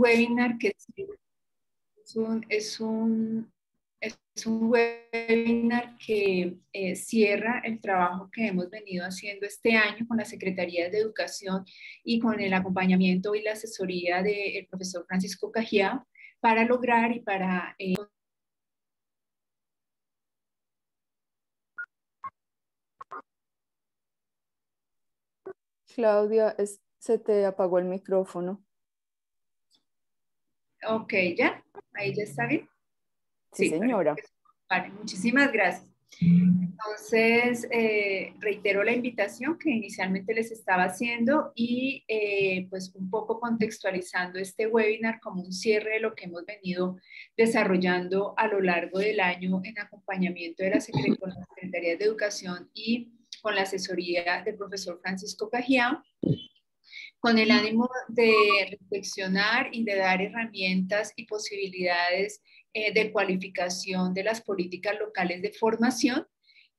webinar que es un, es un, es un webinar que eh, cierra el trabajo que hemos venido haciendo este año con la Secretaría de Educación y con el acompañamiento y la asesoría del profesor Francisco Cajía para lograr y para... Eh, Claudia, se te apagó el micrófono. Ok, ya, ahí ya está bien. Sí, señora. Vale, muchísimas gracias. Entonces, eh, reitero la invitación que inicialmente les estaba haciendo y eh, pues un poco contextualizando este webinar como un cierre de lo que hemos venido desarrollando a lo largo del año en acompañamiento de la Secretaría de Educación y con la asesoría del profesor Francisco Cajía, con el ánimo de reflexionar y de dar herramientas y posibilidades eh, de cualificación de las políticas locales de formación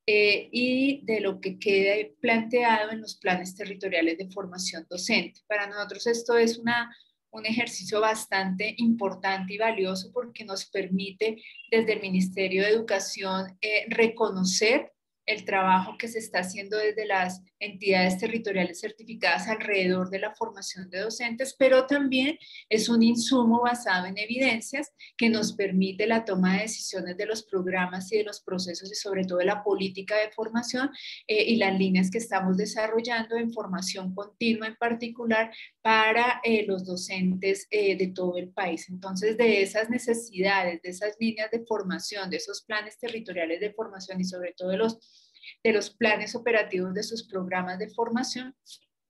eh, y de lo que quede planteado en los planes territoriales de formación docente. Para nosotros esto es una, un ejercicio bastante importante y valioso porque nos permite desde el Ministerio de Educación eh, reconocer el trabajo que se está haciendo desde las entidades territoriales certificadas alrededor de la formación de docentes, pero también es un insumo basado en evidencias que nos permite la toma de decisiones de los programas y de los procesos y sobre todo de la política de formación eh, y las líneas que estamos desarrollando en formación continua en particular para eh, los docentes eh, de todo el país. Entonces, de esas necesidades, de esas líneas de formación, de esos planes territoriales de formación y sobre todo de los de los planes operativos de sus programas de formación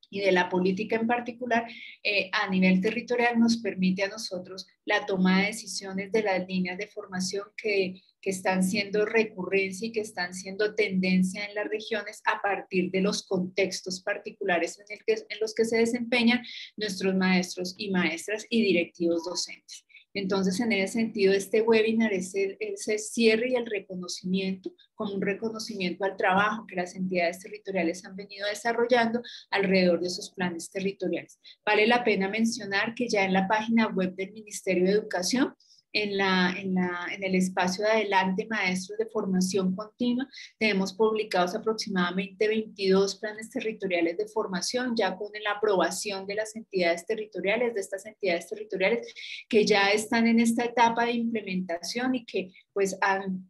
y de la política en particular eh, a nivel territorial nos permite a nosotros la toma de decisiones de las líneas de formación que, que están siendo recurrencia y que están siendo tendencia en las regiones a partir de los contextos particulares en, los que se desempeñan nuestros maestros y maestras y directivos docentes. Entonces, en ese sentido, este webinar es el, cierre y el reconocimiento, como un reconocimiento al trabajo que las entidades territoriales han venido desarrollando alrededor de sus planes territoriales. Vale la pena mencionar que ya en la página web del Ministerio de Educación en, la, en, la, en, el espacio de adelante maestros de formación continua. Tenemos publicados aproximadamente 22 planes territoriales de formación, ya con la aprobación de las entidades territoriales, de estas entidades territoriales que ya están en esta etapa de implementación y que pues han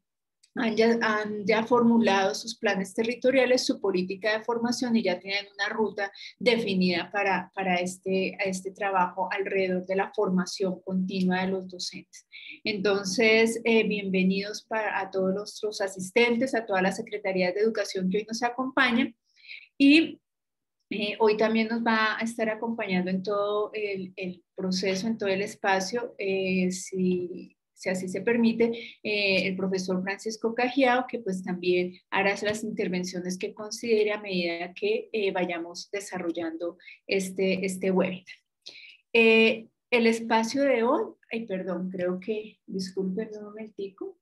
han ya, formulado sus planes territoriales, su política de formación y ya tienen una ruta definida para, para este, este trabajo alrededor de la formación continua de los docentes. Entonces, eh, bienvenidos para, a todos nuestros asistentes, a todas las secretarías de educación que hoy nos acompañan. Y eh, hoy también nos va a estar acompañando en todo el, el proceso, en todo el espacio. Eh, si si así se permite, eh, el profesor Francisco Cajiao, que pues también hará las intervenciones que considere a medida que eh, vayamos desarrollando este, este webinar. Eh, el espacio de hoy, ay, perdón, creo que, disculpen un momentico.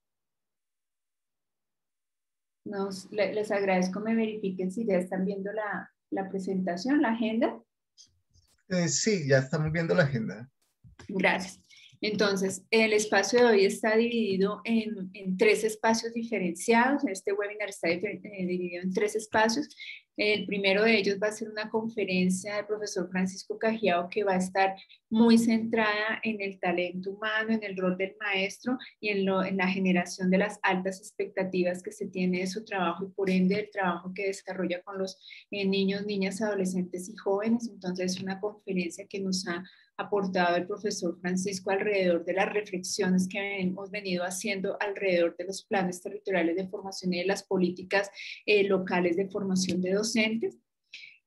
Nos, les agradezco me verifiquen si ya están viendo la, la presentación, la agenda. sí, ya estamos viendo la agenda. Gracias. Entonces, el espacio de hoy está dividido en, tres espacios diferenciados. Este webinar está eh, dividido en tres espacios. El primero de ellos va a ser una conferencia del profesor Francisco Cajiao que va a estar muy centrada en el talento humano, en el rol del maestro y en, la generación de las altas expectativas que se tiene de su trabajo y por ende el trabajo que desarrolla con los eh, niños, niñas, adolescentes y jóvenes. Entonces es una conferencia que nos ha aportado el profesor Francisco alrededor de las reflexiones que hemos venido haciendo alrededor de los planes territoriales de formación y de las políticas eh, locales de formación de docentes.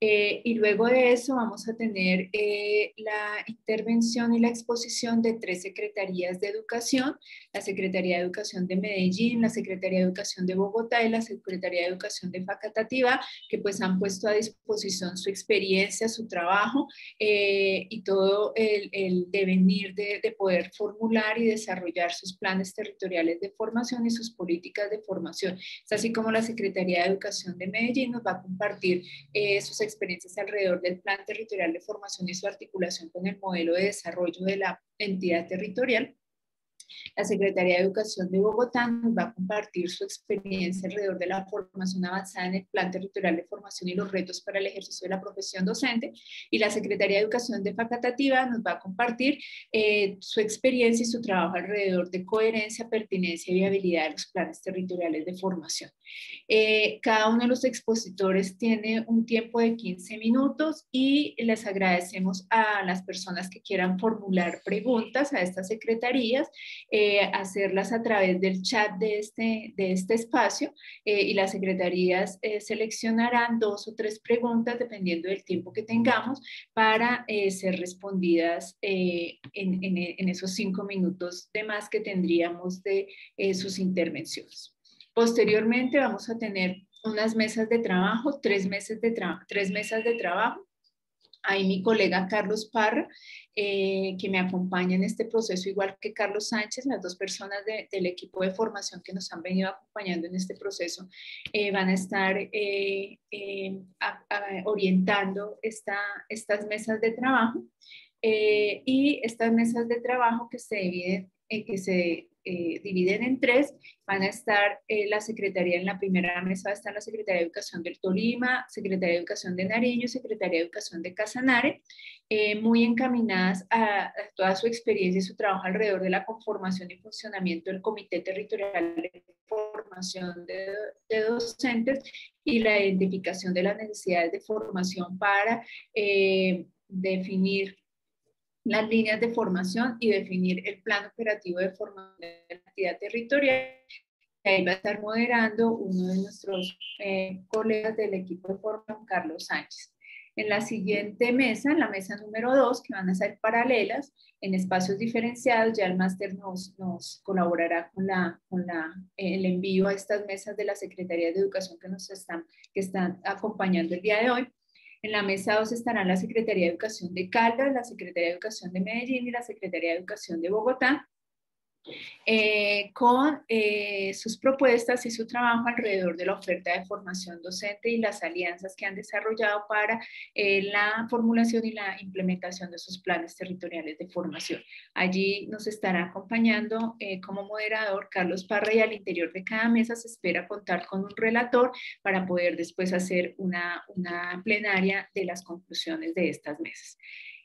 Eh, y luego de eso vamos a tener eh, la intervención y la exposición de tres secretarías de educación, la Secretaría de Educación de Medellín, la Secretaría de Educación de Bogotá y la Secretaría de Educación de Facatativá, que pues han puesto a disposición su experiencia, su trabajo eh, y todo el, el devenir de, de, poder formular y desarrollar sus planes territoriales de formación y sus políticas de formación. Es así como la Secretaría de Educación de Medellín nos va a compartir sus experiencias experiencias alrededor del Plan Territorial de Formación y su articulación con el modelo de desarrollo de la entidad territorial. La Secretaría de Educación de Bogotá nos va a compartir su experiencia alrededor de la formación avanzada en el Plan Territorial de Formación y los retos para el ejercicio de la profesión docente. Y la Secretaría de Educación de Facatativa nos va a compartir eh, su experiencia y su trabajo alrededor de coherencia, pertinencia y viabilidad de los planes territoriales de formación. Eh, cada uno de los expositores tiene un tiempo de 15 minutos y les agradecemos a las personas que quieran formular preguntas a estas secretarías eh, hacerlas a través del chat de este, de este espacio eh, y las secretarías seleccionarán dos o tres preguntas dependiendo del tiempo que tengamos para ser respondidas en, esos cinco minutos de más que tendríamos de sus intervenciones. Posteriormente vamos a tener unas mesas de trabajo, tres, meses de tres mesas de trabajo Ahí mi colega Carlos Parra, eh, que me acompaña en este proceso, igual que Carlos Sánchez, las dos personas del equipo de formación que nos han venido acompañando en este proceso, eh, van a estar eh, orientando esta, estas mesas de trabajo. y estas mesas de trabajo que se dividen, que se eh, dividen en tres, van a estar eh, la Secretaría, en la primera mesa va a la Secretaría de Educación del Tolima, Secretaría de Educación de Nariño, Secretaría de Educación de Casanare, eh, muy encaminadas a, toda su experiencia y su trabajo alrededor de la conformación y funcionamiento del Comité Territorial de Formación de, de Docentes y la identificación de las necesidades de formación para definir las líneas de formación y definir el plan operativo de formación de la actividad territorial. Ahí va a estar moderando uno de nuestros eh, colegas del equipo de formación, Carlos Sánchez. En la siguiente mesa, en la mesa número dos, que van a ser paralelas, en espacios diferenciados, ya el máster nos, nos colaborará con, la, con la, el envío a estas mesas de la Secretaría de Educación que nos están, que están acompañando el día de hoy. En la mesa 2 estarán la Secretaría de Educación de Caldas, la Secretaría de Educación de Medellín y la Secretaría de Educación de Bogotá. Eh, con eh, sus propuestas y su trabajo alrededor de la oferta de formación docente y las alianzas que han desarrollado para eh, la formulación y la implementación de sus planes territoriales de formación. Allí nos estará acompañando como moderador Carlos Parra y al interior de cada mesa se espera contar con un relator para poder después hacer una, una plenaria de las conclusiones de estas mesas.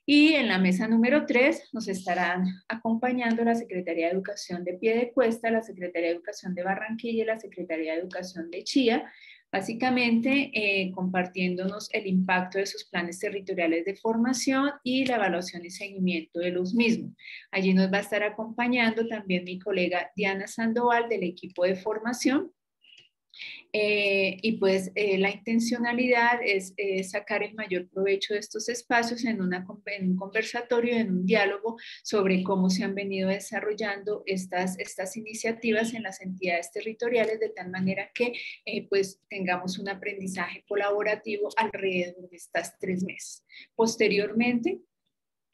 Y en la mesa número 3 nos estarán acompañando la Secretaría de Educación de Piedecuesta, la Secretaría de Educación de Barranquilla y la Secretaría de Educación de Chía, básicamente eh, compartiéndonos el impacto de sus planes territoriales de formación y la evaluación y seguimiento de los mismos. Allí nos va a estar acompañando también mi colega Diana Sandoval del equipo de formación eh, y pues eh, la intencionalidad es sacar el mayor provecho de estos espacios en, una, un conversatorio, en un diálogo sobre cómo se han venido desarrollando estas, estas iniciativas en las entidades territoriales de tal manera que eh, pues tengamos un aprendizaje colaborativo alrededor de estas tres meses. Posteriormente,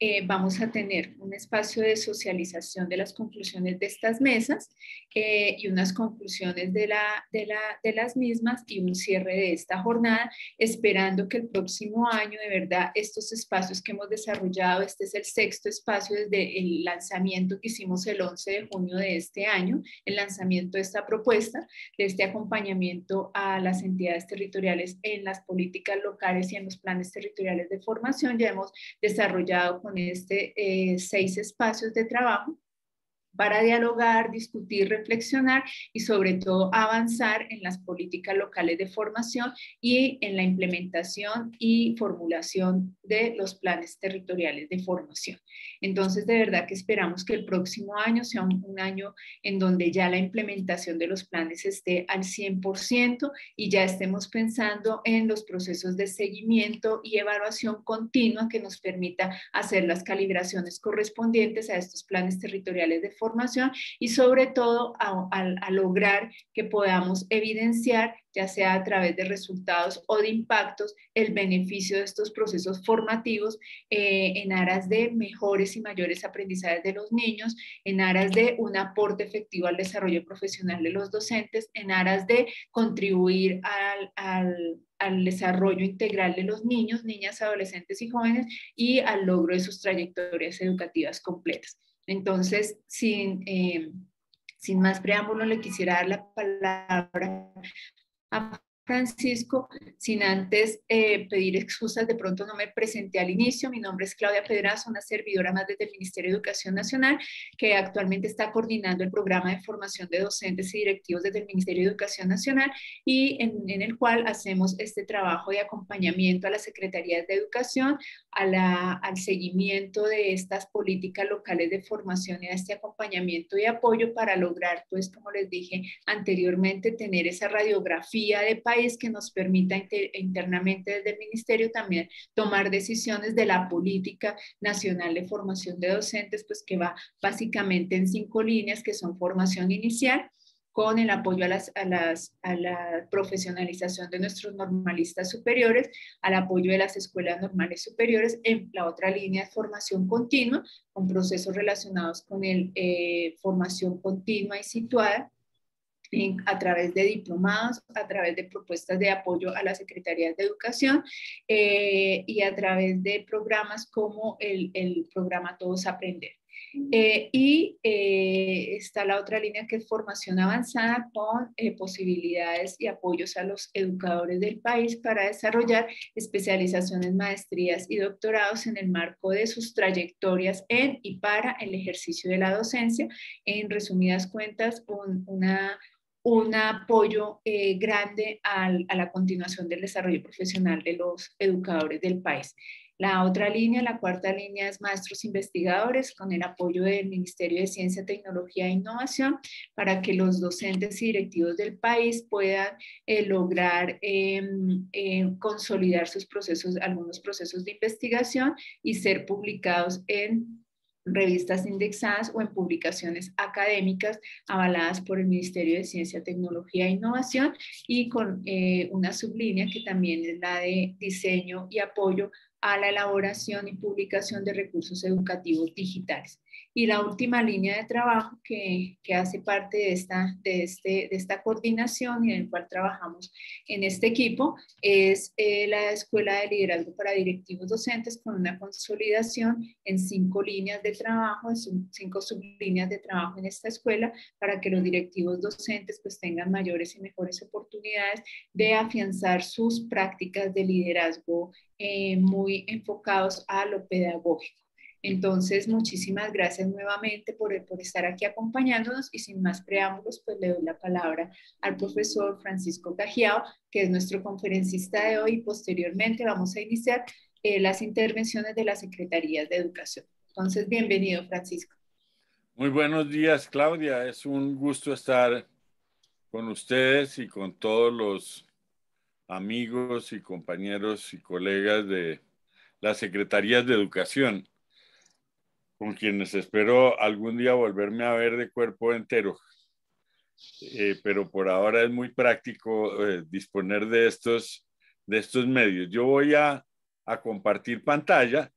eh, vamos a tener un espacio de socialización de las conclusiones de estas mesas eh, y unas conclusiones de, la, de, la, de, las mismas y un cierre de esta jornada, esperando que el próximo año, de verdad, estos espacios que hemos desarrollado, este es el sexto espacio desde el lanzamiento que hicimos el 11 de junio de este año, el lanzamiento de esta propuesta, de este acompañamiento a las entidades territoriales en las políticas locales y en los planes territoriales de formación. Ya hemos desarrollado con este eh, seis espacios de trabajo para dialogar, discutir, reflexionar y sobre todo avanzar en las políticas locales de formación y en la implementación y formulación de los planes territoriales de formación. Entonces, de verdad que esperamos que el próximo año sea un, año en donde ya la implementación de los planes esté al 100% y ya estemos pensando en los procesos de seguimiento y evaluación continua que nos permita hacer las calibraciones correspondientes a estos planes territoriales de formación y sobre todo a, a lograr que podamos evidenciar ya sea a través de resultados o de impactos, el beneficio de estos procesos formativos eh, en aras de mejores y mayores aprendizajes de los niños, en aras de un aporte efectivo al desarrollo profesional de los docentes, en aras de contribuir al, al, al desarrollo integral de los niños, niñas, adolescentes y jóvenes y al logro de sus trayectorias educativas completas. Entonces, sin... Eh, sin más preámbulo, le quisiera dar la palabra a Francisco, sin antes eh, pedir excusas, de pronto no me presenté al inicio. Mi nombre es Claudia Pedraza, una servidora más desde el Ministerio de Educación Nacional, que actualmente está coordinando el programa de formación de docentes y directivos desde el Ministerio de Educación Nacional y en, el cual hacemos este trabajo de acompañamiento a las secretarías de educación, a la, al seguimiento de estas políticas locales de formación y a este acompañamiento y apoyo para lograr, pues, como les dije anteriormente, tener esa radiografía de que nos permita internamente desde el ministerio también tomar decisiones de la política nacional de formación de docentes, pues que va básicamente en cinco líneas, que son formación inicial, con el apoyo a, las, a, las, a, la profesionalización de nuestros normalistas superiores, al apoyo de las escuelas normales superiores. En la otra línea es formación continua, con procesos relacionados con el eh, formación continua y situada a través de diplomados, a través de propuestas de apoyo a las secretarías de educación eh, y a través de programas como el, el programa Todos Aprender. Eh, y eh, está la otra línea que es formación avanzada con posibilidades y apoyos a los educadores del país para desarrollar especializaciones, maestrías y doctorados en el marco de sus trayectorias en y para el ejercicio de la docencia. En resumidas cuentas, una un apoyo eh, grande a la continuación del desarrollo profesional de los educadores del país. La otra línea, la cuarta línea es maestros investigadores con el apoyo del Ministerio de Ciencia, Tecnología e Innovación para que los docentes y directivos del país puedan eh, lograr em, consolidar sus procesos, algunos procesos de investigación y ser publicados en revistas indexadas o en publicaciones académicas avaladas por el Ministerio de Ciencia, Tecnología e Innovación y con eh, una sublínea que también es la de diseño y apoyo a la elaboración y publicación de recursos educativos digitales. Y la última línea de trabajo que, hace parte de esta, de, este, de esta coordinación y en el cual trabajamos en este equipo es eh, la Escuela de Liderazgo para Directivos Docentes con una consolidación en cinco líneas de trabajo, en cinco sublíneas de trabajo en esta escuela para que los directivos docentes pues tengan mayores y mejores oportunidades de afianzar sus prácticas de liderazgo eh, muy enfocados a lo pedagógico. Entonces, muchísimas gracias nuevamente por, estar aquí acompañándonos y sin más preámbulos, pues le doy la palabra al profesor Francisco Cajiao, que es nuestro conferencista de hoy posteriormente vamos a iniciar eh, las intervenciones de las Secretarías de Educación. Entonces, bienvenido, Francisco. Muy buenos días, Claudia. Es un gusto estar con ustedes y con todos los amigos y compañeros y colegas de las Secretarías de Educación con quienes espero algún día volverme a ver de cuerpo entero. Eh, pero por ahora es muy práctico eh, disponer de estos, de estos medios. Yo voy a, a compartir pantalla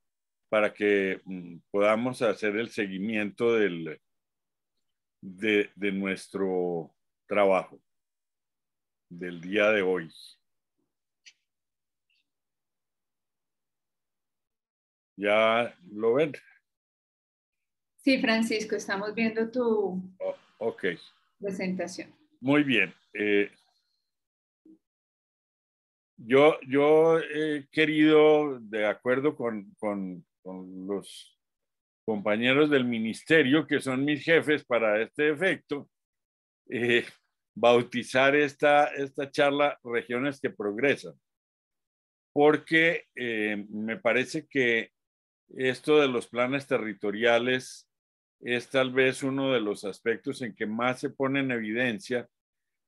para que mm, podamos hacer el seguimiento del, de, de nuestro trabajo del día de hoy. ¿Ya lo ven? Sí, Francisco, estamos viendo tu oh, presentación. Muy bien. Eh, yo, yo he querido, de acuerdo con, con, los compañeros del ministerio, que son mis jefes para este efecto, eh, bautizar esta, esta charla Regiones que Progresan, porque eh, me parece que esto de los planes territoriales es tal vez uno de los aspectos en que más se pone en evidencia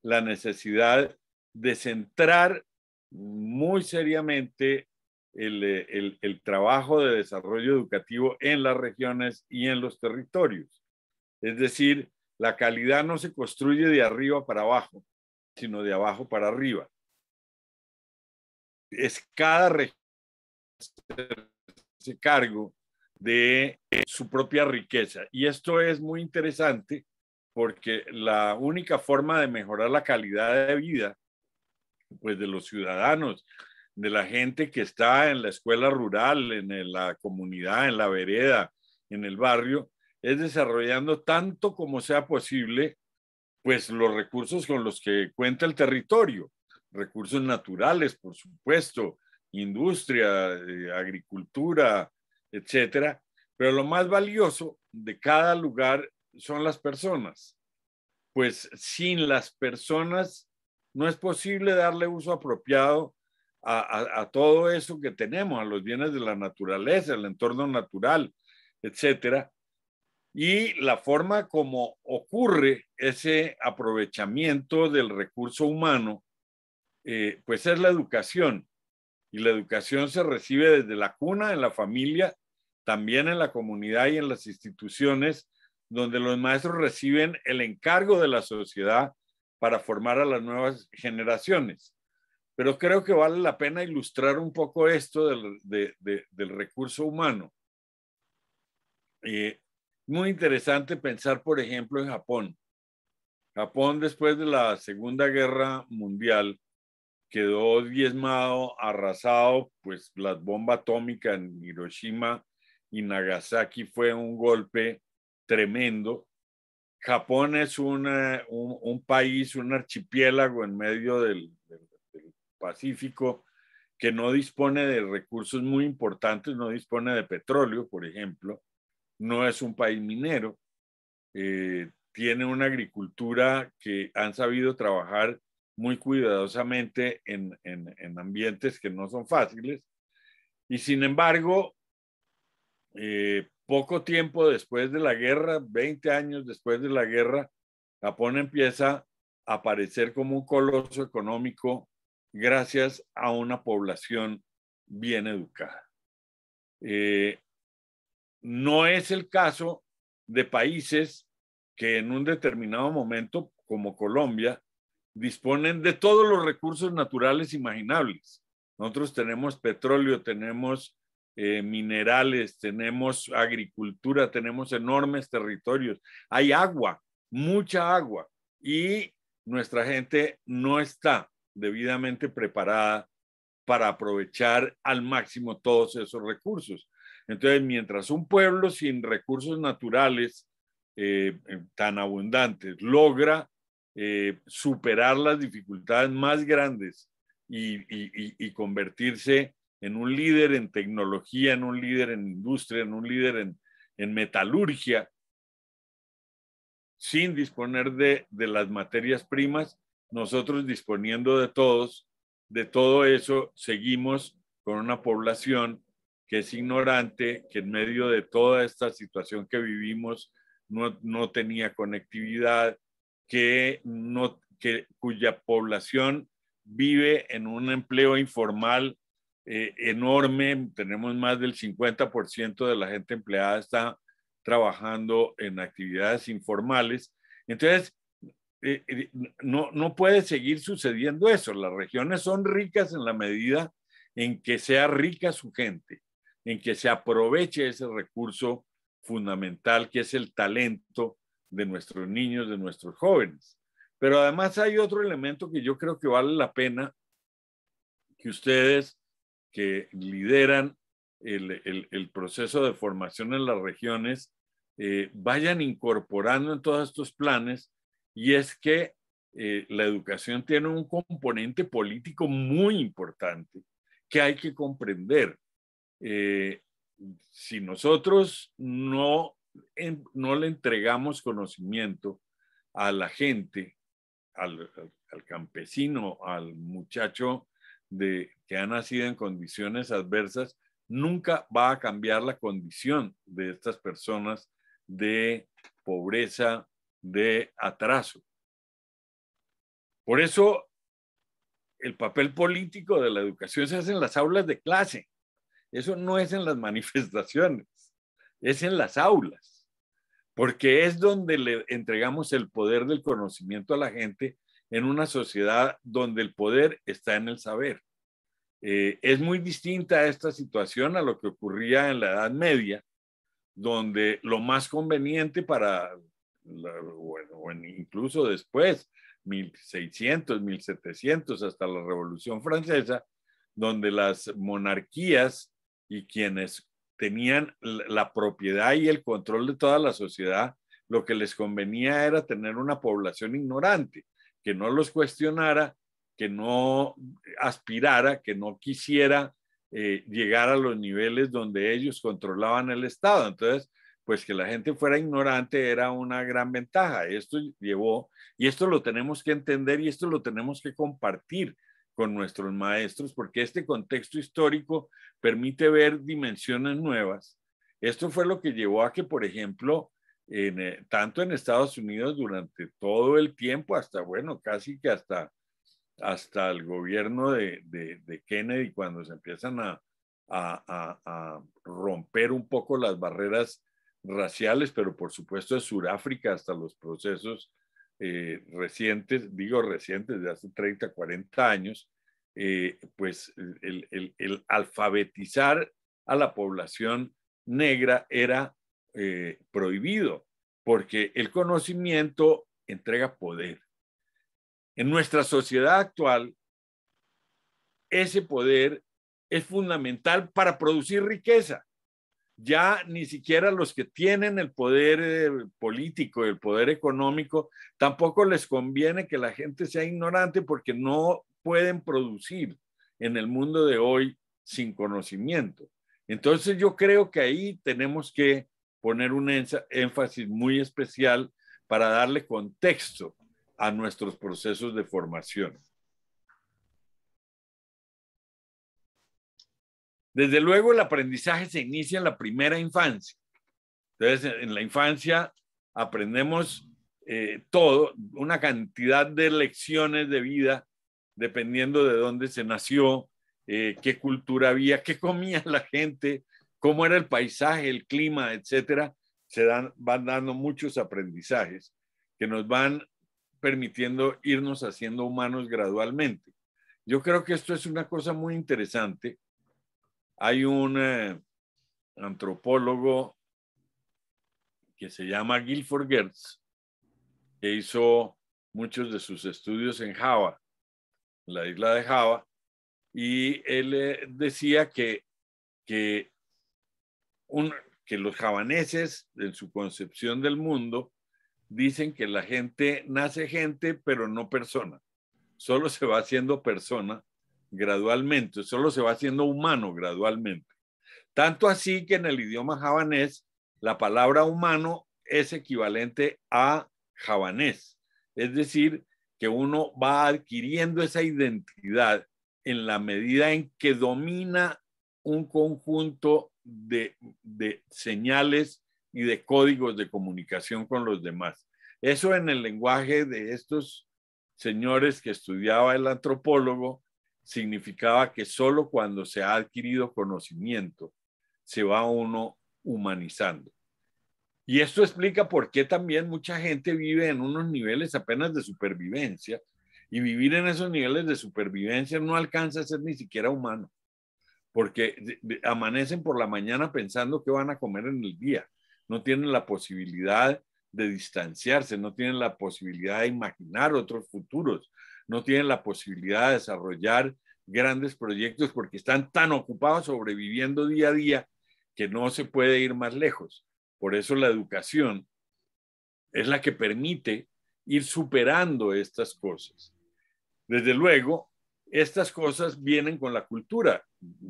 la necesidad de centrar muy seriamente el, trabajo de desarrollo educativo en las regiones y en los territorios. Es decir, la calidad no se construye de arriba para abajo, sino de abajo para arriba. Es cada región se cargo de su propia riqueza. Y esto es muy interesante porque la única forma de mejorar la calidad de vida pues de los ciudadanos, de la gente que está en la escuela rural, en la comunidad, en la vereda, en el barrio, es desarrollando tanto como sea posible pues los recursos con los que cuenta el territorio, recursos naturales, por supuesto, industria, eh, agricultura, etcétera, pero lo más valioso de cada lugar son las personas. Pues sin las personas no es posible darle uso apropiado a, todo eso que tenemos, a los bienes de la naturaleza, el entorno natural, etcétera. Y la forma como ocurre ese aprovechamiento del recurso humano, eh, pues es la educación. Y la educación se recibe desde la cuna, en la familia, también en la comunidad y en las instituciones, donde los maestros reciben el encargo de la sociedad para formar a las nuevas generaciones. Pero creo que vale la pena ilustrar un poco esto del, del recurso humano. Eh, muy interesante pensar, por ejemplo, en Japón. Japón, después de la Segunda Guerra Mundial, quedó diezmado, arrasado, pues la bomba atómica en Hiroshima y Nagasaki fue un golpe tremendo. Japón es un, país, un archipiélago en medio del, Pacífico que no dispone de recursos muy importantes, no dispone de petróleo, por ejemplo, no es un país minero, eh, tiene una agricultura que han sabido trabajar muy cuidadosamente en, ambientes que no son fáciles. Y sin embargo, eh, poco tiempo después de la guerra, 20 años después de la guerra, Japón empieza a aparecer como un coloso económico gracias a una población bien educada. Eh, no es el caso de países que en un determinado momento, como Colombia, disponen de todos los recursos naturales imaginables. Nosotros tenemos petróleo, tenemos eh, minerales, tenemos agricultura, tenemos enormes territorios, hay agua, mucha agua, y nuestra gente no está debidamente preparada para aprovechar al máximo todos esos recursos. Entonces, mientras un pueblo sin recursos naturales eh, tan abundantes logra eh, superar las dificultades más grandes y, convertirse en un líder en tecnología, en un líder en industria, en un líder en, metalurgia, sin disponer de, las materias primas, nosotros disponiendo de todos, de todo eso, seguimos con una población que es ignorante, que en medio de toda esta situación que vivimos no tenía conectividad, que no, que, cuya población vive en un empleo informal eh, enorme. Tenemos más del 50% de la gente empleada está trabajando en actividades informales. Entonces, eh, eh, no, no puede seguir sucediendo eso. Las regiones son ricas en la medida en que sea rica su gente, en que se aproveche ese recurso fundamental que es el talento de nuestros niños, de nuestros jóvenes. Pero además hay otro elemento que yo creo que vale la pena que ustedes que lideran el, proceso de formación en las regiones eh, vayan incorporando en todos estos planes y es que eh, la educación tiene un componente político muy importante que hay que comprender. Eh, si nosotros no no le entregamos conocimiento a la gente, al, campesino, al muchacho de, que ha nacido en condiciones adversas, nunca va a cambiar la condición de estas personas de pobreza, de atraso. Por eso, el papel político de la educación se hace en las aulas de clase. Eso no es en las manifestaciones es en las aulas. porque es donde le entregamos el poder del conocimiento a la gente en una sociedad donde el poder está en el saber. Eh, es muy distinta esta situación a lo que ocurría en la Edad Media, donde lo más conveniente para, bueno, incluso después, 1600, 1700, hasta la Revolución Francesa, donde las monarquías y quienes tenían la propiedad y el control de toda la sociedad, lo que les convenía era tener una población ignorante, que no los cuestionara, que no aspirara, que no quisiera eh, llegar a los niveles donde ellos controlaban el Estado. Entonces, pues que la gente fuera ignorante era una gran ventaja. Esto llevó, y esto lo tenemos que entender y esto lo tenemos que compartir con nuestros maestros, porque este contexto histórico permite ver dimensiones nuevas. Esto fue lo que llevó a que, por ejemplo, en, eh, tanto en Estados Unidos durante todo el tiempo, hasta, bueno, casi que hasta hasta el gobierno de, Kennedy, cuando se empiezan a, romper un poco las barreras raciales, pero por supuesto de Sudáfrica hasta los procesos eh, recientes, digo recientes, de hace 30, 40 años, eh, pues el, alfabetizar a la población negra era eh, prohibido, porque el conocimiento entrega poder. En nuestra sociedad actual, ese poder es fundamental para producir riqueza. Ya ni siquiera los que tienen el poder eh, político, el poder económico, tampoco les conviene que la gente sea ignorante porque no pueden producir en el mundo de hoy sin conocimiento. Entonces yo creo que ahí tenemos que poner un énfasis muy especial para darle contexto a nuestros procesos de formación. Desde luego, el aprendizaje se inicia en la primera infancia. Entonces, en la infancia aprendemos eh, todo, una cantidad de lecciones de vida, dependiendo de dónde se nació, eh, qué cultura había, qué comía la gente, cómo era el paisaje, el clima, etcétera. Se dan, van dando muchos aprendizajes que nos van permitiendo irnos haciendo humanos gradualmente. Yo creo que esto es una cosa muy interesante. Hay un eh, antropólogo que se llama Guilford Gertz, que hizo muchos de sus estudios en Java, la isla de Java, y él eh, decía que, que, que los javaneses, en su concepción del mundo, dicen que la gente nace gente, pero no persona. Solo se va haciendo persona gradualmente, solo se va haciendo humano gradualmente. Tanto así que en el idioma javanés, la palabra humano es equivalente a javanés. Es decir, que uno va adquiriendo esa identidad en la medida en que domina un conjunto de, de señales y de códigos de comunicación con los demás. Eso en el lenguaje de estos señores que estudiaba el antropólogo significaba que solo cuando se ha adquirido conocimiento se va uno humanizando. Y esto explica por qué también mucha gente vive en unos niveles apenas de supervivencia y vivir en esos niveles de supervivencia no alcanza a ser ni siquiera humano, porque amanecen por la mañana pensando que van a comer en el día no tienen la posibilidad de distanciarse, no tienen la posibilidad de imaginar otros futuros, no tienen la posibilidad de desarrollar grandes proyectos porque están tan ocupados sobreviviendo día a día que no se puede ir más lejos. Por eso la educación es la que permite ir superando estas cosas. Desde luego, estas cosas vienen con la cultura.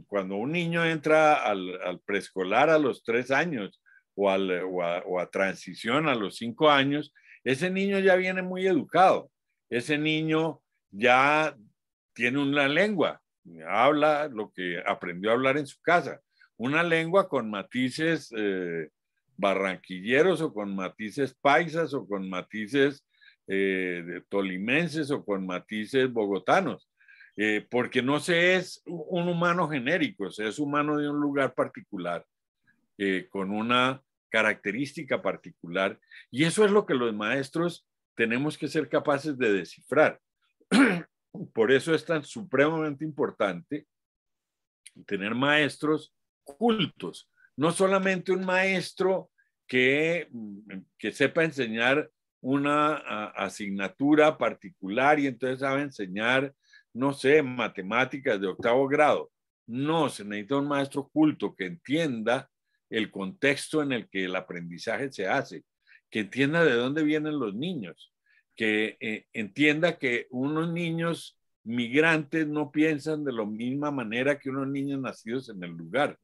Cuando un niño entra al, al preescolar a los tres años o, a, transición a los cinco años, ese niño ya viene muy educado. Ese niño ya tiene una lengua, habla lo que aprendió a hablar en su casa, una lengua con matices eh, barranquilleros o con matices paisas o con matices eh, de tolimenses o con matices bogotanos, eh, porque no se es un humano genérico, se es humano de un lugar particular, con una característica particular y eso es lo que los maestros tenemos que ser capaces de descifrar. Por eso es tan supremamente importante tener maestros cultos, no solamente un maestro que, que sepa enseñar una asignatura particular y entonces sabe enseñar, no sé, matemáticas de octavo grado. No, se necesita un maestro culto que entienda el contexto en el que el aprendizaje se hace, que entienda de dónde vienen los niños, que eh, entienda que unos niños migrantes no piensan de la misma manera que unos niños nacidos en el lugar.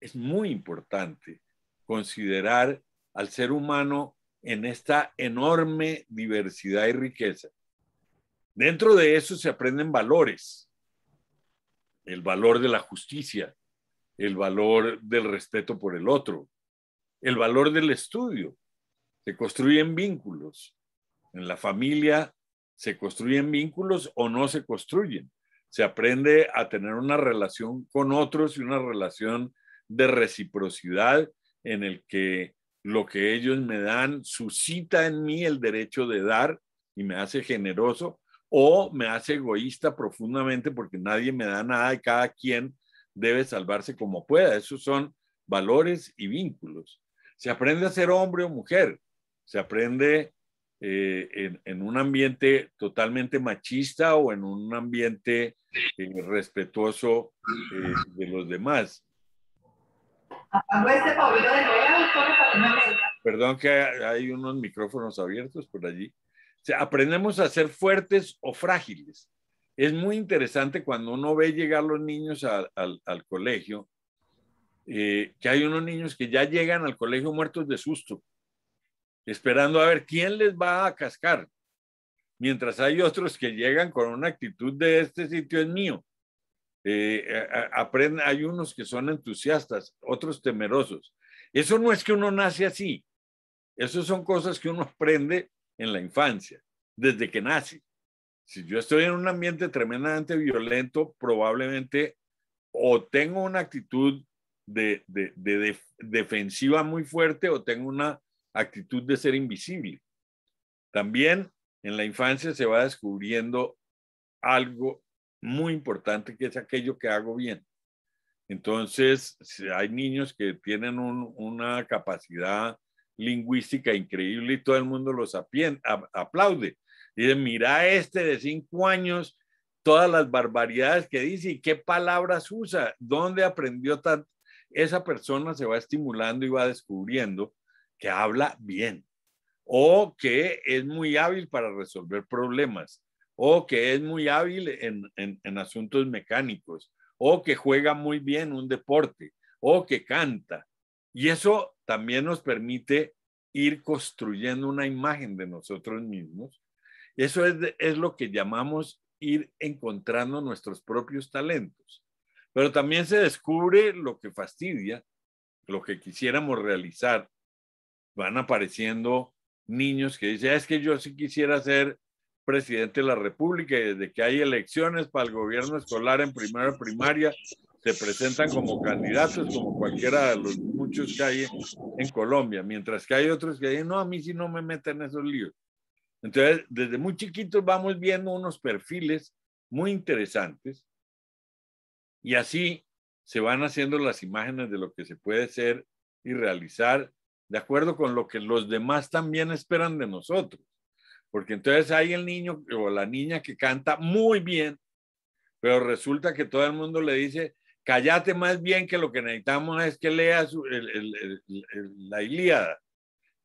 Es muy importante considerar al ser humano en esta enorme diversidad y riqueza. Dentro de eso se aprenden valores, el valor de la justicia, el valor del respeto por el otro, el valor del estudio. Se construyen vínculos. En la familia se construyen vínculos o no se construyen. Se aprende a tener una relación con otros y una relación de reciprocidad en el que lo que ellos me dan suscita en mí el derecho de dar y me hace generoso o me hace egoísta profundamente porque nadie me da nada y cada quien debe salvarse como pueda. Esos son valores y vínculos. Se aprende a ser hombre o mujer. Se aprende eh, en, un ambiente totalmente machista o en un ambiente eh, respetuoso eh, de los demás. Perdón que hay unos micrófonos abiertos por allí. aprendemos a ser fuertes o frágiles es muy interesante cuando uno ve llegar los niños al, colegio, eh, que hay unos niños que ya llegan al colegio muertos de susto, esperando a ver quién les va a cascar, mientras hay otros que llegan con una actitud de este sitio es mío. Eh, hay unos que son entusiastas, otros temerosos. Eso no es que uno nace así, eso son cosas que uno aprende en la infancia, desde que nace si yo estoy en un ambiente tremendamente violento, probablemente o tengo una actitud de, defensiva muy fuerte o tengo una actitud de ser invisible. También en la infancia se va descubriendo algo muy importante que es aquello que hago bien. Entonces, hay niños que tienen una capacidad lingüística increíble y todo el mundo los aplaude. Dice, mira este de cinco años, todas las barbaridades que dice y qué palabras usa, dónde aprendió tanto. Esa persona se va estimulando y va descubriendo que habla bien o que es muy hábil para resolver problemas o que es muy hábil en, en asuntos mecánicos o que juega muy bien un deporte o que canta. Y eso también nos permite ir construyendo una imagen de nosotros mismos eso es, lo que llamamos ir encontrando nuestros propios talentos. Pero también se descubre lo que fastidia, lo que quisiéramos realizar. Van apareciendo niños que dicen, ah, es que yo sí quisiera ser presidente de la República y desde que hay elecciones para el gobierno escolar en primera primaria, se presentan como candidatos, como cualquiera de los muchos que hay en Colombia, mientras que hay otros que dicen, no, a mí sí no me meten en esos líos. Entonces, desde muy chiquitos vamos viendo unos perfiles muy interesantes y así se van haciendo las imágenes de lo que se puede ser y realizar de acuerdo con lo que los demás también esperan de nosotros. Porque entonces hay el niño o la niña que canta muy bien, pero resulta que todo el mundo le dice, cállate más bien que lo que necesitamos es que leas la Ilíada.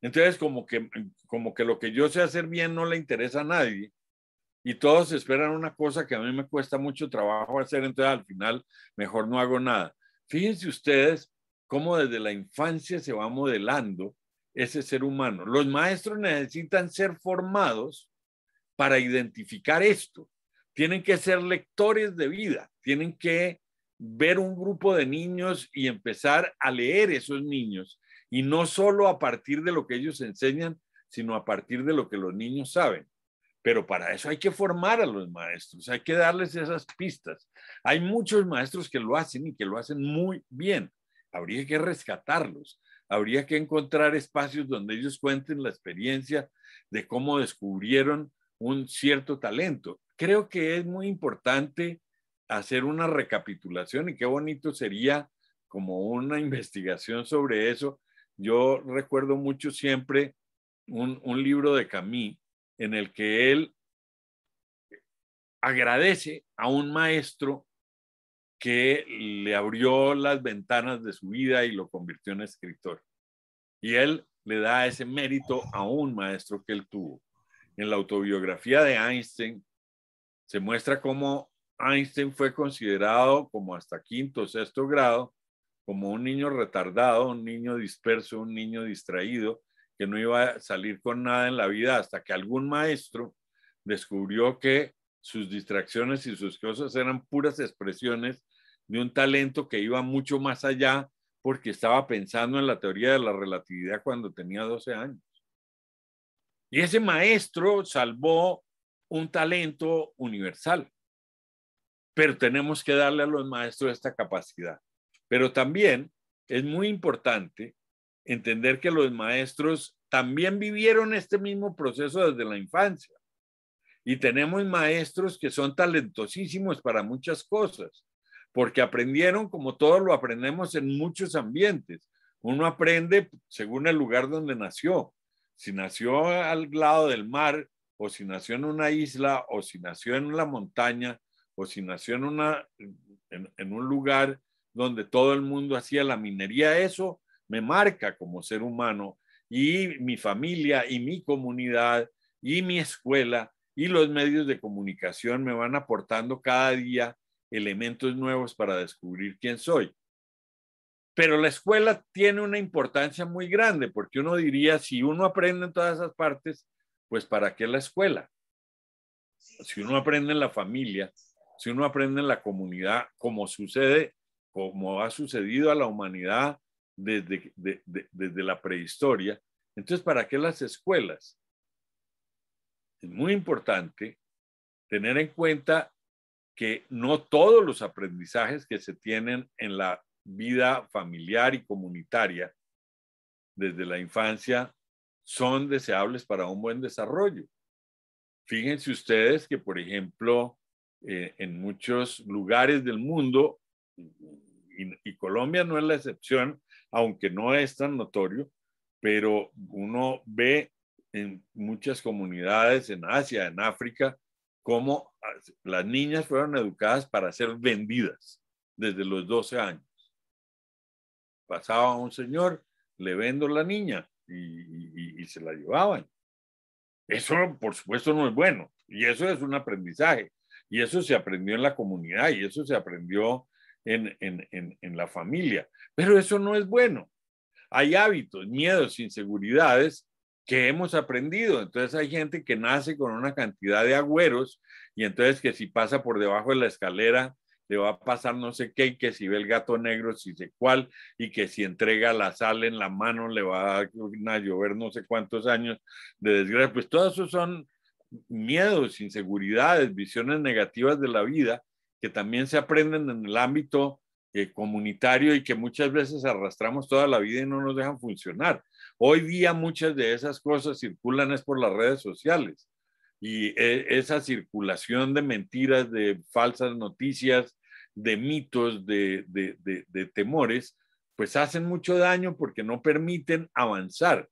Entonces, como que, como que lo que yo sé hacer bien no le interesa a nadie y todos esperan una cosa que a mí me cuesta mucho trabajo hacer, entonces al final mejor no hago nada. Fíjense ustedes cómo desde la infancia se va modelando ese ser humano. Los maestros necesitan ser formados para identificar esto. Tienen que ser lectores de vida, tienen que ver un grupo de niños y empezar a leer esos niños y no solo a partir de lo que ellos enseñan, sino a partir de lo que los niños saben. Pero para eso hay que formar a los maestros, hay que darles esas pistas. Hay muchos maestros que lo hacen y que lo hacen muy bien. Habría que rescatarlos. habría que encontrar espacios donde ellos cuenten la experiencia de cómo descubrieron un cierto talento. Creo que es muy importante hacer una recapitulación y qué bonito sería como una investigación sobre eso. Yo recuerdo mucho siempre un, libro de Camille en el que él agradece a un maestro que le abrió las ventanas de su vida y lo convirtió en escritor. Y él le da ese mérito a un maestro que él tuvo. En la autobiografía de Einstein se muestra cómo Einstein fue considerado como hasta quinto o sexto grado, como un niño retardado, un niño disperso, un niño distraído, que no iba a salir con nada en la vida hasta que algún maestro descubrió que sus distracciones y sus cosas eran puras expresiones de un talento que iba mucho más allá porque estaba pensando en la teoría de la relatividad cuando tenía 12 años. Y ese maestro salvó un talento universal. Pero tenemos que darle a los maestros esta capacidad. Pero también es muy importante entender que los maestros también vivieron este mismo proceso desde la infancia. Y tenemos maestros que son talentosísimos para muchas cosas, porque aprendieron como todos lo aprendemos en muchos ambientes. Uno aprende según el lugar donde nació. Si nació al lado del mar, o si nació en una isla, o si nació en la montaña, o si nació en, una, en, en un lugar donde todo el mundo hacía la minería, eso me marca como ser humano y mi familia y mi comunidad y mi escuela y los medios de comunicación me van aportando cada día elementos nuevos para descubrir quién soy. Pero la escuela tiene una importancia muy grande porque uno diría, si uno aprende en todas esas partes, pues ¿para qué la escuela? Si uno aprende en la familia, si uno aprende en la comunidad, como sucede, como ha sucedido a la humanidad desde, desde la prehistoria. Entonces, ¿para qué las escuelas? Es muy importante tener en cuenta que no todos los aprendizajes que se tienen en la vida familiar y comunitaria desde la infancia son deseables para un buen desarrollo. Fíjense ustedes que, por ejemplo, eh, en muchos lugares del mundo, y, Colombia no es la excepción, aunque no es tan notorio, pero uno ve en muchas comunidades en Asia, en África, cómo las niñas fueron educadas para ser vendidas desde los 12 años. Pasaba un señor, le vendo la niña y, se la llevaban. Eso, por supuesto, no es bueno. Y eso es un aprendizaje. Y eso se aprendió en la comunidad y eso se aprendió en, la familia. Pero eso no es bueno. Hay hábitos, miedos, inseguridades que hemos aprendido. Entonces hay gente que nace con una cantidad de agüeros y entonces que si pasa por debajo de la escalera le va a pasar no sé qué y que si ve el gato negro si sé cuál y que si entrega la sal en la mano le va a llover no sé cuántos años de desgracia. Pues todos esos son miedos, inseguridades, visiones negativas de la vida que también se aprenden en el ámbito eh, comunitario y que muchas veces arrastramos toda la vida y no nos dejan funcionar. Hoy día muchas de esas cosas circulan es por las redes sociales y eh, esa circulación de mentiras, de falsas noticias, de mitos, de, de, de temores, pues hacen mucho daño porque no permiten avanzar.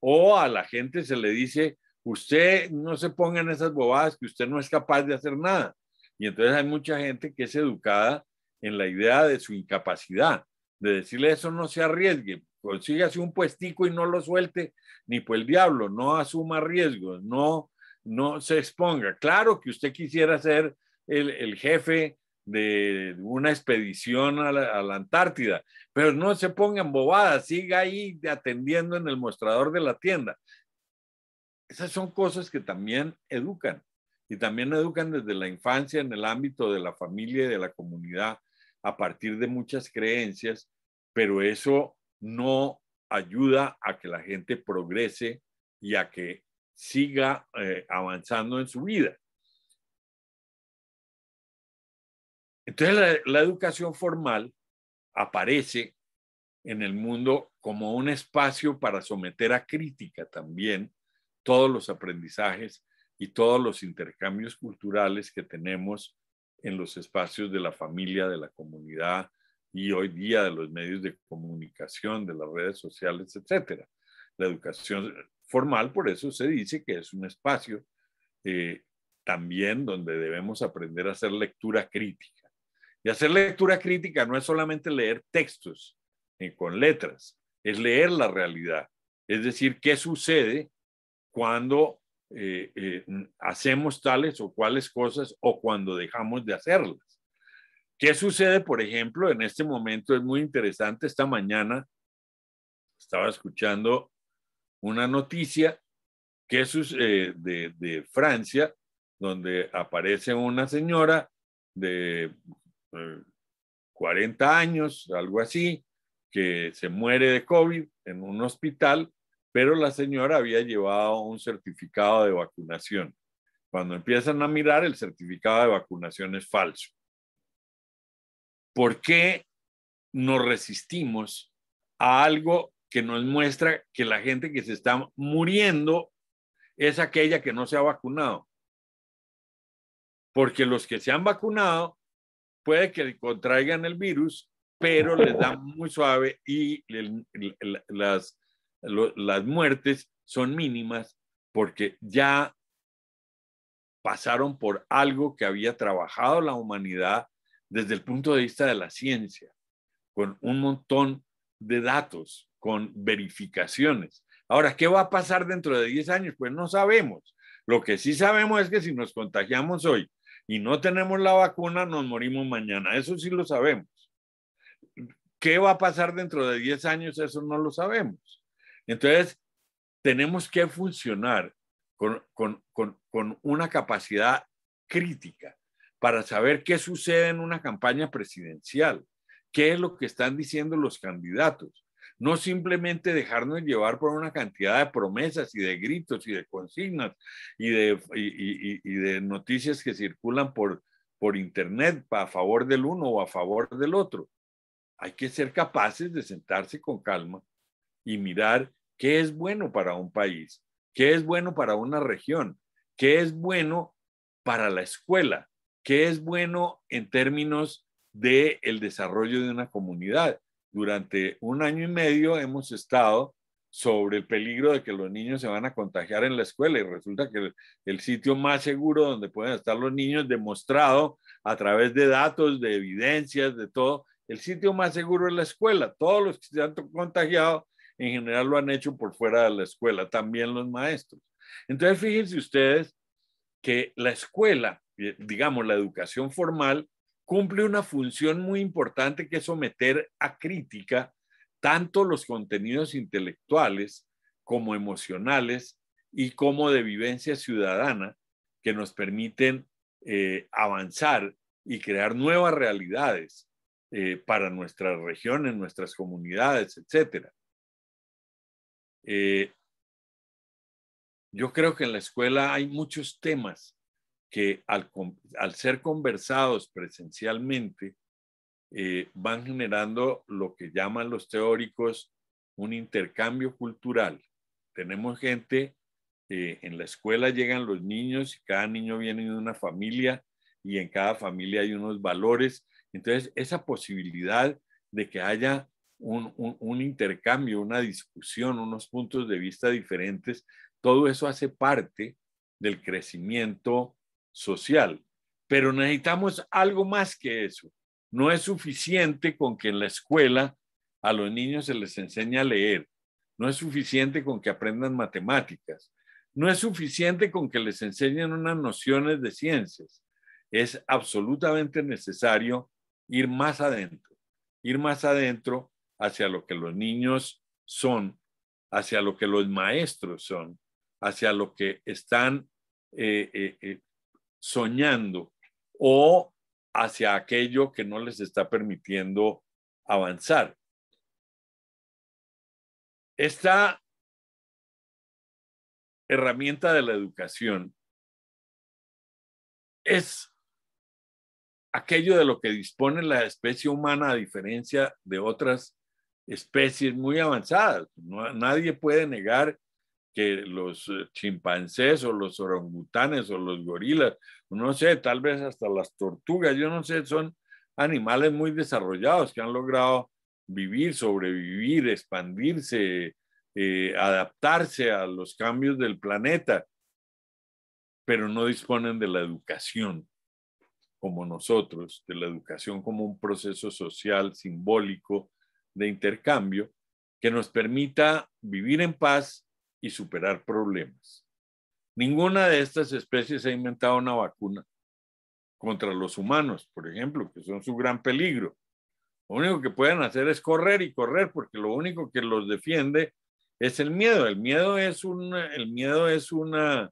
O a la gente se le dice, usted no se ponga en esas bobadas que usted no es capaz de hacer nada. Y entonces hay mucha gente que es educada en la idea de su incapacidad, de decirle eso no se arriesgue, consígase un puestico y no lo suelte ni por el diablo, no asuma riesgos, no, no se exponga. Claro que usted quisiera ser el, jefe de una expedición a la, Antártida, pero no se ponga en bobadas, siga ahí atendiendo en el mostrador de la tienda. Esas son cosas que también educan y también educan desde la infancia en el ámbito de la familia y de la comunidad a partir de muchas creencias, pero eso no ayuda a que la gente progrese y a que siga eh, avanzando en su vida. Entonces la, la educación formal aparece en el mundo como un espacio para someter a crítica también todos los aprendizajes y todos los intercambios culturales que tenemos en los espacios de la familia, de la comunidad y hoy día de los medios de comunicación, de las redes sociales, etc. La educación formal, por eso se dice que es un espacio eh, también donde debemos aprender a hacer lectura crítica. Y hacer lectura crítica no es solamente leer textos eh, con letras, es leer la realidad. Es decir, qué sucede cuando eh, eh, hacemos tales o cuales cosas o cuando dejamos de hacerlas. ¿Qué sucede, por ejemplo, en este momento? Es muy interesante. Esta mañana estaba escuchando una noticia que es eh, de, de, Francia, donde aparece una señora de 40 años, algo así, que se muere de COVID en un hospital pero la señora había llevado un certificado de vacunación. Cuando empiezan a mirar, el certificado de vacunación es falso. ¿Por qué nos resistimos a algo que nos muestra que la gente que se está muriendo es aquella que no se ha vacunado? Porque los que se han vacunado puede que contraigan el virus, pero les da muy suave y las las muertes son mínimas porque ya pasaron por algo que había trabajado la humanidad desde el punto de vista de la ciencia, con un montón de datos, con verificaciones. Ahora, ¿qué va a pasar dentro de 10 años? Pues no sabemos. Lo que sí sabemos es que si nos contagiamos hoy y no tenemos la vacuna, nos morimos mañana. Eso sí lo sabemos. ¿Qué va a pasar dentro de 10 años? Eso no lo sabemos. Entonces, tenemos que funcionar con, una capacidad crítica para saber qué sucede en una campaña presidencial, qué es lo que están diciendo los candidatos. No simplemente dejarnos llevar por una cantidad de promesas y de gritos y de consignas y de, noticias que circulan por, por Internet a favor del uno o a favor del otro. Hay que ser capaces de sentarse con calma y mirar qué es bueno para un país, qué es bueno para una región, qué es bueno para la escuela, qué es bueno en términos del el desarrollo de una comunidad. Durante un año y medio hemos estado sobre el peligro de que los niños se van a contagiar en la escuela y resulta que el, sitio más seguro donde pueden estar los niños demostrado a través de datos, de evidencias, de todo, el sitio más seguro es la escuela. Todos los que se han contagiado en general lo han hecho por fuera de la escuela, también los maestros. Entonces, fíjense ustedes que la escuela, digamos, la educación formal, cumple una función muy importante que es someter a crítica tanto los contenidos intelectuales como emocionales y como de vivencia ciudadana que nos permiten eh, avanzar y crear nuevas realidades eh, para nuestras regiones, nuestras comunidades. Eh, yo creo que en la escuela hay muchos temas que al, ser conversados presencialmente eh, van generando lo que llaman los teóricos un intercambio cultural. Tenemos gente, eh, en la escuela llegan los niños y cada niño viene de una familia y en cada familia hay unos valores. Entonces, esa posibilidad de que haya un, intercambio, una discusión, unos puntos de vista diferentes, todo eso hace parte del crecimiento social. Pero necesitamos algo más que eso. No es suficiente con que en la escuela a los niños se les enseñe a leer. No es suficiente con que aprendan matemáticas. No es suficiente con que les enseñen unas nociones de ciencias. Es absolutamente necesario ir más adentro. Ir más adentro hacia lo que los niños son, hacia lo que los maestros son, hacia lo que están eh, eh, eh, soñando o hacia aquello que no les está permitiendo avanzar. Esta herramienta de la educación es aquello de lo que dispone la especie humana a diferencia de otras especies muy avanzadas. nadie puede negar que los eh, chimpancés o los orangutanes o los gorilas, no sé, tal vez hasta las tortugas, yo no sé, son animales muy desarrollados que han logrado vivir, sobrevivir, expandirse, eh, adaptarse a los cambios del planeta, pero no disponen de la educación como nosotros, de la educación como un proceso social simbólico de intercambio que nos permita vivir en paz y superar problemas. Ninguna de estas especies ha inventado una vacuna contra los humanos, por ejemplo, que son su gran peligro. Lo único que pueden hacer es correr y correr, porque lo único que los defiende es el miedo. El miedo es una, el miedo es una,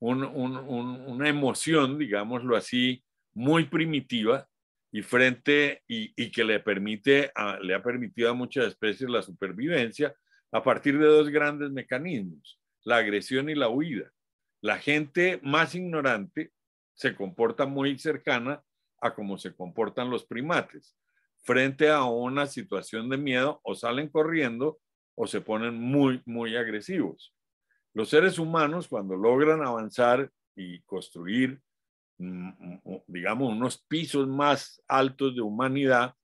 una emoción, digámoslo así, muy primitiva y frente y, que le permite le ha permitido a muchas especies la supervivencia a partir de dos grandes mecanismos, la agresión y la huida. La gente más ignorante se comporta muy cercana a cómo se comportan los primates. Frente a una situación de miedo, o salen corriendo o se ponen muy, muy agresivos. Los seres humanos, cuando logran avanzar y construir, mm, mm, digamos, unos pisos más altos de humanidad,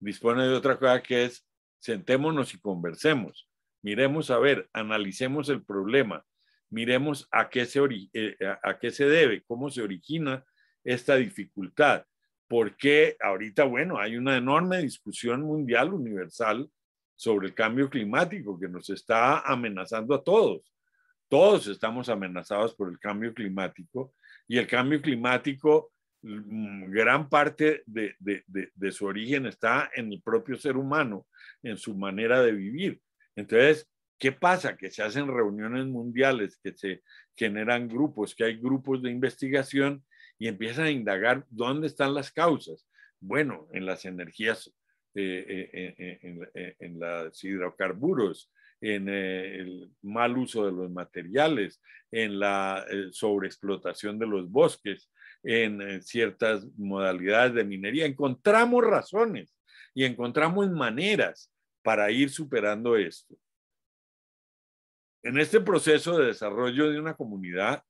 disponen de otra cosa que es sentémonos y conversemos. Miremos a ver, analicemos el problema, miremos a qué se, eh, a qué se debe, cómo se origina esta dificultad. Porque ahorita, bueno, hay una enorme discusión mundial, universal, sobre el cambio climático que nos está amenazando a todos. Todos estamos amenazados por el cambio climático y el cambio climático, mm, gran parte de, de, de su origen está en el propio ser humano, en su manera de vivir. Entonces, ¿Qué pasa? Que se hacen reuniones mundiales, que se generan grupos, que hay grupos de investigación y empiezan a indagar dónde están las causas. Bueno, en las energías, eh, eh, eh, en, los hidrocarburos, en el mal uso de los materiales, en la sobreexplotación de los bosques, en ciertas modalidades de minería. Encontramos razones y encontramos maneras para ir superando esto en este proceso de desarrollo de una comunidad,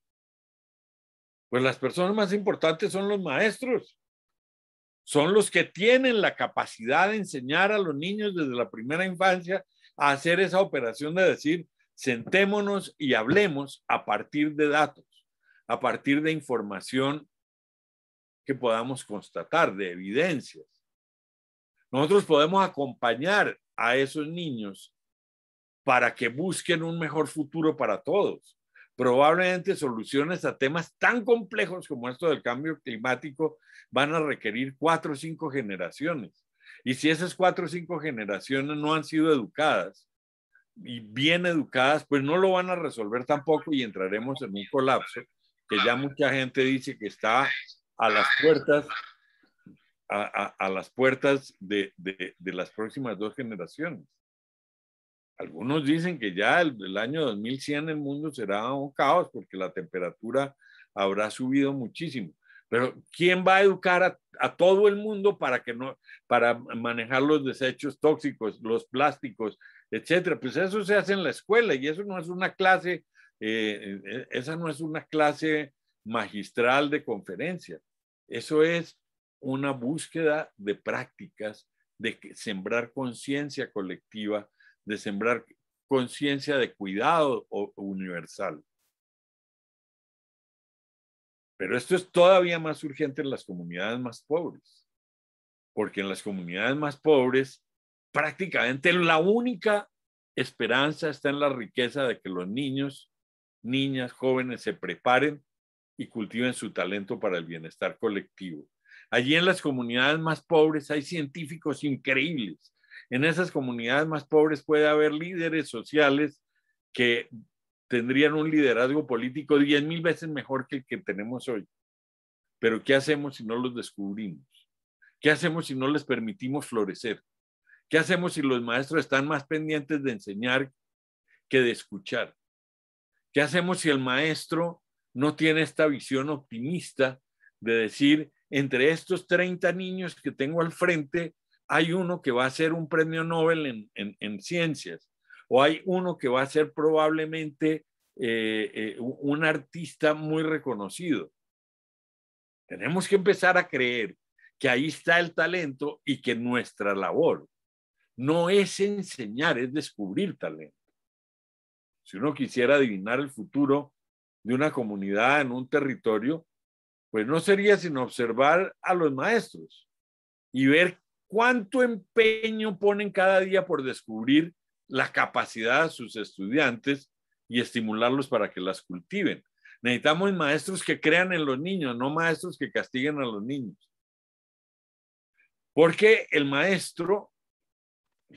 pues las personas más importantes son los maestros. Son los que tienen la capacidad de enseñar a los niños desde la primera infancia a hacer esa operación de decir, sentémonos y hablemos a partir de datos, a partir de información que podamos constatar, de evidencias. Nosotros podemos acompañar a esos niños para que busquen un mejor futuro para todos. Probablemente soluciones a temas tan complejos como esto del cambio climático van a requerir cuatro o cinco generaciones. Y si esas cuatro o cinco generaciones no han sido educadas y bien educadas, pues no lo van a resolver tampoco y entraremos en un colapso que ya mucha gente dice que está a las puertas a, las puertas de las próximas dos generaciones. Algunos dicen que ya el, año 2100 el mundo será un caos porque la temperatura habrá subido muchísimo. Pero ¿quién va a educar a, todo el mundo para que no, para manejar los desechos tóxicos, los plásticos, etcétera? Pues eso se hace en la escuela y eso no es una clase, eh, eh, esa no es una clase magistral de conferencia. Eso es una búsqueda de prácticas, de sembrar conciencia colectiva de sembrar conciencia de cuidado universal. Pero esto es todavía más urgente en las comunidades más pobres, porque en las comunidades más pobres prácticamente la única esperanza está en la riqueza de que los niños, niñas, jóvenes se preparen y cultiven su talento para el bienestar colectivo. Allí en las comunidades más pobres hay científicos increíbles en esas comunidades más pobres puede haber líderes sociales que tendrían un liderazgo político diez mil veces mejor que el que tenemos hoy. Pero ¿qué hacemos si no los descubrimos? ¿Qué hacemos si no les permitimos florecer? ¿Qué hacemos si los maestros están más pendientes de enseñar que de escuchar? ¿Qué hacemos si el maestro no tiene esta visión optimista de decir, entre estos 30 niños que tengo al frente, hay uno que va a ser un premio Nobel en, ciencias, o hay uno que va a ser probablemente eh, eh, un artista muy reconocido. Tenemos que empezar a creer que ahí está el talento y que nuestra labor no es enseñar, es descubrir talento. Si uno quisiera adivinar el futuro de una comunidad en un territorio, pues no sería sino observar a los maestros y ver cuánto empeño ponen cada día por descubrir la capacidad de sus estudiantes y estimularlos para que las cultiven. Necesitamos maestros que crean en los niños, no maestros que castiguen a los niños. Porque el maestro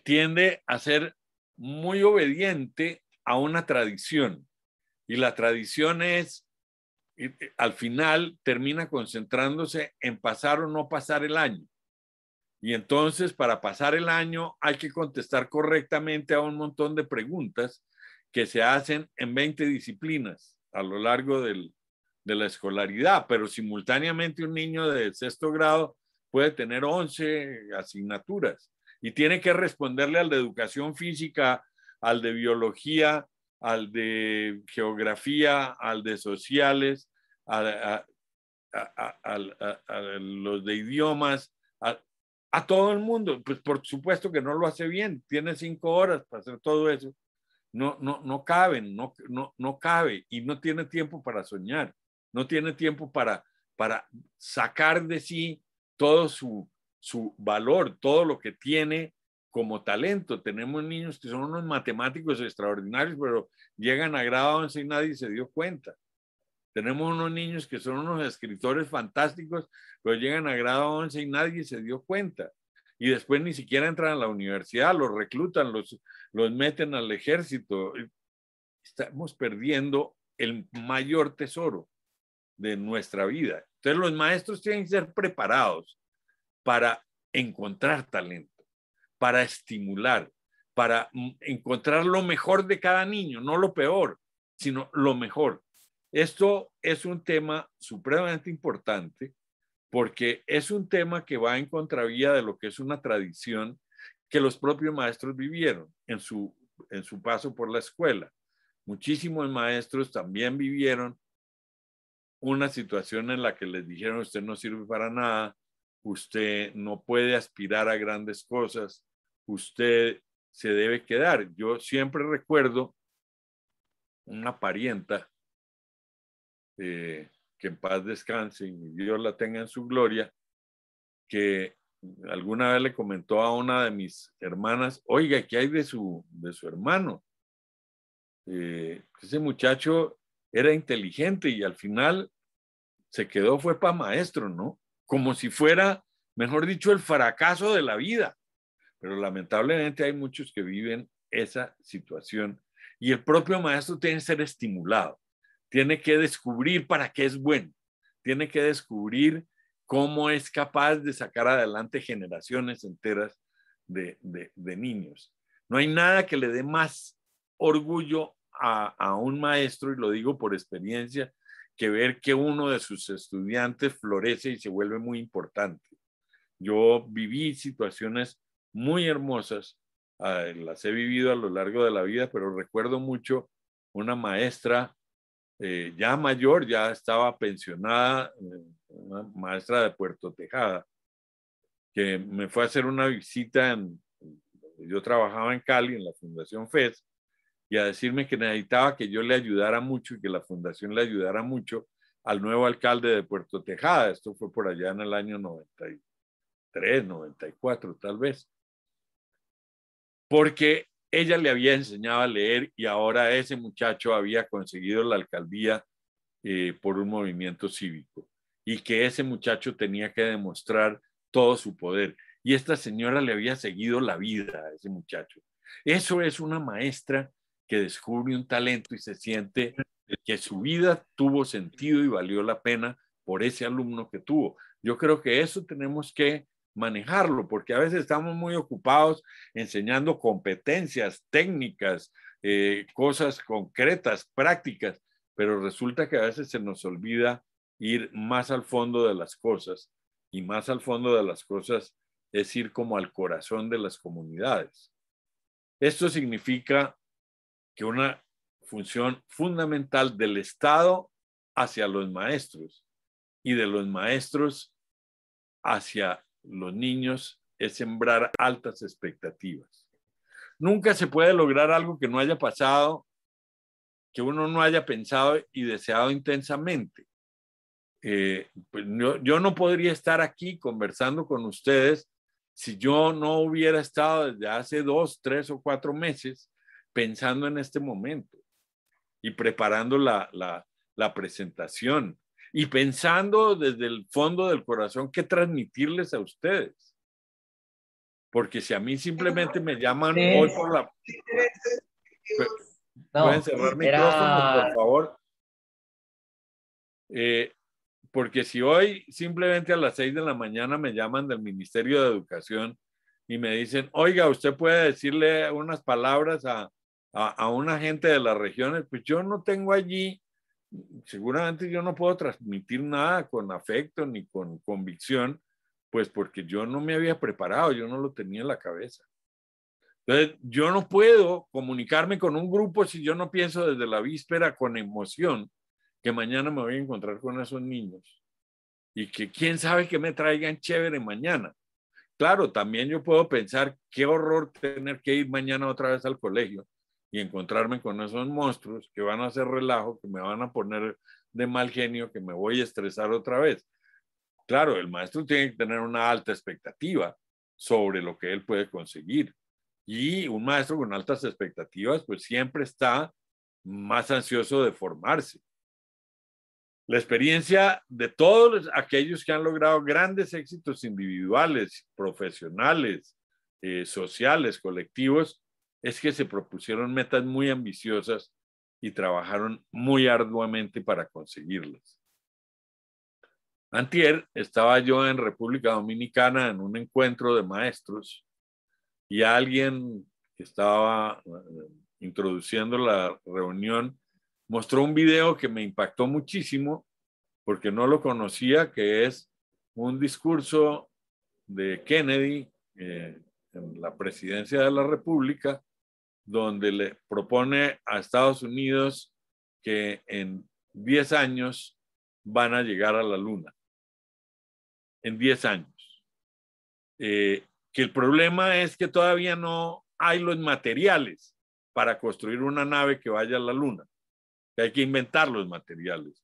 tiende a ser muy obediente a una tradición y la tradición es, al final, termina concentrándose en pasar o no pasar el año. Y entonces, para pasar el año, hay que contestar correctamente a un montón de preguntas que se hacen en 20 disciplinas a lo largo de la escolaridad, pero simultáneamente un niño de sexto grado puede tener 11 asignaturas y tiene que responderle al de educación física, al de biología, al de geografía, al de sociales, a, los de idiomas, a, todo el mundo. Pues por supuesto que no lo hace bien, tiene cinco horas para hacer todo eso. No, no, no caben, no, no, no cabe y no tiene tiempo para soñar, no tiene tiempo para, para sacar de sí todo su, su valor, todo lo que tiene como talento. Tenemos niños que son unos matemáticos extraordinarios, pero llegan a grado 11 y nadie se dio cuenta. Tenemos unos niños que son unos escritores fantásticos, pero llegan a grado 11 y nadie se dio cuenta. Y después ni siquiera entran a la universidad, los reclutan, los, los meten al ejército. Estamos perdiendo el mayor tesoro de nuestra vida. Entonces los maestros tienen que ser preparados para encontrar talento para estimular, para encontrar lo mejor de cada niño, no lo peor, sino lo mejor. Esto es un tema supremamente importante porque es un tema que va en contravía de lo que es una tradición que los propios maestros vivieron en su, en su paso por la escuela. Muchísimos maestros también vivieron una situación en la que les dijeron usted no sirve para nada, usted no puede aspirar a grandes cosas, usted se debe quedar. Yo siempre recuerdo una parienta eh, que en paz descanse y Dios la tenga en su gloria, que alguna vez le comentó a una de mis hermanas, oiga, ¿qué hay de su, de su hermano? Eh, ese muchacho era inteligente y al final se quedó, fue para maestro, ¿no? Como si fuera, mejor dicho, el fracaso de la vida. Pero lamentablemente hay muchos que viven esa situación y el propio maestro tiene que ser estimulado, tiene que descubrir para qué es bueno, tiene que descubrir cómo es capaz de sacar adelante generaciones enteras de, niños. No hay nada que le dé más orgullo a, un maestro, y lo digo por experiencia, que ver que uno de sus estudiantes florece y se vuelve muy importante. Yo viví situaciones muy hermosas, ah, las he vivido a lo largo de la vida, pero recuerdo mucho una maestra eh, ya mayor, ya estaba pensionada, eh, una maestra de Puerto Tejada, que me fue a hacer una visita en, yo trabajaba en Cali, en la Fundación FES, y a decirme que necesitaba que yo le ayudara mucho y que la fundación le ayudara mucho al nuevo alcalde de Puerto Tejada. Esto fue por allá en el año 93, 94 tal vez. Porque ella le había enseñado a leer y ahora ese muchacho había conseguido la alcaldía eh, por un movimiento cívico y que ese muchacho tenía que demostrar todo su poder. Y esta señora le había seguido la vida a ese muchacho. Eso es una maestra que descubre un talento y se siente que su vida tuvo sentido y valió la pena por ese alumno que tuvo. Yo creo que eso tenemos que manejarlo, porque a veces estamos muy ocupados enseñando competencias técnicas, eh, cosas concretas, prácticas, pero resulta que a veces se nos olvida ir más al fondo de las cosas y más al fondo de las cosas es ir como al corazón de las comunidades. Esto significa que una función fundamental del Estado hacia los maestros y de los maestros hacia los niños es sembrar altas expectativas. Nunca se puede lograr algo que no haya pasado, que uno no haya pensado y deseado intensamente. Eh, pues yo, yo no podría estar aquí conversando con ustedes si yo no hubiera estado desde hace dos, tres o cuatro meses pensando en este momento y preparando la, la, la presentación y pensando desde el fondo del corazón qué transmitirles a ustedes. Porque si a mí simplemente me llaman hoy por la... ¿Pueden cerrar micrófono, por favor? Eh, porque si hoy simplemente a las seis de la mañana me llaman del Ministerio de Educación y me dicen, oiga, usted puede decirle unas palabras a, a, a una gente de las regiones, pues yo no tengo allí, seguramente yo no puedo transmitir nada con afecto ni con convicción, pues porque yo no me había preparado, yo no lo tenía en la cabeza. Entonces, yo no puedo comunicarme con un grupo si yo no pienso desde la víspera con emoción que mañana me voy a encontrar con esos niños y que quién sabe que me traigan chévere mañana. Claro, también yo puedo pensar qué horror tener que ir mañana otra vez al colegio y encontrarme con esos monstruos que van a hacer relajo, que me van a poner de mal genio, que me voy a estresar otra vez. Claro, el maestro tiene que tener una alta expectativa sobre lo que él puede conseguir. Y un maestro con altas expectativas, pues siempre está más ansioso de formarse. La experiencia de todos aquellos que han logrado grandes éxitos individuales, profesionales, eh, sociales, colectivos, es que se propusieron metas muy ambiciosas y trabajaron muy arduamente para conseguirlas. Antier estaba yo en República Dominicana en un encuentro de maestros y alguien que estaba eh, introduciendo la reunión mostró un video que me impactó muchísimo porque no lo conocía, que es un discurso de Kennedy eh, en la presidencia de la República, donde le propone a Estados Unidos que en 10 años van a llegar a la Luna. En 10 años. Eh, que el problema es que todavía no hay los materiales para construir una nave que vaya a la Luna que hay que inventar los materiales,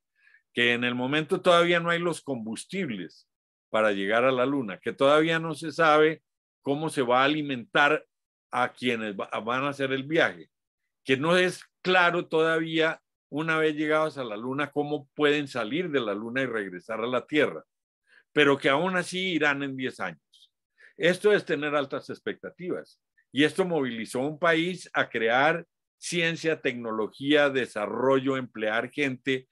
que en el momento todavía no hay los combustibles para llegar a la luna, que todavía no se sabe cómo se va a alimentar a quienes van a hacer el viaje, que no es claro todavía una vez llegados a la luna cómo pueden salir de la luna y regresar a la Tierra, pero que aún así irán en 10 años. Esto es tener altas expectativas y esto movilizó a un país a crear ciencia, tecnología, desarrollo, emplear gente,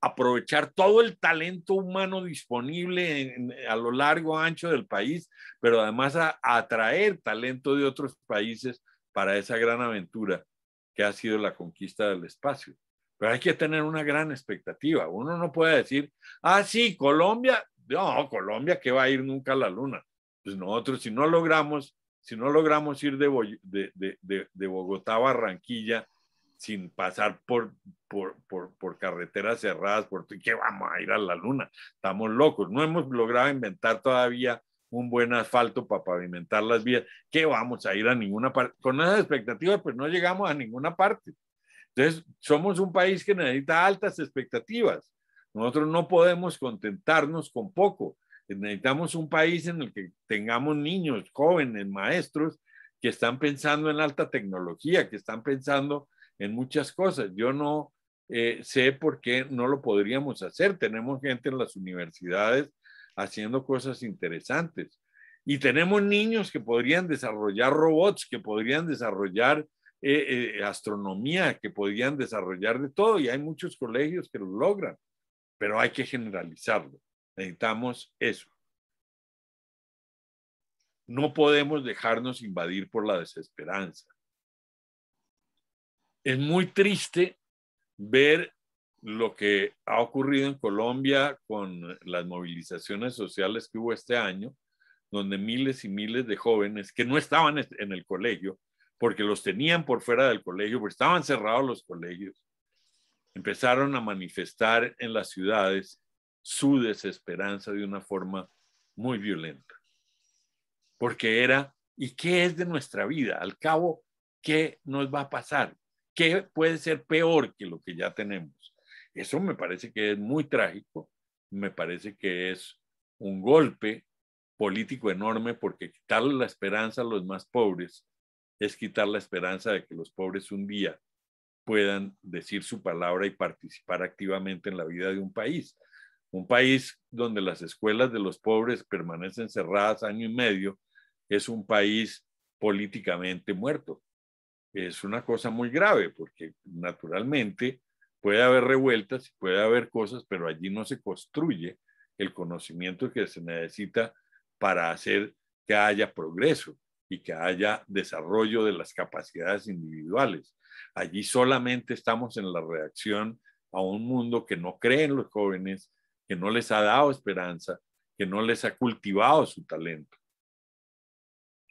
aprovechar todo el talento humano disponible a lo largo, ancho del país, pero además a, atraer talento de otros países para esa gran aventura que ha sido la conquista del espacio. Pero hay que tener una gran expectativa. Uno no puede decir, ah, sí, Colombia, no, Colombia que va a ir nunca a la luna. Pues nosotros, si no logramos si no logramos ir de, Bogotá a Barranquilla sin pasar por, por, carreteras cerradas, por ¿qué vamos a ir a la luna? Estamos locos. No hemos logrado inventar todavía un buen asfalto para pavimentar las vías. ¿Qué vamos a ir a ninguna parte? Con esas expectativas, pues no llegamos a ninguna parte. Entonces, somos un país que necesita altas expectativas. Nosotros no podemos contentarnos con poco. Necesitamos un país en el que tengamos niños, jóvenes, maestros que están pensando en alta tecnología, que están pensando en muchas cosas. Yo no eh, sé por qué no lo podríamos hacer. Tenemos gente en las universidades haciendo cosas interesantes. Y tenemos niños que podrían desarrollar robots, que podrían desarrollar eh, eh, astronomía, que podrían desarrollar de todo. Y hay muchos colegios que lo logran, pero hay que generalizarlo. Necesitamos eso. No podemos dejarnos invadir por la desesperanza. Es muy triste ver lo que ha ocurrido en Colombia con las movilizaciones sociales que hubo este año, donde miles y miles de jóvenes que no estaban en el colegio, porque los tenían por fuera del colegio, porque estaban cerrados los colegios, empezaron a manifestar en las ciudades su desesperanza de una forma muy violenta. Porque era, ¿y qué es de nuestra vida? Al cabo, ¿qué nos va a pasar? ¿Qué puede ser peor que lo que ya tenemos? Eso me parece que es muy trágico, me parece que es un golpe político enorme porque quitarle la esperanza a los más pobres es quitar la esperanza de que los pobres un día puedan decir su palabra y participar activamente en la vida de un país. Un país donde las escuelas de los pobres permanecen cerradas año y medio es un país políticamente muerto. Es una cosa muy grave porque naturalmente puede haber revueltas, puede haber cosas, pero allí no se construye el conocimiento que se necesita para hacer que haya progreso y que haya desarrollo de las capacidades individuales. Allí solamente estamos en la reacción a un mundo que no cree en los jóvenes, que no les ha dado esperanza, que no les ha cultivado su talento.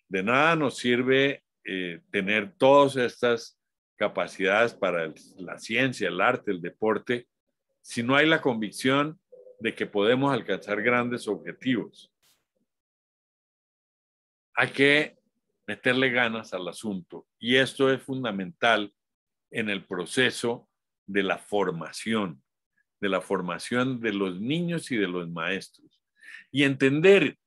De nada nos sirve eh, tener todas estas capacidades para la ciencia, el arte, el deporte, si no hay la convicción de que podemos alcanzar grandes objetivos. Hay que meterle ganas al asunto y esto es fundamental en el proceso de la formación, de la formación de los niños y de los maestros. Y entender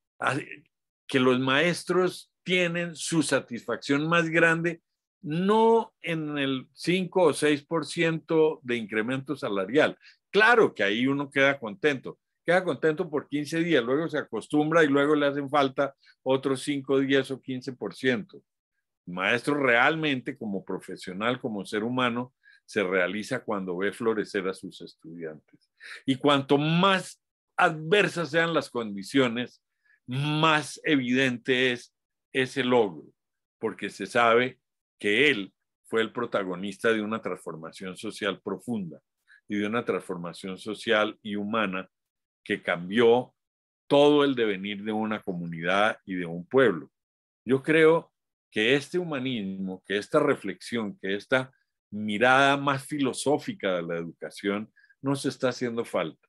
que los maestros tienen su satisfacción más grande no en el 5 o 6% de incremento salarial. Claro que ahí uno queda contento, queda contento por 15 días, luego se acostumbra y luego le hacen falta otros 5, 10 o 15%. El maestro realmente como profesional, como ser humano, se realiza cuando ve florecer a sus estudiantes. Y cuanto más adversas sean las condiciones, más evidente es ese logro, porque se sabe que él fue el protagonista de una transformación social profunda y de una transformación social y humana que cambió todo el devenir de una comunidad y de un pueblo. Yo creo que este humanismo, que esta reflexión, que esta mirada más filosófica de la educación nos está haciendo falta.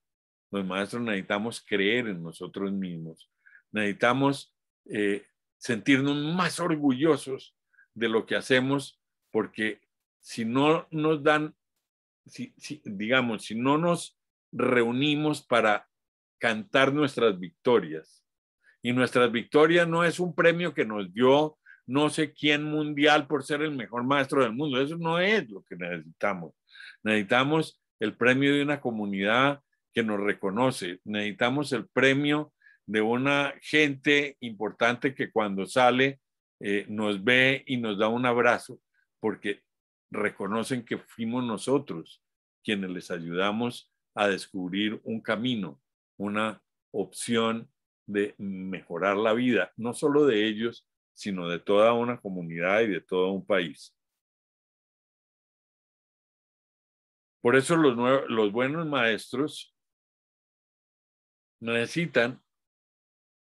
Los maestros necesitamos creer en nosotros mismos, necesitamos eh, sentirnos más orgullosos de lo que hacemos, porque si no nos dan, si, digamos, si no nos reunimos para cantar nuestras victorias, y nuestras victorias no es un premio que nos dio no sé quién mundial por ser el mejor maestro del mundo, eso no es lo que necesitamos. Necesitamos el premio de una comunidad que nos reconoce, necesitamos el premio de una gente importante que cuando sale eh, nos ve y nos da un abrazo porque reconocen que fuimos nosotros quienes les ayudamos a descubrir un camino, una opción de mejorar la vida, no solo de ellos, sino de toda una comunidad y de todo un país. Por eso los, los buenos maestros necesitan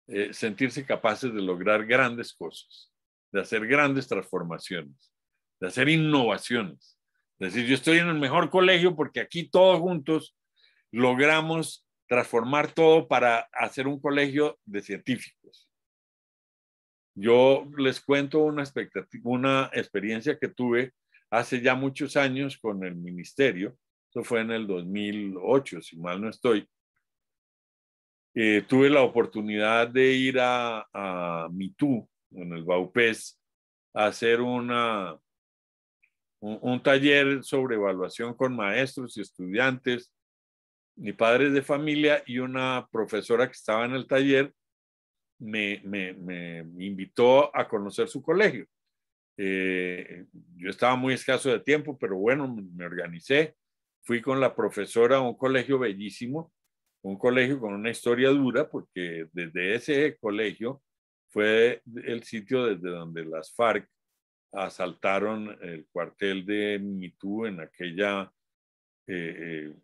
eh, sentirse capaces de lograr grandes cosas de hacer grandes transformaciones, de hacer innovaciones. Es decir, yo estoy en el mejor colegio porque aquí todos juntos logramos transformar todo para hacer un colegio de científicos. Yo les cuento una, una experiencia que tuve hace ya muchos años con el ministerio. Eso fue en el 2008, si mal no estoy. Eh, tuve la oportunidad de ir a, a Mitú, en el Baupés, a hacer una, un, taller sobre evaluación con maestros y estudiantes, mi padres de familia y una profesora que estaba en el taller me, me, me invitó a conocer su colegio. Eh, yo estaba muy escaso de tiempo, pero bueno, me organicé. Fui con la profesora a un colegio bellísimo, un colegio con una historia dura, porque desde ese colegio fue el sitio desde donde las FARC asaltaron el cuartel de Mitú en aquella eh, eh,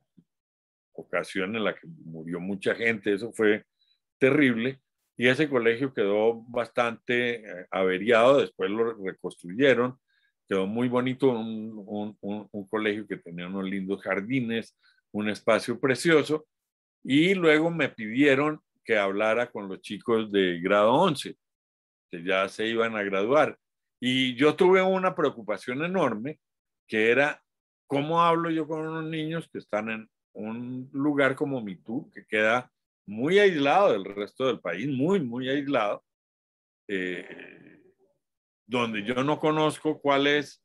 ocasión en la que murió mucha gente. Eso fue terrible. y ese colegio quedó bastante eh, averiado, después lo reconstruyeron, quedó muy bonito, un, un, colegio que tenía unos lindos jardines, un espacio precioso, y luego me pidieron que hablara con los chicos de grado 11, que ya se iban a graduar. Y yo tuve una preocupación enorme, que era cómo hablo yo con unos niños que están en un lugar como Mitú, que queda muy aislado del resto del país, muy, muy aislado, eh, donde yo no conozco cuál es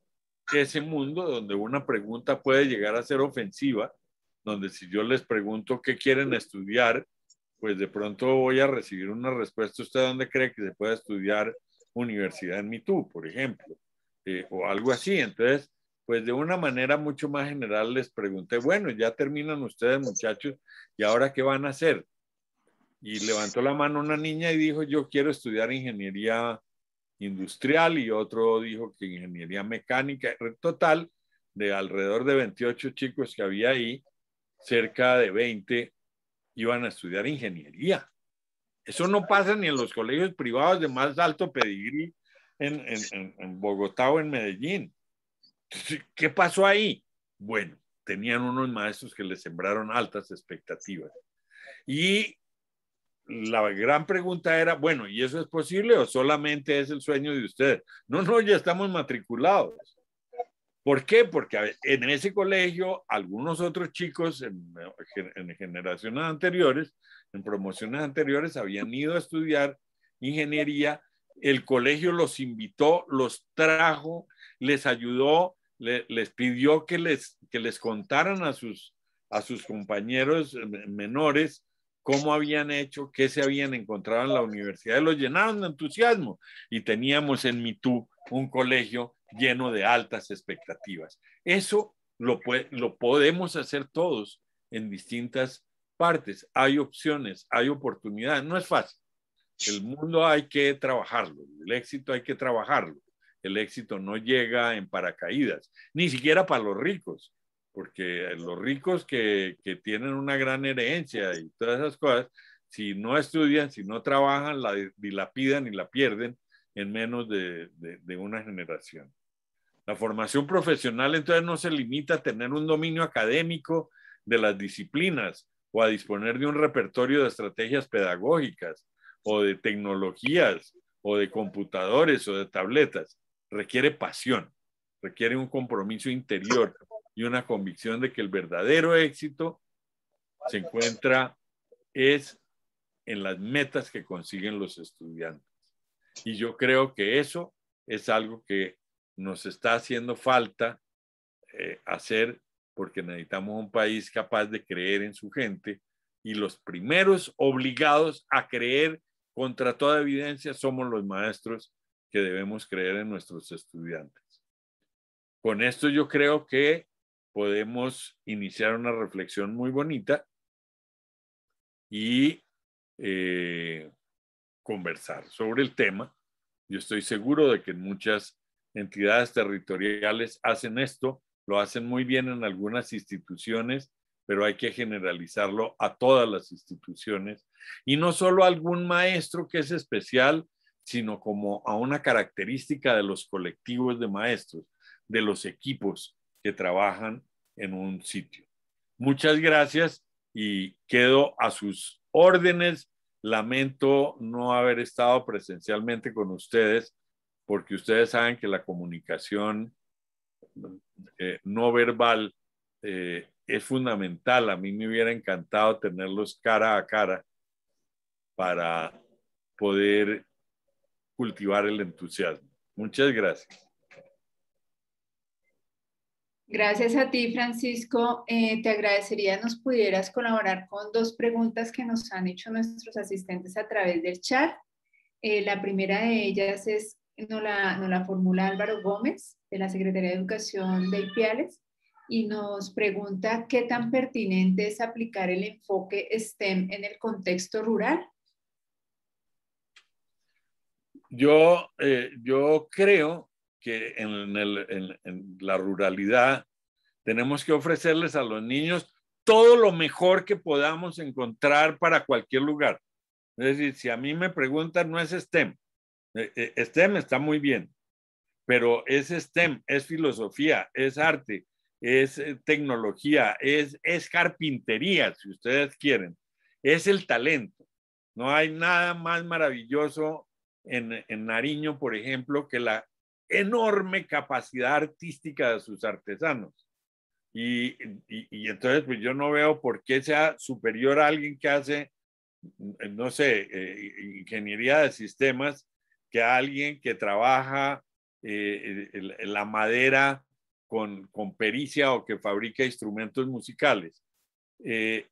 ese mundo, donde una pregunta puede llegar a ser ofensiva, donde si yo les pregunto qué quieren estudiar, pues de pronto voy a recibir una respuesta. ¿Usted dónde cree que se puede estudiar universidad en Mitú, por ejemplo? Eh, o algo así. Entonces, pues de una manera mucho más general les pregunté, bueno, ya terminan ustedes muchachos, ¿y ahora qué van a hacer? Y levantó la mano una niña y dijo, yo quiero estudiar ingeniería industrial y otro dijo que ingeniería mecánica. Total, de alrededor de 28 chicos que había ahí, cerca de 20 iban a estudiar ingeniería. Eso no pasa ni en los colegios privados de más alto pedigrí en, en, en Bogotá o en Medellín. ¿Qué pasó ahí? Bueno, tenían unos maestros que les sembraron altas expectativas. Y la gran pregunta era, bueno, ¿y eso es posible o solamente es el sueño de ustedes? No, no, ya estamos matriculados. ¿Por qué? Porque en ese colegio algunos otros chicos en, en, generaciones anteriores, en promociones anteriores, habían ido a estudiar ingeniería. El colegio los invitó, los trajo, les ayudó, les pidió que les, que les contaran a sus, a sus compañeros menores cómo habían hecho, qué se habían encontrado en la universidad, los llenaron de entusiasmo y teníamos en Mitú un colegio lleno de altas expectativas. Eso lo, lo podemos hacer todos en distintas partes. Hay opciones, hay oportunidades, no es fácil. El mundo hay que trabajarlo, el éxito hay que trabajarlo. El éxito no llega en paracaídas, ni siquiera para los ricos porque los ricos que, tienen una gran herencia y todas esas cosas, si no estudian, si no trabajan, la dilapidan y la pierden en menos de, de, una generación. La formación profesional entonces no se limita a tener un dominio académico de las disciplinas o a disponer de un repertorio de estrategias pedagógicas o de tecnologías o de computadores o de tabletas. Requiere pasión, requiere un compromiso interior, y una convicción de que el verdadero éxito se encuentra es en las metas que consiguen los estudiantes. Y yo creo que eso es algo que nos está haciendo falta eh, hacer porque necesitamos un país capaz de creer en su gente y los primeros obligados a creer contra toda evidencia somos los maestros que debemos creer en nuestros estudiantes. Con esto yo creo que podemos iniciar una reflexión muy bonita y eh, conversar sobre el tema. Yo estoy seguro de que muchas entidades territoriales hacen esto, lo hacen muy bien en algunas instituciones, pero hay que generalizarlo a todas las instituciones y no solo a algún maestro que es especial, sino como a una característica de los colectivos de maestros, de los equipos que trabajan en un sitio. Muchas gracias y quedo a sus órdenes. Lamento no haber estado presencialmente con ustedes porque ustedes saben que la comunicación eh, no verbal eh, es fundamental. A mí me hubiera encantado tenerlos cara a cara para poder cultivar el entusiasmo. Muchas gracias. Gracias a ti, Francisco. Eh, te agradecería nos pudieras colaborar con dos preguntas que nos han hecho nuestros asistentes a través del chat. Eh, la primera de ellas es, nos la, la formula Álvaro Gómez, de la Secretaría de Educación de Ipiales, y nos pregunta qué tan pertinente es aplicar el enfoque STEM en el contexto rural. Yo, eh, yo creo que en, la ruralidad tenemos que ofrecerles a los niños todo lo mejor que podamos encontrar para cualquier lugar. Es decir, si a mí me preguntan, no es STEM. Eh, eh, STEM está muy bien, pero es STEM, es filosofía, es arte, es eh, tecnología, es, carpintería, si ustedes quieren, es el talento. No hay nada más maravilloso en, Nariño, por ejemplo, que la enorme capacidad artística de sus artesanos. Y, y, entonces, pues yo no veo por qué sea superior a alguien que hace, no sé, ingeniería de sistemas, que alguien que trabaja eh, la madera con, con, pericia o que fabrica instrumentos musicales. Eh,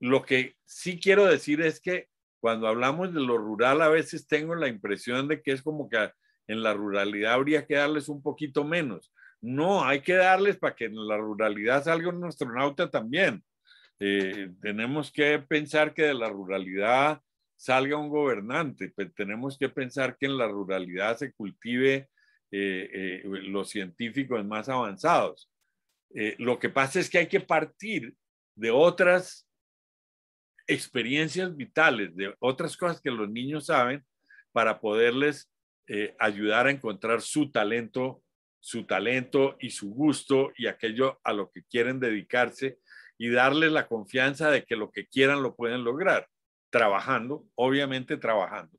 lo que sí quiero decir es que cuando hablamos de lo rural a veces tengo la impresión de que es como que en la ruralidad habría que darles un poquito menos. No, hay que darles para que en la ruralidad salga un astronauta también. Eh, tenemos que pensar que de la ruralidad salga un gobernante, pues tenemos que pensar que en la ruralidad se cultive eh, eh, los científicos más avanzados. Eh, lo que pasa es que hay que partir de otras experiencias vitales, de otras cosas que los niños saben para poderles ayudar a encontrar su talento, su talento y su gusto y aquello a lo que quieren dedicarse y darles la confianza de que lo que quieran lo pueden lograr, trabajando, obviamente trabajando,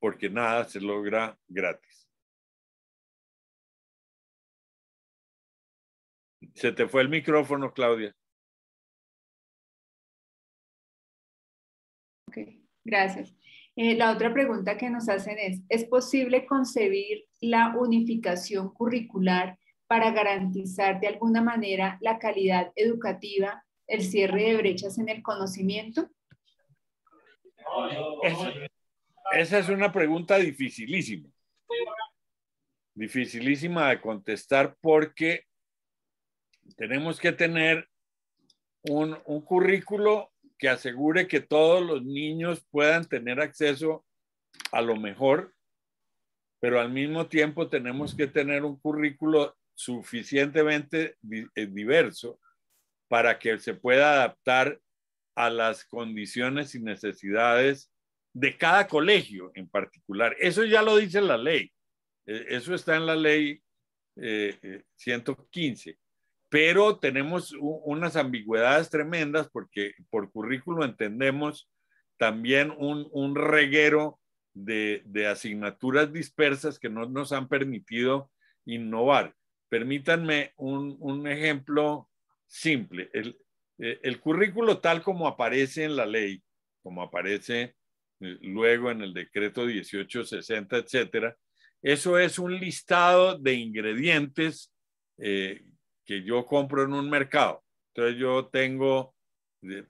porque nada se logra gratis. Se te fue el micrófono, Claudia. Ok, gracias. Eh, la otra pregunta que nos hacen es, ¿es posible concebir la unificación curricular para garantizar de alguna manera la calidad educativa, el cierre de brechas en el conocimiento? Esa, es una pregunta dificilísima. Dificilísima de contestar porque tenemos que tener un, un currículo que asegure que todos los niños puedan tener acceso a lo mejor, pero al mismo tiempo tenemos que tener un currículo suficientemente eh, diverso para que se pueda adaptar a las condiciones y necesidades de cada colegio en particular. Eso ya lo dice la ley. E, eso está en la ley 115. Eh, pero tenemos unas ambigüedades tremendas porque por currículo entendemos también un, reguero de, asignaturas dispersas que no nos han permitido innovar. Permítanme un, ejemplo simple. El, el, currículo tal como aparece en la ley, como aparece eh, luego en el decreto 1860, etcétera, eso es un listado de ingredientes eh, que yo compro en un mercado. Entonces yo tengo,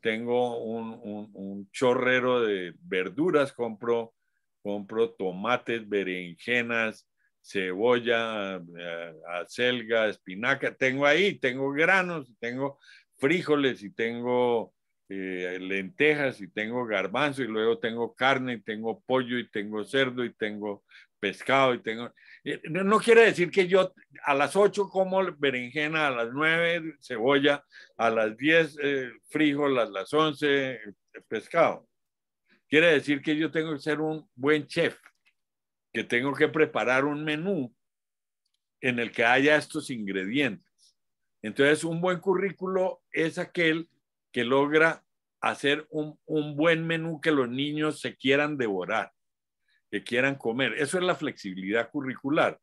tengo un, un, chorrero de verduras, compro, compro tomates, berenjenas, cebolla, eh, acelga, espinaca. Tengo ahí, tengo granos, tengo frijoles y tengo eh, lentejas y tengo garbanzo y luego tengo carne y tengo pollo y tengo cerdo y tengo pescado y tengo... Eh, no, quiere decir que yo a las 8 como berenjena, a las 9 cebolla, a las 10 eh, frijoles, a las 11 eh, pescado. Quiere decir que yo tengo que ser un buen chef, que tengo que preparar un menú en el que haya estos ingredientes. Entonces, un buen currículo es aquel que logra hacer un, un buen menú que los niños se quieran devorar que quieran comer. Eso es la flexibilidad curricular.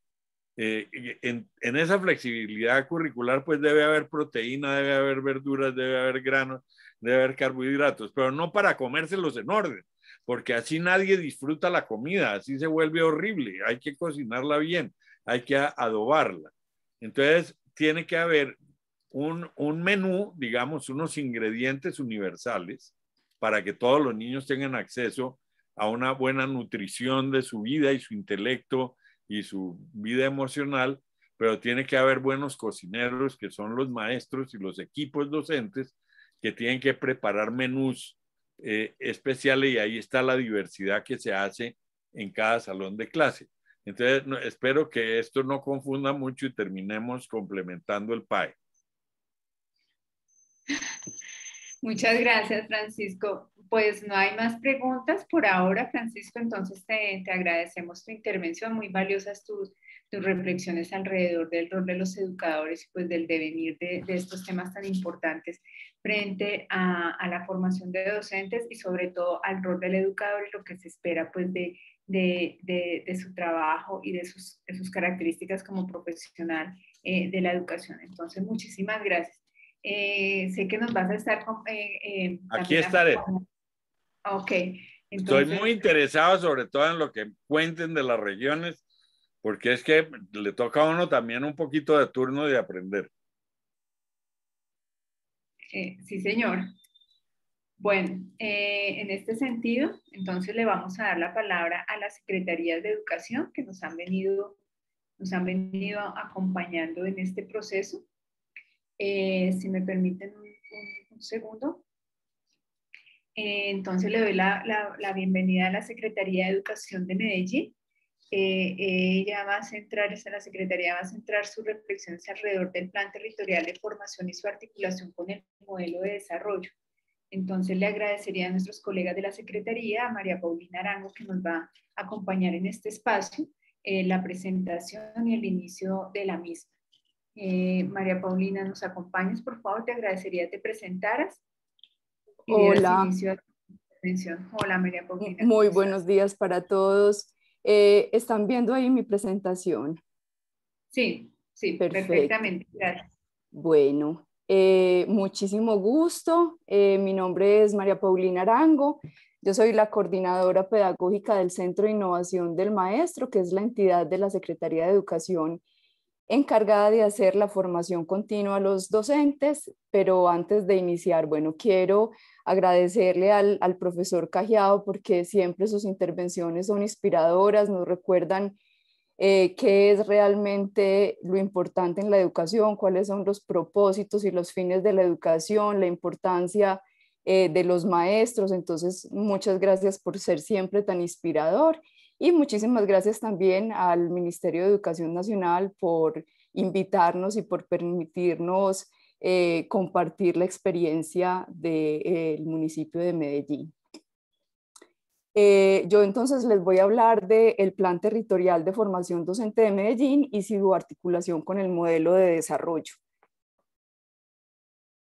Eh, en, en, esa flexibilidad curricular, pues debe haber proteína, debe haber verduras, debe haber granos, debe haber carbohidratos, pero no para comérselos en orden, porque así nadie disfruta la comida, así se vuelve horrible. Hay que cocinarla bien, hay que adobarla. Entonces, tiene que haber un, un menú, digamos, unos ingredientes universales para que todos los niños tengan acceso a una buena nutrición de su vida y su intelecto y su vida emocional, pero tiene que haber buenos cocineros que son los maestros y los equipos docentes que tienen que preparar menús eh, especiales y ahí está la diversidad que se hace en cada salón de clase. Entonces, espero que esto no confunda mucho y terminemos complementando el PAE. Muchas gracias, Francisco pues no hay más preguntas por ahora, Francisco, entonces te, te agradecemos tu intervención, muy valiosas tus, tus, reflexiones alrededor del rol de los educadores y pues del devenir de, estos temas tan importantes frente a, a, la formación de docentes y sobre todo al rol del educador y lo que se espera pues de, de, de su trabajo y de sus, sus, características como profesional eh, de la educación. Entonces, muchísimas gracias. Eh, sé que nos vas a estar... Eh, eh Aquí estaré. Ok. Estoy muy interesado sobre todo en lo que cuenten de las regiones, porque es que le toca a uno también un poquito de turno de aprender. Eh, sí, señor. Bueno, eh, en este sentido, entonces le vamos a dar la palabra a las secretarías de educación que nos han venido, nos han venido acompañando en este proceso. Eh, si me permiten un segundo. Eh, entonces le doy la, bienvenida a la Secretaría de Educación de Medellín. Eh, ella va a centrar, la Secretaría va a centrar sus reflexiones alrededor del plan territorial de formación y su articulación con el modelo de desarrollo. Entonces le agradecería a nuestros colegas de la Secretaría, a María Paulina Arango, que nos va a acompañar en este espacio, la presentación y el inicio de la misma. María Paulina, ¿nos acompañas? Por favor, te agradecería que te presentaras Hola. Hola, María Paulina. Muy buenos días para todos. Eh, ¿Están viendo ahí mi presentación? Sí, sí, perfectamente. Gracias. Bueno, eh, muchísimo gusto. Eh, mi nombre es María Paulina Arango. Yo soy la coordinadora pedagógica del Centro de Innovación del Maestro, que es la entidad de la Secretaría de Educación encargada de hacer la formación continua a los docentes, pero antes de iniciar, bueno, quiero agradecerle al, profesor Cajiao porque siempre sus intervenciones son inspiradoras, nos recuerdan eh, qué es realmente lo importante en la educación, cuáles son los propósitos y los fines de la educación, la importancia eh, de los maestros. Entonces, muchas gracias por ser siempre tan inspirador y muchísimas gracias también al Ministerio de Educación Nacional por invitarnos y por permitirnos eh, compartir la experiencia del municipio de Medellín. Eh, yo entonces les voy a hablar del Plan Territorial de Formación Docente de Medellín y su articulación con el modelo de desarrollo.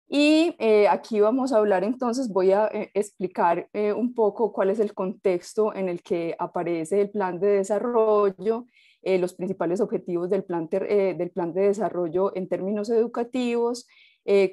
Y eh, aquí vamos a hablar entonces, voy a eh, explicar eh, un poco cuál es el contexto en el que aparece el plan de desarrollo, los principales objetivos del plan, del plan de desarrollo en términos educativos,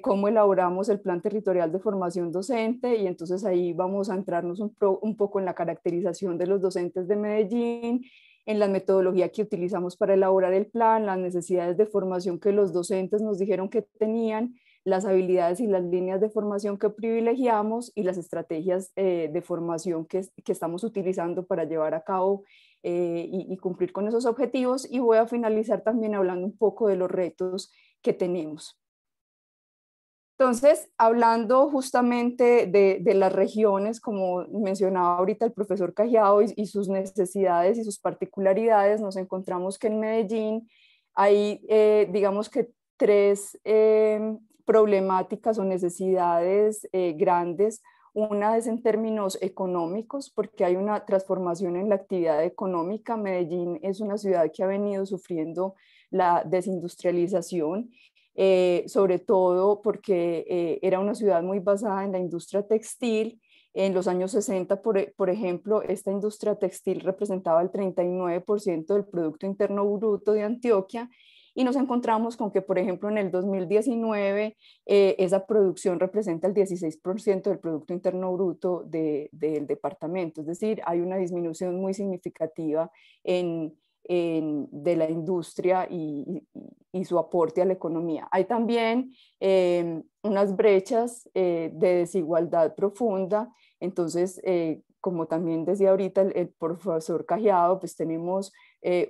cómo elaboramos el plan territorial de formación docente y entonces ahí vamos a entrarnos un, un poco en la caracterización de los docentes de Medellín, en la metodología que utilizamos para elaborar el plan, las necesidades de formación que los docentes nos dijeron que tenían las habilidades y las líneas de formación que privilegiamos y las estrategias eh, de formación que, que, estamos utilizando para llevar a cabo eh, y, cumplir con esos objetivos. Y voy a finalizar también hablando un poco de los retos que tenemos. Entonces, hablando justamente de, de, las regiones, como mencionaba ahorita el profesor Cajiao y, y, sus necesidades y sus particularidades, nos encontramos que en Medellín hay, eh, digamos que tres problemáticas o necesidades eh, grandes. Una es en términos económicos, porque hay una transformación en la actividad económica. Medellín es una ciudad que ha venido sufriendo la desindustrialización, eh, sobre todo porque eh, era una ciudad muy basada en la industria textil. En los años 60, por, por ejemplo, esta industria textil representaba el 39% del Producto Interno Bruto de Antioquia y nos encontramos con que, por ejemplo, en el 2019 eh, esa producción representa el 16% del Producto Interno Bruto del departamento, es decir, hay una disminución muy significativa en, de la industria y, y, su aporte a la economía. Hay también em, unas brechas eh, de desigualdad profunda, entonces, eh, como también decía ahorita el, el profesor Cajiado, pues tenemos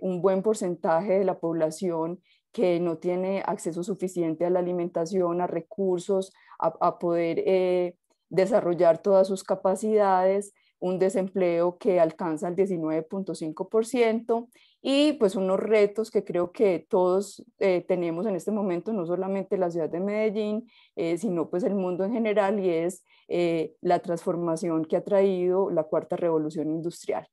un buen porcentaje de la población que no tiene acceso suficiente a la alimentación, a recursos, a, poder eh, desarrollar todas sus capacidades, un desempleo que alcanza el 19.5% y pues unos retos que creo que todos eh, tenemos en este momento, no solamente la ciudad de Medellín, eh, sino pues el mundo en general y es eh, la transformación que ha traído la cuarta revolución industrial.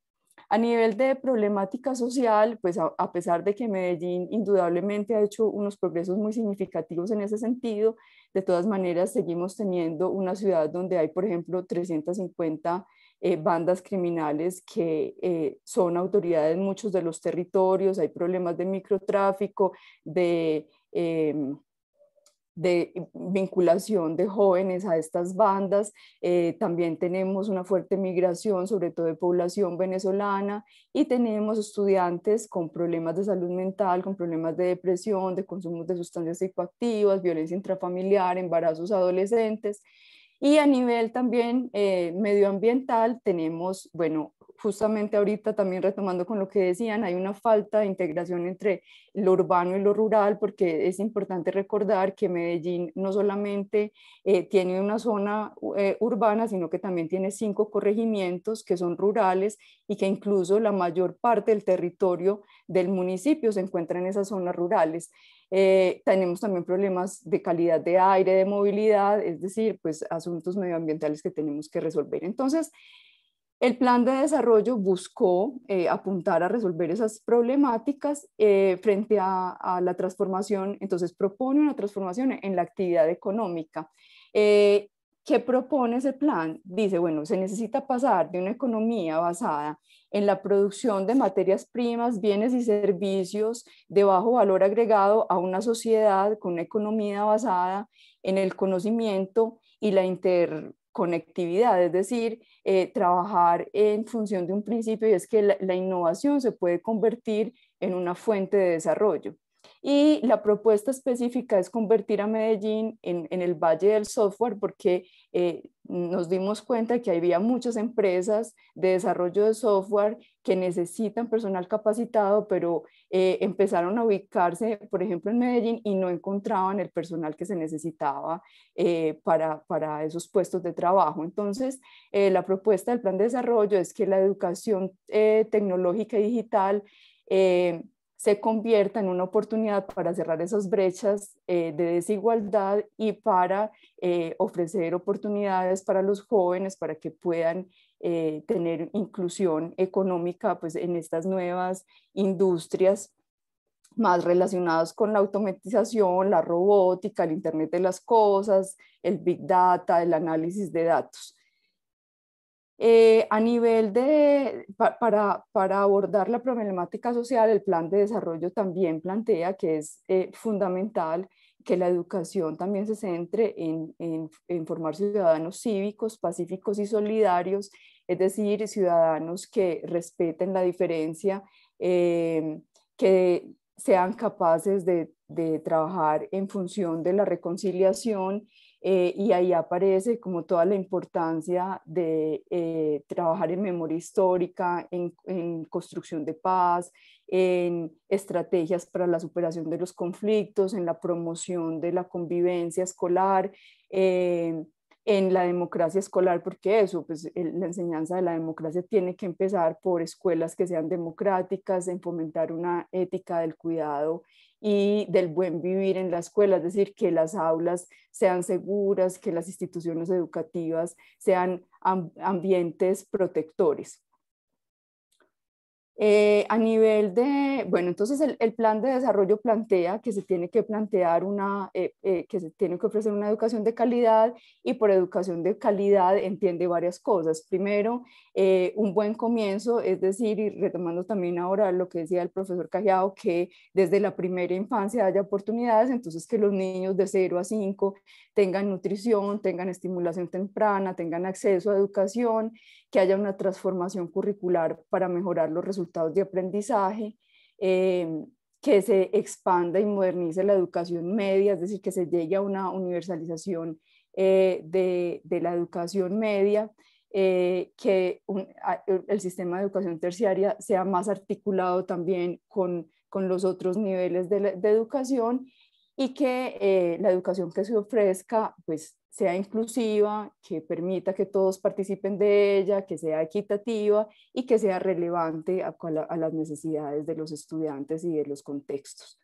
A nivel de problemática social, pues a, pesar de que Medellín indudablemente ha hecho unos progresos muy significativos en ese sentido, de todas maneras seguimos teniendo una ciudad donde hay, por ejemplo, 350 eh, bandas criminales que eh, son autoridades en muchos de los territorios, hay problemas de microtráfico, de... Em, de vinculación de jóvenes a estas bandas. Eh, también tenemos una fuerte migración, sobre todo de población venezolana, y tenemos estudiantes con problemas de salud mental, con problemas de depresión, de consumo de sustancias psicoactivas, violencia intrafamiliar, embarazos adolescentes. Y a nivel también eh, medioambiental tenemos, bueno, justamente ahorita también retomando con lo que decían, hay una falta de integración entre lo urbano y lo rural, porque es importante recordar que Medellín no solamente eh, tiene una zona eh, urbana, sino que también tiene cinco corregimientos que son rurales y que incluso la mayor parte del territorio del municipio se encuentra en esas zonas rurales. Eh, tenemos también problemas de calidad de aire, de movilidad, es decir, pues asuntos medioambientales que tenemos que resolver. Entonces, el plan de desarrollo buscó eh, apuntar a resolver esas problemáticas eh, frente a, la transformación, entonces propone una transformación en la actividad económica. ¿Qué propone ese plan? Dice, bueno, se necesita pasar de una economía basada en la producción de materias primas, bienes y servicios de bajo valor agregado a una sociedad con una economía basada en el conocimiento y la inter conectividad, es decir, eh, trabajar en función de un principio y es que la, innovación se puede convertir en una fuente de desarrollo. Y la propuesta específica es convertir a Medellín en, el Valle del Software porque eh, nos dimos cuenta que había muchas empresas de desarrollo de software que necesitan personal capacitado, pero eh, empezaron a ubicarse, por ejemplo, en Medellín y no encontraban el personal que se necesitaba eh, para, para, esos puestos de trabajo. Entonces, la propuesta del plan de desarrollo es que la educación tecnológica y digital se convierta en una oportunidad para cerrar esas brechas eh, de desigualdad y para eh, ofrecer oportunidades para los jóvenes para que puedan eh, tener inclusión económica pues, en estas nuevas industrias más relacionadas con la automatización, la robótica, el Internet de las Cosas, el Big Data, el análisis de datos. Eh, a nivel de, para, para, abordar la problemática social, el plan de desarrollo también plantea que es eh, fundamental que la educación también se centre en, en, formar ciudadanos cívicos, pacíficos y solidarios, es decir, ciudadanos que respeten la diferencia, eh, que sean capaces de, de trabajar en función de la reconciliación eh, y ahí aparece como toda la importancia de eh, trabajar en memoria histórica, en, construcción de paz, en estrategias para la superación de los conflictos, en la promoción de la convivencia escolar, eh, en la democracia escolar, porque eso, pues la enseñanza de la democracia tiene que empezar por escuelas que sean democráticas, en fomentar una ética del cuidado y del buen vivir en la escuela, es decir, que las aulas sean seguras, que las instituciones educativas sean ambientes protectores. Eh, a nivel de, bueno, entonces el, plan de desarrollo plantea que se tiene que plantear una, eh, eh, que se tiene que ofrecer una educación de calidad y por educación de calidad entiende varias cosas. Primero, un buen comienzo, es decir, y retomando también ahora lo que decía el profesor Cajiao, que desde la primera infancia haya oportunidades, entonces que los niños de 0 a 5 tengan nutrición, tengan estimulación temprana, tengan acceso a educación, que haya una transformación curricular para mejorar los resultados de aprendizaje, eh, que se expanda y modernice la educación media, es decir, que se llegue a una universalización eh, de, la educación media, eh, que el sistema de educación terciaria sea más articulado también con, los otros niveles de, de educación y que la educación que se ofrezca pues sea inclusiva, que permita que todos participen de ella, que sea equitativa y que sea relevante a, las necesidades de los estudiantes y de los contextos.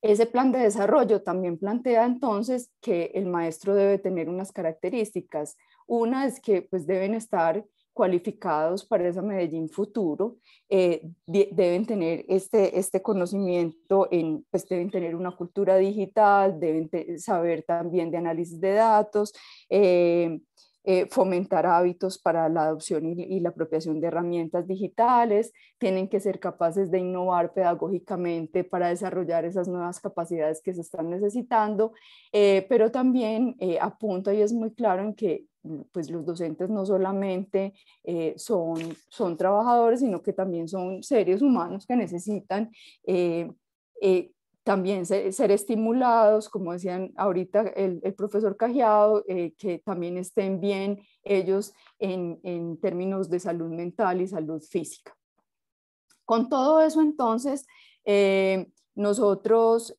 Ese plan de desarrollo también plantea entonces que el maestro debe tener unas características. Una es que pues deben estar cualificados para esa Medellín futuro eh, deben tener este, este conocimiento, en, pues deben tener una cultura digital, deben saber también de análisis de datos, eh, eh, fomentar hábitos para la adopción y, la apropiación de herramientas digitales, tienen que ser capaces de innovar pedagógicamente para desarrollar esas nuevas capacidades que se están necesitando, pero también apunta y es muy claro en que pues los docentes no solamente eh, son, son trabajadores, sino que también son seres humanos que necesitan eh, eh, también ser, estimulados, como decían ahorita el, el profesor Cajiado, que también estén bien ellos en, en, términos de salud mental y salud física. Con todo eso, entonces, nosotros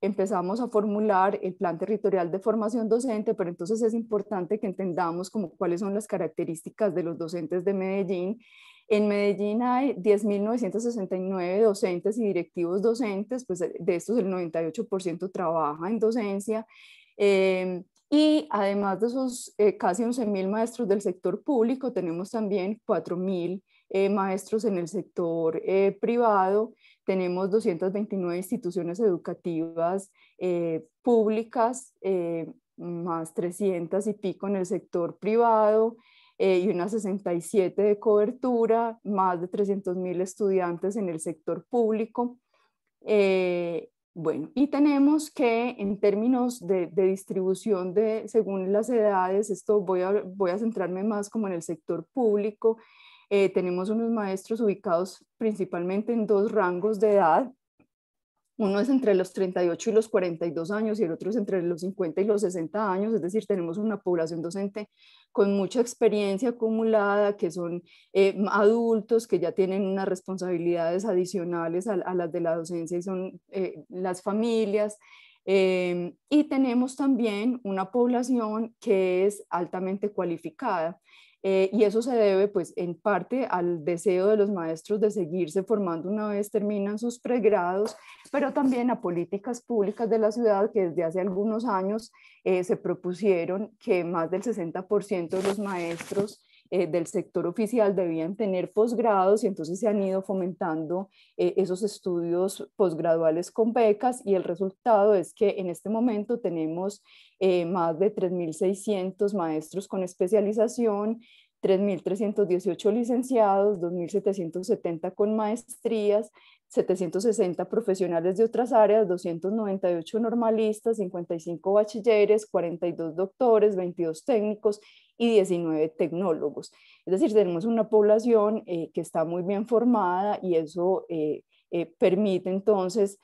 empezamos a formular el plan territorial de formación docente, pero entonces es importante que entendamos como cuáles son las características de los docentes de Medellín. En Medellín hay 10.969 docentes y directivos docentes, pues de estos el 98% trabaja en docencia. Eh, y además de esos eh, casi 11.000 maestros del sector público, tenemos también 4.000 eh, maestros en el sector privado tenemos 229 instituciones educativas eh, públicas, eh, más 300 y pico en el sector privado eh, y unas 67 de cobertura, más de 300 mil estudiantes en el sector público. bueno, y tenemos que en términos de, de, distribución de, según las edades, esto voy a, voy a centrarme más como en el sector público, eh, tenemos unos maestros ubicados principalmente en dos rangos de edad. Uno es entre los 38 y los 42 años y el otro es entre los 50 y los 60 años, es decir, tenemos una población docente con mucha experiencia acumulada, que son eh, adultos, que ya tienen unas responsabilidades adicionales a, las de la docencia y son eh, las familias. y tenemos también una población que es altamente cualificada. Eh, y eso se debe, pues, en parte al deseo de los maestros de seguirse formando una vez terminan sus pregrados, pero también a políticas públicas de la ciudad que desde hace algunos años eh, se propusieron que más del 60% de los maestros eh, del sector oficial debían tener posgrados y entonces se han ido fomentando eh, esos estudios posgraduales con becas y el resultado es que en este momento tenemos eh, más de 3.600 maestros con especialización, 3.318 licenciados, 2.770 con maestrías, 760 profesionales de otras áreas, 298 normalistas, 55 bachilleres, 42 doctores, 22 técnicos y 19 tecnólogos. Es decir, tenemos una población eh, que está muy bien formada y eso eh, eh, permite entonces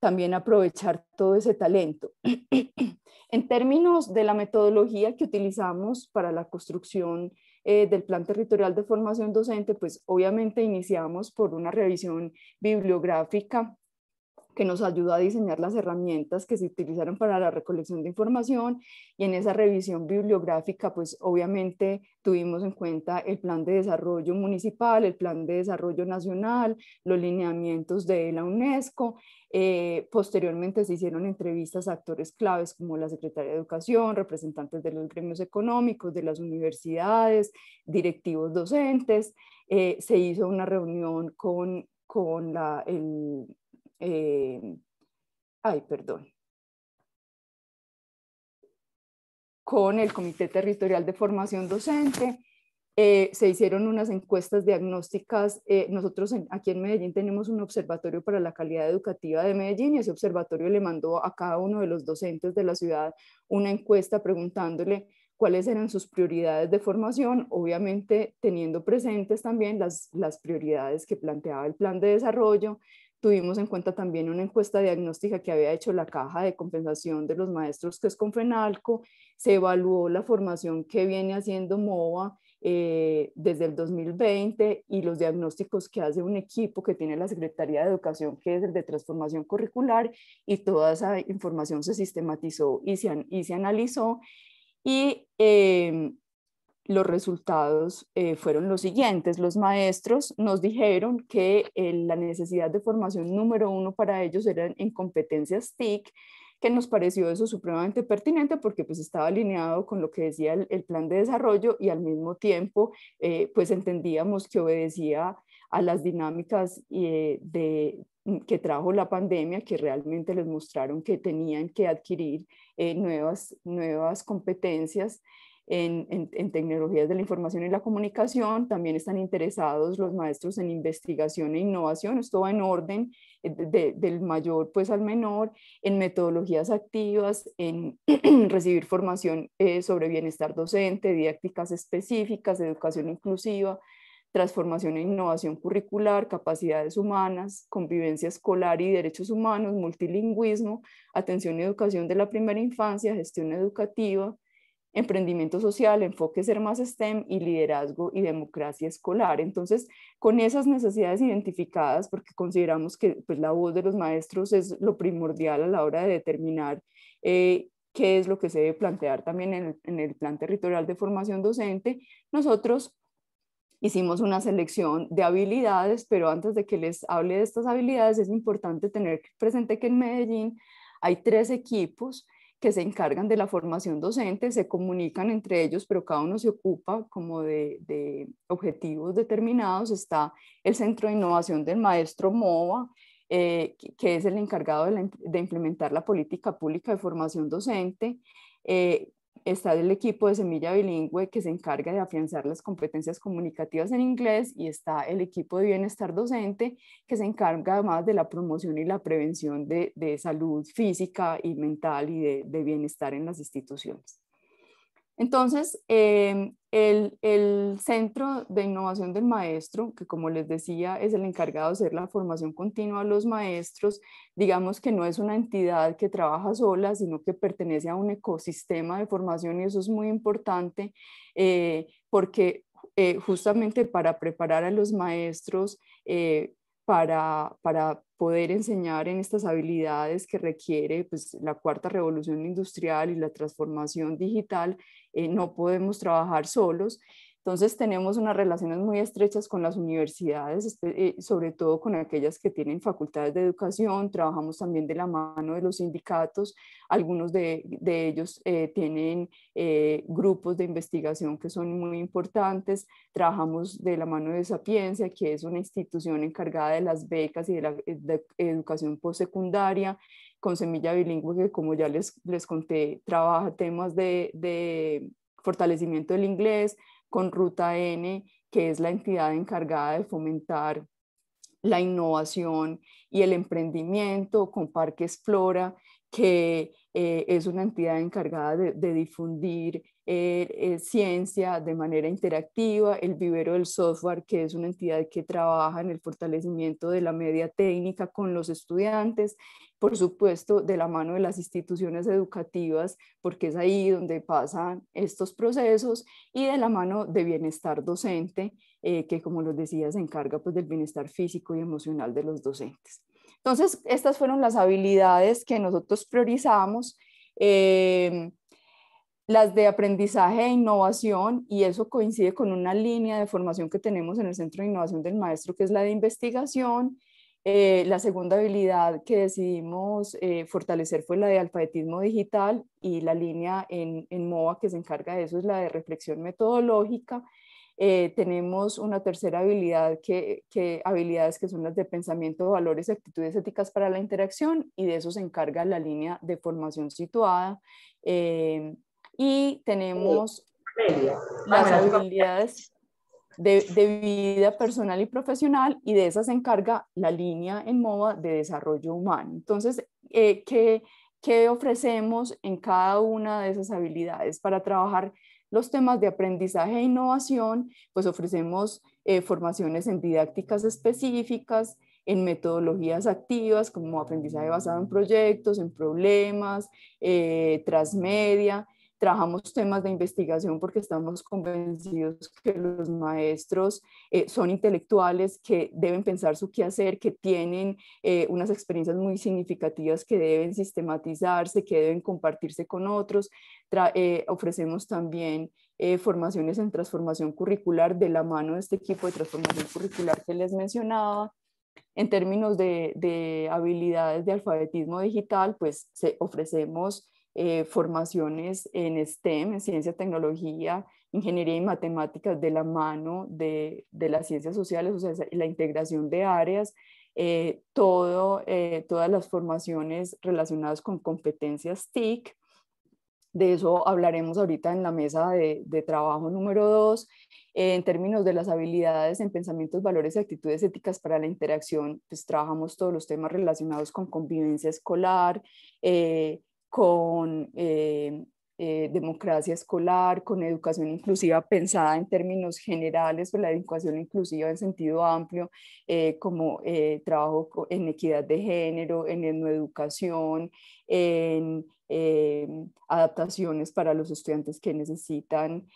también aprovechar todo ese talento. en términos de la metodología que utilizamos para la construcción del Plan Territorial de Formación Docente, pues obviamente iniciamos por una revisión bibliográfica que nos ayuda a diseñar las herramientas que se utilizaron para la recolección de información y en esa revisión bibliográfica pues obviamente tuvimos en cuenta el plan de desarrollo municipal, el plan de desarrollo nacional, los lineamientos de la UNESCO. Eh, posteriormente se hicieron entrevistas a actores claves como la Secretaría de Educación, representantes de los gremios económicos, de las universidades, directivos docentes. Eh, se hizo una reunión con, con la, el, eh, ay, perdón, con el Comité Territorial de Formación Docente. Eh, se hicieron unas encuestas diagnósticas. Eh, nosotros aquí en Medellín tenemos un observatorio para la calidad educativa de Medellín y ese observatorio le mandó a cada uno de los docentes de la ciudad una encuesta preguntándole cuáles eran sus prioridades de formación, obviamente teniendo presentes también las, las prioridades que planteaba el plan de desarrollo, Tuvimos en cuenta también una encuesta diagnóstica que había hecho la Caja de Compensación de los Maestros, que es Confenalco. Se evaluó la formación que viene haciendo MOVA eh, desde el 2020 y los diagnósticos que hace un equipo que tiene la Secretaría de Educación, que es el de transformación curricular, y toda esa información se sistematizó y se, y se analizó. Y em, los resultados eh, fueron los siguientes. Los maestros nos dijeron que eh, la necesidad de formación número uno para ellos era en competencias TIC, que nos pareció eso supremamente pertinente porque pues estaba alineado con lo que decía el, plan de desarrollo y al mismo tiempo eh, pues entendíamos que obedecía a las dinámicas de, que trajo la pandemia, que realmente les mostraron que tenían que adquirir nuevas, nuevas competencias en, tecnologías de la información y la comunicación, también están interesados los maestros en investigación e innovación, esto va en orden eh, del mayor pues al menor, en metodologías activas, en recibir formación eh, sobre bienestar docente, didácticas específicas, educación inclusiva, transformación e innovación curricular, capacidades humanas, convivencia escolar y derechos humanos, multilingüismo, atención y educación de la primera infancia, gestión educativa, emprendimiento social, enfoque ser más STEM y liderazgo y democracia escolar. Entonces, con esas necesidades identificadas, porque consideramos que pues, la voz de los maestros es lo primordial a la hora de determinar eh, qué es lo que se debe plantear también en en el plan territorial de formación docente, nosotros hicimos una selección de habilidades, pero antes de que les hable de estas habilidades, es importante tener presente que en Medellín hay tres equipos que se encargan de la formación docente, se comunican entre ellos, pero cada uno se ocupa como de, objetivos determinados. Está el Centro de Innovación del Maestro MOVA, eh, que es el encargado de, implementar la política pública de formación docente. Eh, está el equipo de Semilla Bilingüe que se encarga de afianzar las competencias comunicativas en inglés y está el equipo de bienestar docente que se encarga además de la promoción y la prevención de, salud física y mental y de bienestar en las instituciones. Entonces, em, el, Centro de Innovación del Maestro, que como les decía es el encargado de hacer la formación continua a los maestros, digamos que no es una entidad que trabaja sola, sino que pertenece a un ecosistema de formación y eso es muy importante eh, porque eh, justamente para preparar a los maestros eh, para, para poder enseñar en estas habilidades que requiere pues, la cuarta revolución industrial y la transformación digital, eh, no podemos trabajar solos entonces tenemos unas relaciones muy estrechas con las universidades, eh, sobre todo con aquellas que tienen facultades de educación, trabajamos también de la mano de los sindicatos, algunos de, ellos eh, tienen eh, grupos de investigación que son muy importantes, trabajamos de la mano de Sapiencia, que es una institución encargada de las becas y de la educación postsecundaria, con Semilla Bilingüe, que como ya les, les conté, trabaja temas de, de fortalecimiento del inglés, con Ruta N, que es la entidad encargada de fomentar la innovación y el emprendimiento, con Parque Explora, que eh, es una entidad encargada de, difundir eh, eh, ciencia de manera interactiva, el vivero del software, que es una entidad que trabaja en el fortalecimiento de la media técnica con los estudiantes, por supuesto, de la mano de las instituciones educativas, porque es ahí donde pasan estos procesos, y de la mano de bienestar docente, que como les decía, se encarga pues, del bienestar físico y emocional de los docentes. Entonces, estas fueron las habilidades que nosotros priorizamos, eh, las de aprendizaje e innovación, y eso coincide con una línea de formación que tenemos en el Centro de Innovación del Maestro, que es la de investigación. Eh, la segunda habilidad que decidimos eh, fortalecer fue la de alfabetismo digital y la línea en, en MOA que se encarga de eso es la de reflexión metodológica eh, tenemos una tercera habilidad, que, habilidades que son las de pensamiento, valores actitudes éticas para la interacción, y de eso se encarga la línea de formación situada. Y tenemos las habilidades de, vida personal y profesional, y de esas se encarga la línea en MOVA de desarrollo humano. Entonces, eh, ¿qué, ¿qué ofrecemos en cada una de esas habilidades para trabajar? los temas de aprendizaje e innovación, pues ofrecemos eh, formaciones en didácticas específicas, en metodologías activas como aprendizaje basado en proyectos, en problemas, eh, transmedia, Trabajamos temas de investigación porque estamos convencidos que los maestros eh, son intelectuales que deben pensar su quehacer, que tienen eh, unas experiencias muy significativas que deben sistematizarse, que deben compartirse con otros. Eh, ofrecemos también formaciones en transformación curricular de la mano de este equipo de transformación curricular que les mencionaba. En términos de, de habilidades de alfabetismo digital, pues se, ofrecemos eh, formaciones en STEM, en ciencia, tecnología, ingeniería y matemáticas de la mano de, de las ciencias sociales, o sea, la integración de áreas, eh, todo, eh, todas las formaciones relacionadas con competencias TIC. De eso hablaremos ahorita en la mesa de, de trabajo número dos. en términos de las habilidades en pensamientos, valores y actitudes éticas para la interacción, pues trabajamos todos los temas relacionados con convivencia escolar, con eh, eh, democracia escolar, con educación inclusiva pensada en términos generales, pues la educación inclusiva en sentido amplio, eh, como trabajo en equidad de género, en educación, en adaptaciones para los estudiantes que necesitan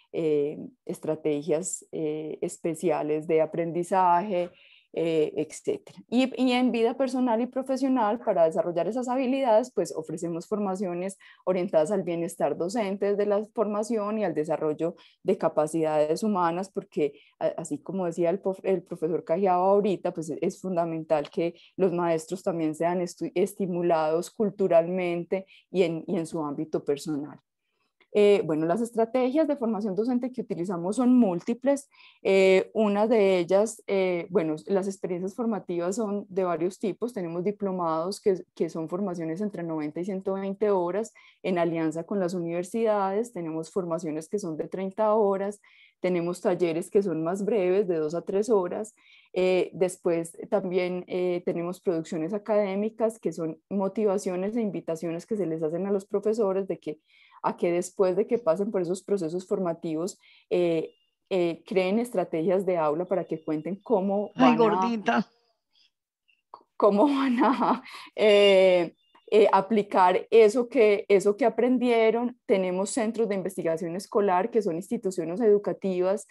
estrategias especiales de aprendizaje, eh, etcétera. Y, en vida personal y profesional, para desarrollar esas habilidades, pues ofrecemos formaciones orientadas al bienestar docente de la formación y al desarrollo de capacidades humanas, porque así como decía el, profesor Cajiao ahorita, pues es fundamental que los maestros también sean estimulados culturalmente y en, y en su ámbito personal. Eh, bueno, las estrategias de formación docente que utilizamos son múltiples. Eh, una de ellas, eh, bueno, las experiencias formativas son de varios tipos. Tenemos diplomados que, que, son formaciones entre 90 y 120 horas en alianza con las universidades. Tenemos formaciones que son de 30 horas. Tenemos talleres que son más breves, de 2 a 3 horas. después también tenemos producciones académicas que son motivaciones e invitaciones que se les hacen a los profesores de que a que después de que pasen por esos procesos formativos, eh, eh, creen estrategias de aula para que cuenten cómo van Ay, gordita. cómo van a eh, aplicar eso que, eso que aprendieron. Tenemos centros de investigación escolar que son instituciones educativas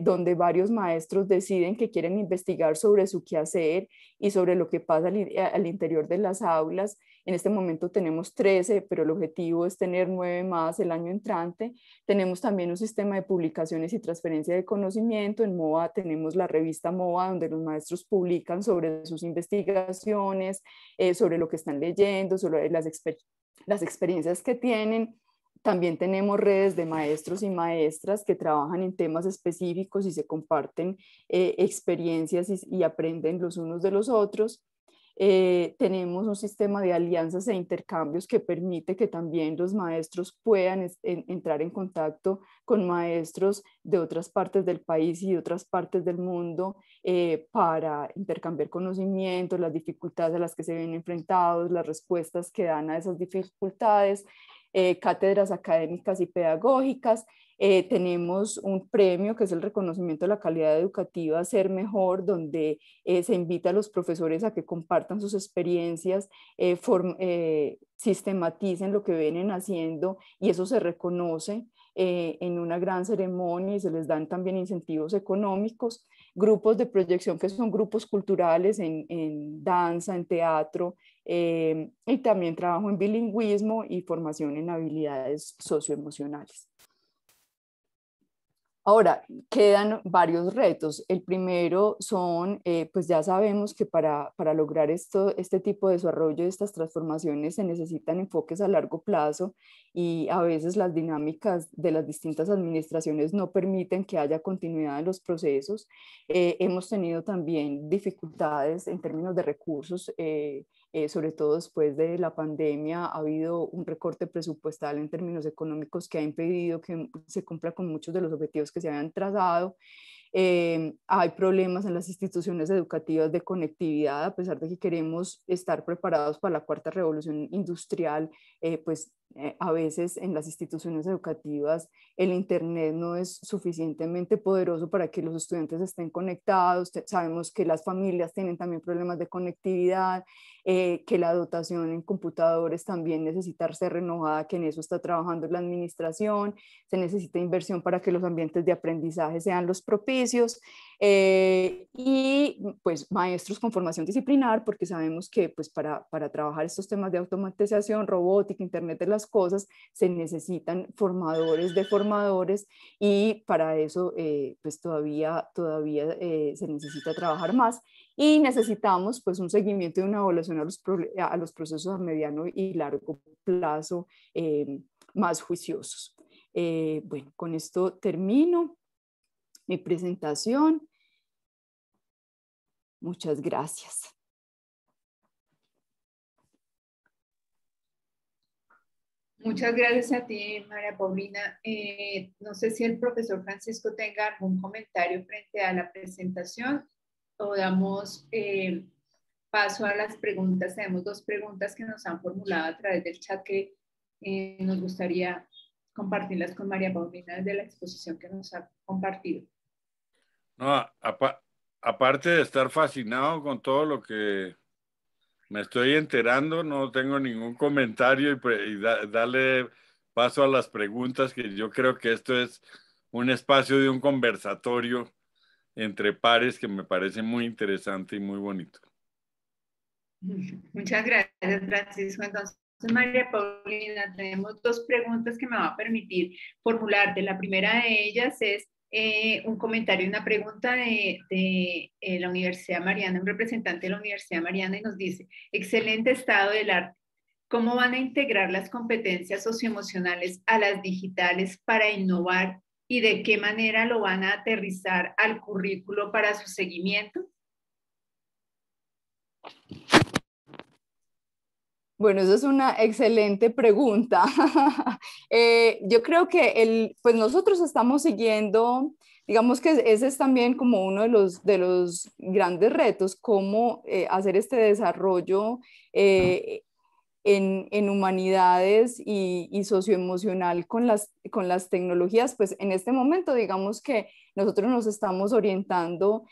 donde varios maestros deciden que quieren investigar sobre su quehacer y sobre lo que pasa al interior de las aulas en este momento tenemos 13, pero el objetivo es tener 9 más el año entrante. Tenemos también un sistema de publicaciones y transferencia de conocimiento. En MOA tenemos la revista MOA, donde los maestros publican sobre sus investigaciones, eh, sobre lo que están leyendo, sobre las experiencias que tienen. También tenemos redes de maestros y maestras que trabajan en temas específicos y se comparten eh, experiencias y, aprenden los unos de los otros. Eh, tenemos un sistema de alianzas e intercambios que permite que también los maestros puedan entrar en contacto con maestros de otras partes del país y de otras partes del mundo eh, para intercambiar conocimientos, las dificultades a las que se ven enfrentados, las respuestas que dan a esas dificultades, eh, cátedras académicas y pedagógicas eh, tenemos un premio que es el reconocimiento de la calidad educativa Ser Mejor, donde eh, se invita a los profesores a que compartan sus experiencias, eh, sistematicen lo que vienen haciendo y eso se reconoce en una gran ceremonia y se les dan también incentivos económicos. Grupos de proyección que son grupos culturales en, en danza, en teatro, y también trabajo en bilingüismo y formación en habilidades socioemocionales. Ahora, quedan varios retos. El primero son, eh, pues ya sabemos que para, para, lograr esto, este tipo de desarrollo, estas transformaciones, se necesitan enfoques a largo plazo y a veces las dinámicas de las distintas administraciones no permiten que haya continuidad en los procesos. Eh, hemos tenido también dificultades en términos de recursos. Eh, eh, sobre todo después de la pandemia, ha habido un recorte presupuestal en términos económicos que ha impedido que se cumpla con muchos de los objetivos que se habían trazado. Eh, hay problemas en las instituciones educativas de conectividad, a pesar de que queremos estar preparados para la cuarta revolución industrial, eh, pues eh, a veces en las instituciones educativas el Internet no es suficientemente poderoso para que los estudiantes estén conectados. Sabemos que las familias tienen también problemas de conectividad, eh, que la dotación en computadores también necesita ser renovada, que en eso está trabajando la administración. Se necesita inversión para que los ambientes de aprendizaje sean los propicios. Eh, y pues maestros con formación disciplinar, porque sabemos que pues para, para trabajar estos temas de automatización, robótica, Internet de las cosas, se necesitan formadores de formadores y para eso eh, pues todavía, todavía eh, se necesita trabajar más y necesitamos pues un seguimiento y una evaluación a los, a los procesos a mediano y largo plazo más juiciosos. bueno, con esto termino mi presentación. Muchas gracias. Muchas gracias a ti, María Paulina. Eh, no sé si el profesor Francisco tenga algún comentario frente a la presentación o damos eh, paso a las preguntas. Tenemos dos preguntas que nos han formulado a través del chat que eh, nos gustaría compartirlas con María Paulina desde la exposición que nos ha compartido. No, aparte de estar fascinado con todo lo que me estoy enterando, no tengo ningún comentario y, darle paso a las preguntas, que yo creo que esto es un espacio de un conversatorio entre pares que me parece muy interesante y muy bonito. Muchas gracias, Francisco. Entonces, María Paulina, tenemos dos preguntas que me va a permitir formularte. La primera de ellas es, eh, un comentario, una pregunta de, de eh, la Universidad Mariana, un representante de la Universidad Mariana y nos dice, excelente estado del arte. ¿Cómo van a integrar las competencias socioemocionales a las digitales para innovar y de qué manera lo van a aterrizar al currículo para su seguimiento? Bueno, eso es una excelente pregunta. Eh, yo creo que el, pues nosotros estamos siguiendo, digamos que ese es también como uno de los, de los grandes retos, cómo eh, hacer este desarrollo eh, en, en, humanidades y, y, socioemocional con las, con las tecnologías. Pues en este momento, digamos que nosotros nos estamos orientando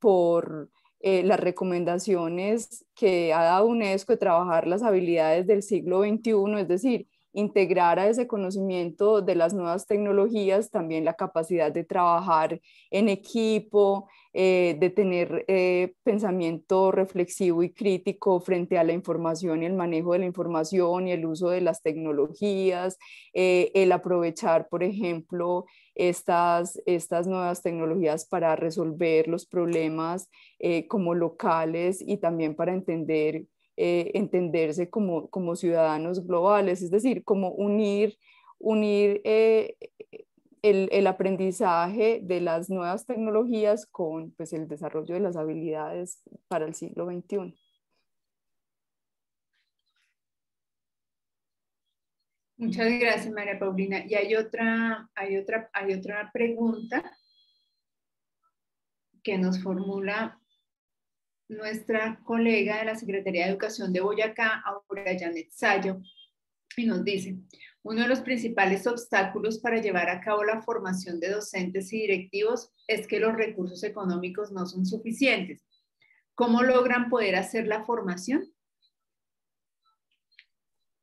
por eh, las recomendaciones que ha dado UNESCO de trabajar las habilidades del siglo XXI, es decir, integrar a ese conocimiento de las nuevas tecnologías también la capacidad de trabajar en equipo, eh, de tener eh, pensamiento reflexivo y crítico frente a la información y el manejo de la información y el uso de las tecnologías, el aprovechar, por ejemplo, estas, estas nuevas tecnologías para resolver los problemas eh, como locales y también para entender, eh, entenderse como, como ciudadanos globales, es decir, como unir, unir eh, el, el, aprendizaje de las nuevas tecnologías con pues, el desarrollo de las habilidades para el siglo XXI. Muchas gracias, María Paulina. Y hay otra, hay otra, hay otra pregunta que nos formula nuestra colega de la Secretaría de Educación de Boyacá, Aura Janet Sayo, y nos dice, uno de los principales obstáculos para llevar a cabo la formación de docentes y directivos es que los recursos económicos no son suficientes. ¿Cómo logran poder hacer la formación?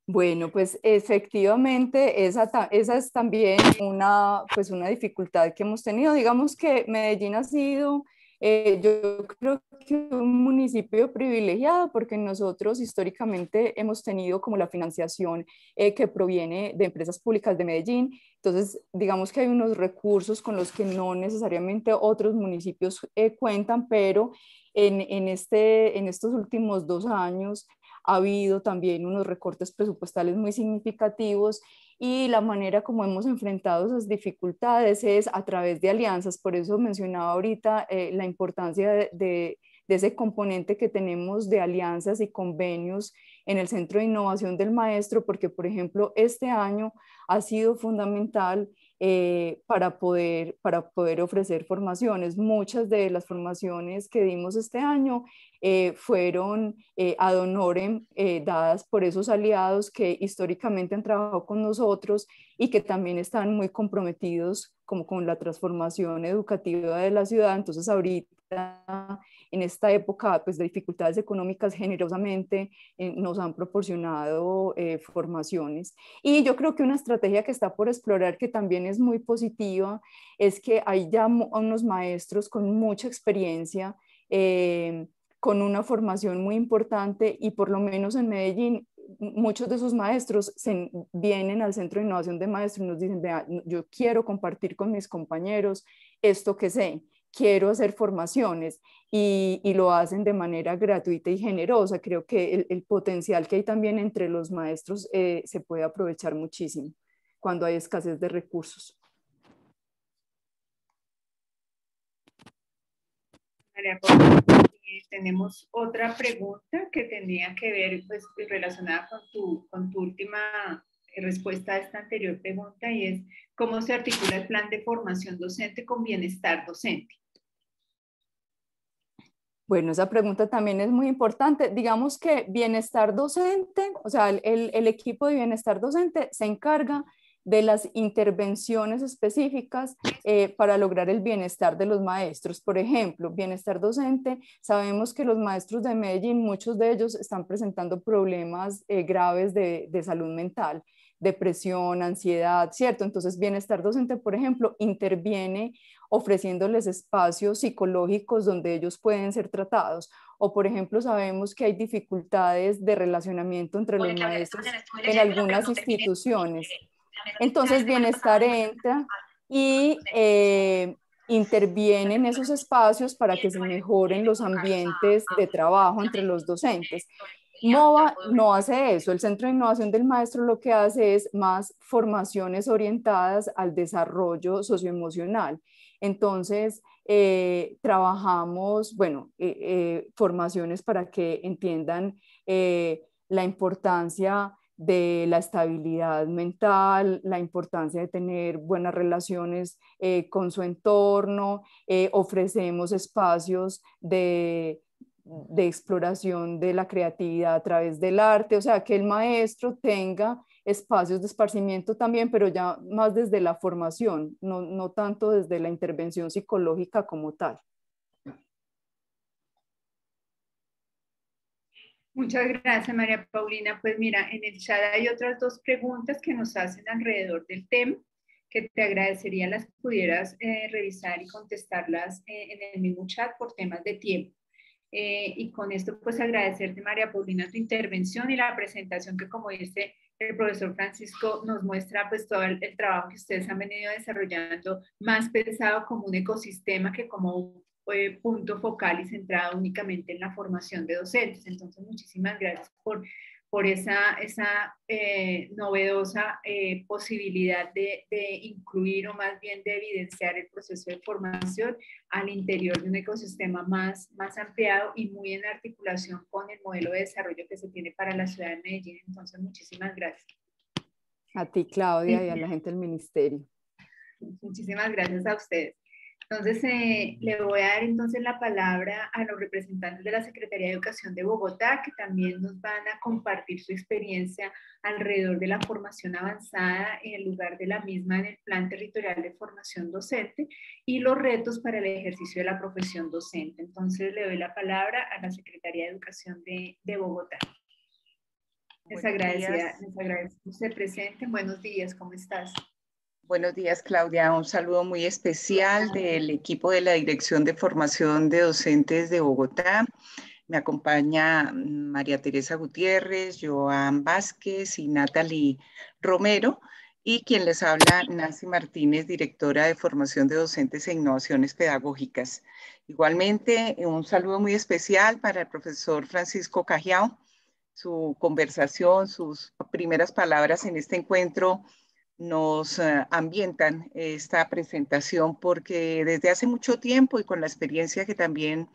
Bueno, pues efectivamente esa, esa es también una, pues una dificultad que hemos tenido. Digamos que Medellín ha sido, eh, yo creo que un municipio privilegiado porque nosotros históricamente hemos tenido como la financiación eh, que proviene de empresas públicas de Medellín. Entonces, digamos que hay unos recursos con los que no necesariamente otros municipios eh, cuentan, pero en, en, este, en estos últimos dos años ha habido también unos recortes presupuestales muy significativos y la manera como hemos enfrentado esas dificultades es a través de alianzas. Por eso mencionaba ahorita eh, la importancia de, ese componente que tenemos de alianzas y convenios en el Centro de Innovación del Maestro, porque, por ejemplo, este año ha sido fundamental eh, para, poder, para poder ofrecer formaciones. Muchas de las formaciones que dimos este año eh, fueron eh, ad honorem dadas por esos aliados que históricamente han trabajado con nosotros y que también están muy comprometidos como con la transformación educativa de la ciudad. Entonces ahorita en esta época pues, de dificultades económicas generosamente eh, nos han proporcionado eh, formaciones. Y yo creo que una estrategia que está por explorar que también es muy positiva es que hay ya unos maestros con mucha experiencia. Eh, con una formación muy importante y por lo menos en Medellín muchos de sus maestros se vienen al Centro de Innovación de Maestros y nos dicen, vea, yo quiero compartir con mis compañeros esto que sé quiero hacer formaciones y, lo hacen de manera gratuita y generosa. Creo que el, potencial que hay también entre los maestros eh, se puede aprovechar muchísimo cuando hay escasez de recursos. María eh, tenemos otra pregunta que tenía que ver pues, relacionada con tu, con tu última respuesta a esta anterior pregunta y es cómo se articula el plan de formación docente con bienestar docente. Bueno, esa pregunta también es muy importante. Digamos que bienestar docente, o sea, el, equipo de bienestar docente se encarga de las intervenciones específicas eh, para lograr el bienestar de los maestros. Por ejemplo, bienestar docente, sabemos que los maestros de Medellín, muchos de ellos están presentando problemas eh, graves de, de salud mental depresión, ansiedad, ¿cierto? Entonces, bienestar docente, por ejemplo, interviene ofreciéndoles espacios psicológicos donde ellos pueden ser tratados. O, por ejemplo, sabemos que hay dificultades de relacionamiento entre los maestros en algunas instituciones. Entonces, bienestar entra y eh, interviene en esos espacios para que se mejoren los ambientes de trabajo entre los docentes. MOVA no hace eso. El Centro de Innovación del Maestro lo que hace es más formaciones orientadas al desarrollo socioemocional. Entonces, eh, trabajamos, bueno, eh, eh, formaciones para que entiendan la importancia de la estabilidad mental, la importancia de tener buenas relaciones con su entorno, ofrecemos espacios de, de exploración de la creatividad a través del arte, o sea, que el maestro tenga espacios de esparcimiento también, pero ya más desde la formación, no, no tanto desde la intervención psicológica como tal. Muchas gracias, María Paulina. Pues mira, en el chat hay otras dos preguntas que nos hacen alrededor del tema, que te agradecería las pudieras eh, revisar y contestarlas eh, en el mismo chat por temas de tiempo. Eh, y con esto, pues agradecerte, María Paulina, tu intervención y la presentación que, como dice el profesor Francisco, nos muestra pues todo el, trabajo que ustedes han venido desarrollando, más pensado como un ecosistema que como eh, punto focal y centrado únicamente en la formación de docentes. Entonces, muchísimas gracias por por esa, esa eh, novedosa eh, posibilidad de, de, incluir o más bien de evidenciar el proceso de formación al interior de un ecosistema más, más ampliado y muy en articulación con el modelo de desarrollo que se tiene para la ciudad de Medellín. Entonces, muchísimas gracias. A ti, Claudia, y a la gente del ministerio. Muchísimas gracias a ustedes. Entonces, eh, le voy a dar entonces la palabra a los representantes de la Secretaría de Educación de Bogotá, que también nos van a compartir su experiencia alrededor de la formación avanzada en el lugar de la misma en el Plan Territorial de Formación Docente y los retos para el ejercicio de la profesión docente. Entonces, le doy la palabra a la Secretaría de Educación de, de Bogotá. Les agradezco, les agradezco que se presenten. Buenos días, ¿cómo estás? Buenos días, Claudia. Un saludo muy especial del equipo de la Dirección de Formación de Docentes de Bogotá. Me acompaña María Teresa Gutiérrez, Joan Vázquez y Natalie Romero. Y quien les habla, Nancy Martínez, directora de Formación de Docentes e Innovaciones Pedagógicas. Igualmente, un saludo muy especial para el profesor Francisco Cajiao. Su conversación, sus primeras palabras en este encuentro nos eh, ambientan esta presentación porque desde hace mucho tiempo y con la experiencia que también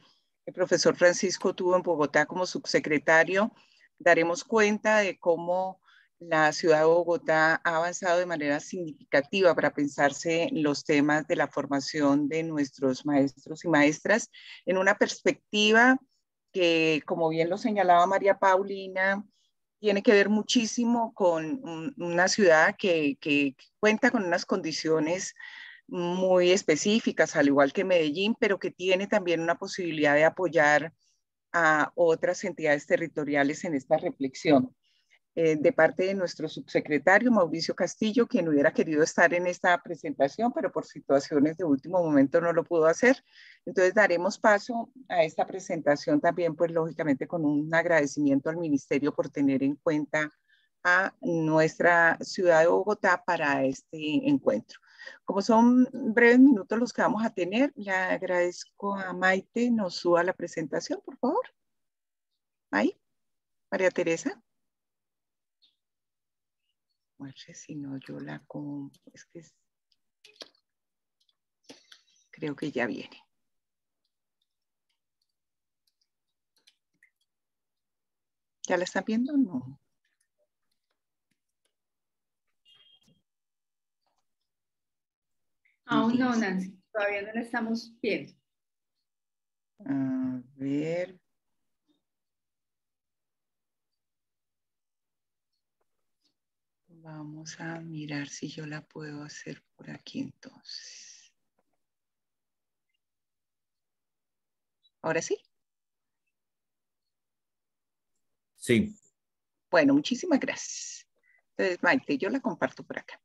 el profesor Francisco tuvo en Bogotá como subsecretario, daremos cuenta de cómo la ciudad de Bogotá ha avanzado de manera significativa para pensarse los temas de la formación de nuestros maestros y maestras en una perspectiva que, como bien lo señalaba María Paulina, tiene que ver muchísimo con una ciudad que, cuenta con unas condiciones muy específicas, al igual que Medellín, pero que tiene también una posibilidad de apoyar a otras entidades territoriales en esta reflexión. Eh, de parte de nuestro subsecretario Mauricio Castillo, quien hubiera querido estar en esta presentación, pero por situaciones de último momento no lo pudo hacer. Entonces daremos paso a esta presentación también, pues lógicamente con un agradecimiento al Ministerio por tener en cuenta a nuestra ciudad de Bogotá para este encuentro. Como son breves minutos los que vamos a tener, le agradezco a Maite, nos suba la presentación, por favor. Ahí, María Teresa muestre, si no yo la con... Es que creo que ya viene. ¿Ya la están viendo o no? Aún no, Nancy. Todavía no la estamos viendo. A ver. Vamos a mirar si yo la puedo hacer por aquí entonces. ¿Ahora sí? Sí. Bueno, muchísimas gracias. Entonces, Maite, yo la comparto por acá.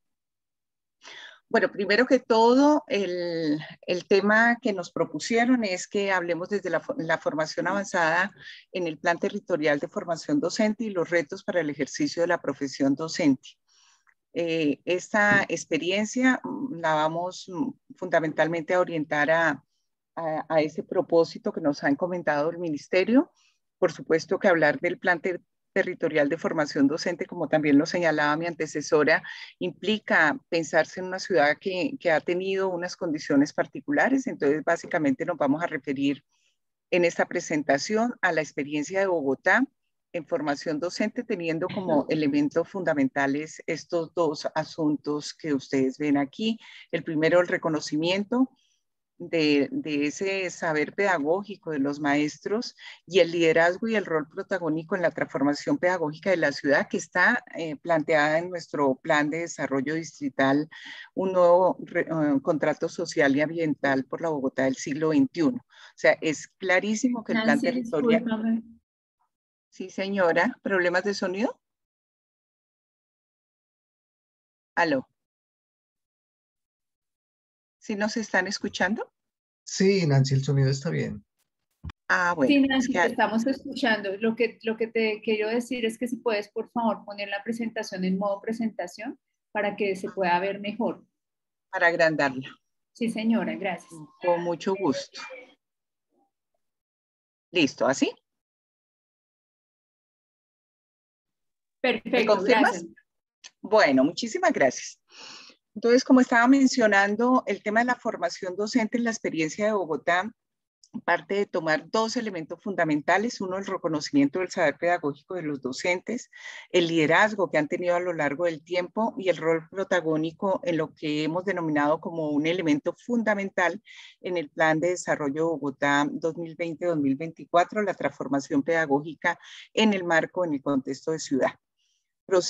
Bueno, primero que todo, el, tema que nos propusieron es que hablemos desde la, la, formación avanzada en el plan territorial de formación docente y los retos para el ejercicio de la profesión docente. Eh, esta experiencia mm, la vamos mm, fundamentalmente a orientar a, a, ese propósito que nos han comentado el ministerio. Por supuesto que hablar del plan territorial de formación docente, como también lo señalaba mi antecesora, implica pensarse en una ciudad que, que ha tenido unas condiciones particulares. Entonces, básicamente nos vamos a referir en esta presentación a la experiencia de Bogotá, en formación docente, teniendo como elementos fundamentales estos dos asuntos que ustedes ven aquí. El primero, el reconocimiento de, ese saber pedagógico de los maestros y el liderazgo y el rol protagónico en la transformación pedagógica de la ciudad que está eh, planteada en nuestro plan de desarrollo distrital, un nuevo eh, contrato social y ambiental por la Bogotá del siglo XXI. O sea, es clarísimo que el plan territorial... Sí, señora. ¿Problemas de sonido? Aló. ¿Sí nos están escuchando? Sí, Nancy, el sonido está bien. Ah, bueno. Sí, Nancy, te estamos escuchando. Lo que, lo que te quiero decir es que si puedes, por favor, poner la presentación en modo presentación para que se pueda ver mejor. Para agrandarla. Sí, señora, gracias. Con mucho gusto. Listo, ¿así? Perfecto, gracias. Bueno, muchísimas gracias. Entonces, como estaba mencionando, el tema de la formación docente en la experiencia de Bogotá parte de tomar dos elementos fundamentales. Uno, el reconocimiento del saber pedagógico de los docentes, el liderazgo que han tenido a lo largo del tiempo y el rol protagónico en lo que hemos denominado como un elemento fundamental en el Plan de Desarrollo Bogotá 2020-2024, la transformación pedagógica en el marco, en el contexto de ciudad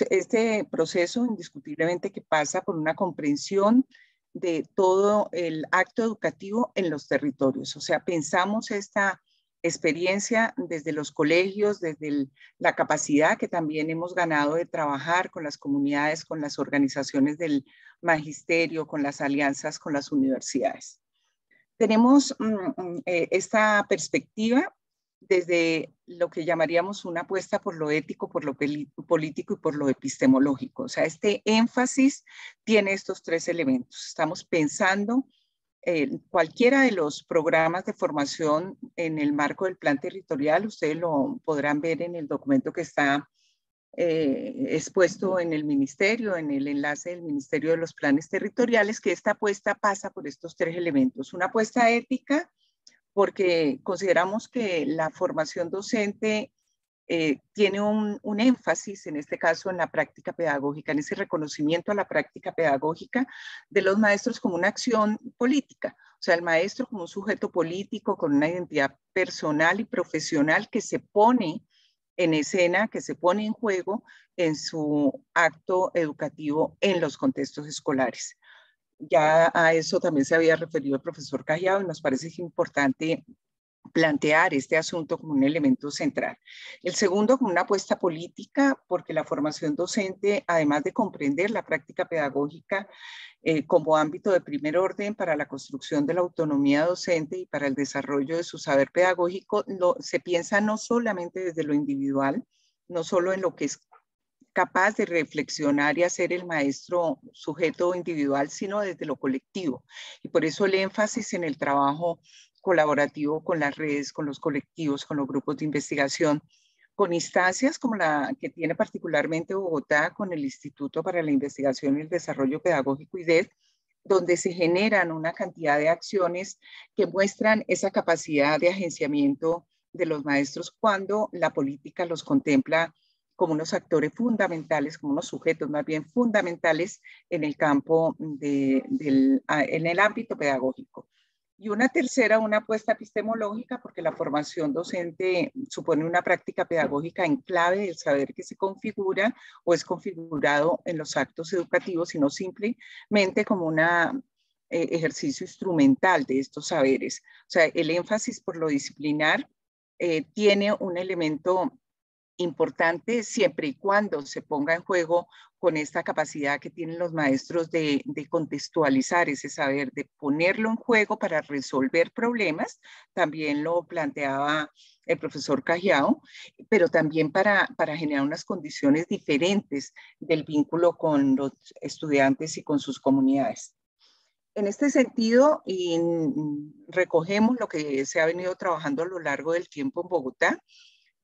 este proceso indiscutiblemente que pasa por una comprensión de todo el acto educativo en los territorios. O sea, pensamos esta experiencia desde los colegios, desde la capacidad que también hemos ganado de trabajar con las comunidades, con las organizaciones del magisterio, con las alianzas con las universidades. Tenemos mm, mm, eh, esta perspectiva desde lo que llamaríamos una apuesta por lo ético, por lo político y por lo epistemológico. O sea, este énfasis tiene estos tres elementos. Estamos pensando en cualquiera de los programas de formación en el marco del plan territorial, ustedes lo podrán ver en el documento que está eh, expuesto en el ministerio, en el enlace del Ministerio de los Planes Territoriales, que esta apuesta pasa por estos tres elementos. Una apuesta ética, porque consideramos que la formación docente eh, tiene un, un, énfasis, en este caso, en la práctica pedagógica, en ese reconocimiento a la práctica pedagógica de los maestros como una acción política. O sea, el maestro como un sujeto político con una identidad personal y profesional que se pone en escena, que se pone en juego en su acto educativo en los contextos escolares. Ya a eso también se había referido el profesor Callao y nos parece importante plantear este asunto como un elemento central. El segundo, como una apuesta política, porque la formación docente, además de comprender la práctica pedagógica eh, como ámbito de primer orden para la construcción de la autonomía docente y para el desarrollo de su saber pedagógico, se piensa no solamente desde lo individual, no solo en lo que es capaz de reflexionar y hacer el maestro sujeto individual, sino desde lo colectivo. Y por eso el énfasis en el trabajo colaborativo con las redes, con los colectivos, con los grupos de investigación, con instancias como la que tiene particularmente Bogotá con el Instituto para la Investigación y el Desarrollo Pedagógico IDED, donde se generan una cantidad de acciones que muestran esa capacidad de agenciamiento de los maestros cuando la política los contempla como unos actores fundamentales, como unos sujetos más bien fundamentales en el campo, de, del, en el ámbito pedagógico. Y una tercera, una apuesta epistemológica, porque la formación docente supone una práctica pedagógica en clave del saber que se configura o es configurado en los actos educativos, sino simplemente como un eh, ejercicio instrumental de estos saberes. O sea, el énfasis por lo disciplinar eh, tiene un elemento importante siempre y cuando se ponga en juego con esta capacidad que tienen los maestros de, contextualizar ese saber, de ponerlo en juego para resolver problemas. También lo planteaba el profesor Cajiao, pero también para, para generar unas condiciones diferentes del vínculo con los estudiantes y con sus comunidades. En este sentido, y recogemos lo que se ha venido trabajando a lo largo del tiempo en Bogotá,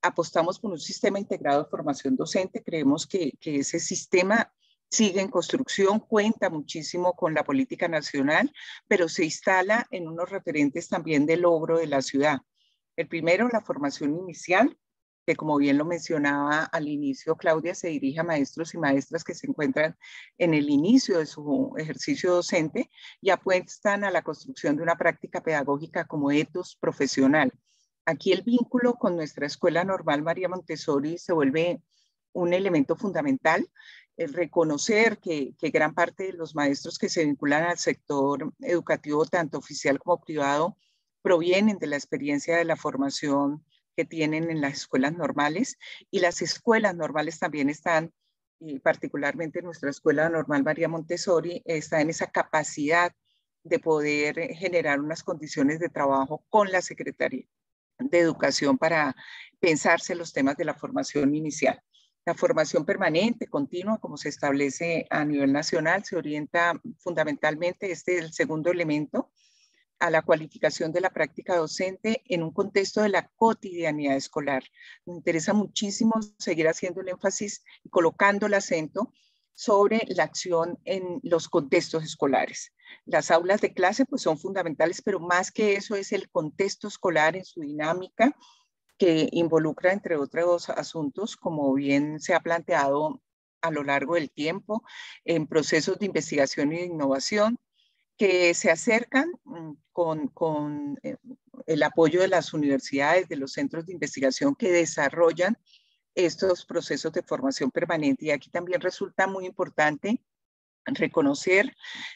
apostamos por un sistema integrado de formación docente. Creemos que, ese sistema sigue en construcción, cuenta muchísimo con la política nacional, pero se instala en unos referentes también de logro de la ciudad. El primero, la formación inicial, que como bien lo mencionaba al inicio, Claudia se dirige a maestros y maestras que se encuentran en el inicio de su ejercicio docente y apuestan a la construcción de una práctica pedagógica como etos profesional aquí el vínculo con nuestra escuela normal María Montessori se vuelve un elemento fundamental, el reconocer que, gran parte de los maestros que se vinculan al sector educativo, tanto oficial como privado, provienen de la experiencia de la formación que tienen en las escuelas normales y las escuelas normales también están, y particularmente nuestra escuela normal María Montessori, está en esa capacidad de poder generar unas condiciones de trabajo con la Secretaría de educación para pensarse los temas de la formación inicial. La formación permanente, continua, como se establece a nivel nacional, se orienta fundamentalmente, este es el segundo elemento, a la cualificación de la práctica docente en un contexto de la cotidianidad escolar. Me interesa muchísimo seguir haciendo el énfasis y colocando el acento sobre la acción en los contextos escolares. Las aulas de clase pues son fundamentales, pero más que eso es el contexto escolar en su dinámica que involucra, entre otros asuntos, como bien se ha planteado a lo largo del tiempo, en procesos de investigación y innovación que se acercan mm, con, con eh, el apoyo de las universidades, de los centros de investigación que desarrollan estos procesos de formación permanente. Y aquí también resulta muy importante reconocer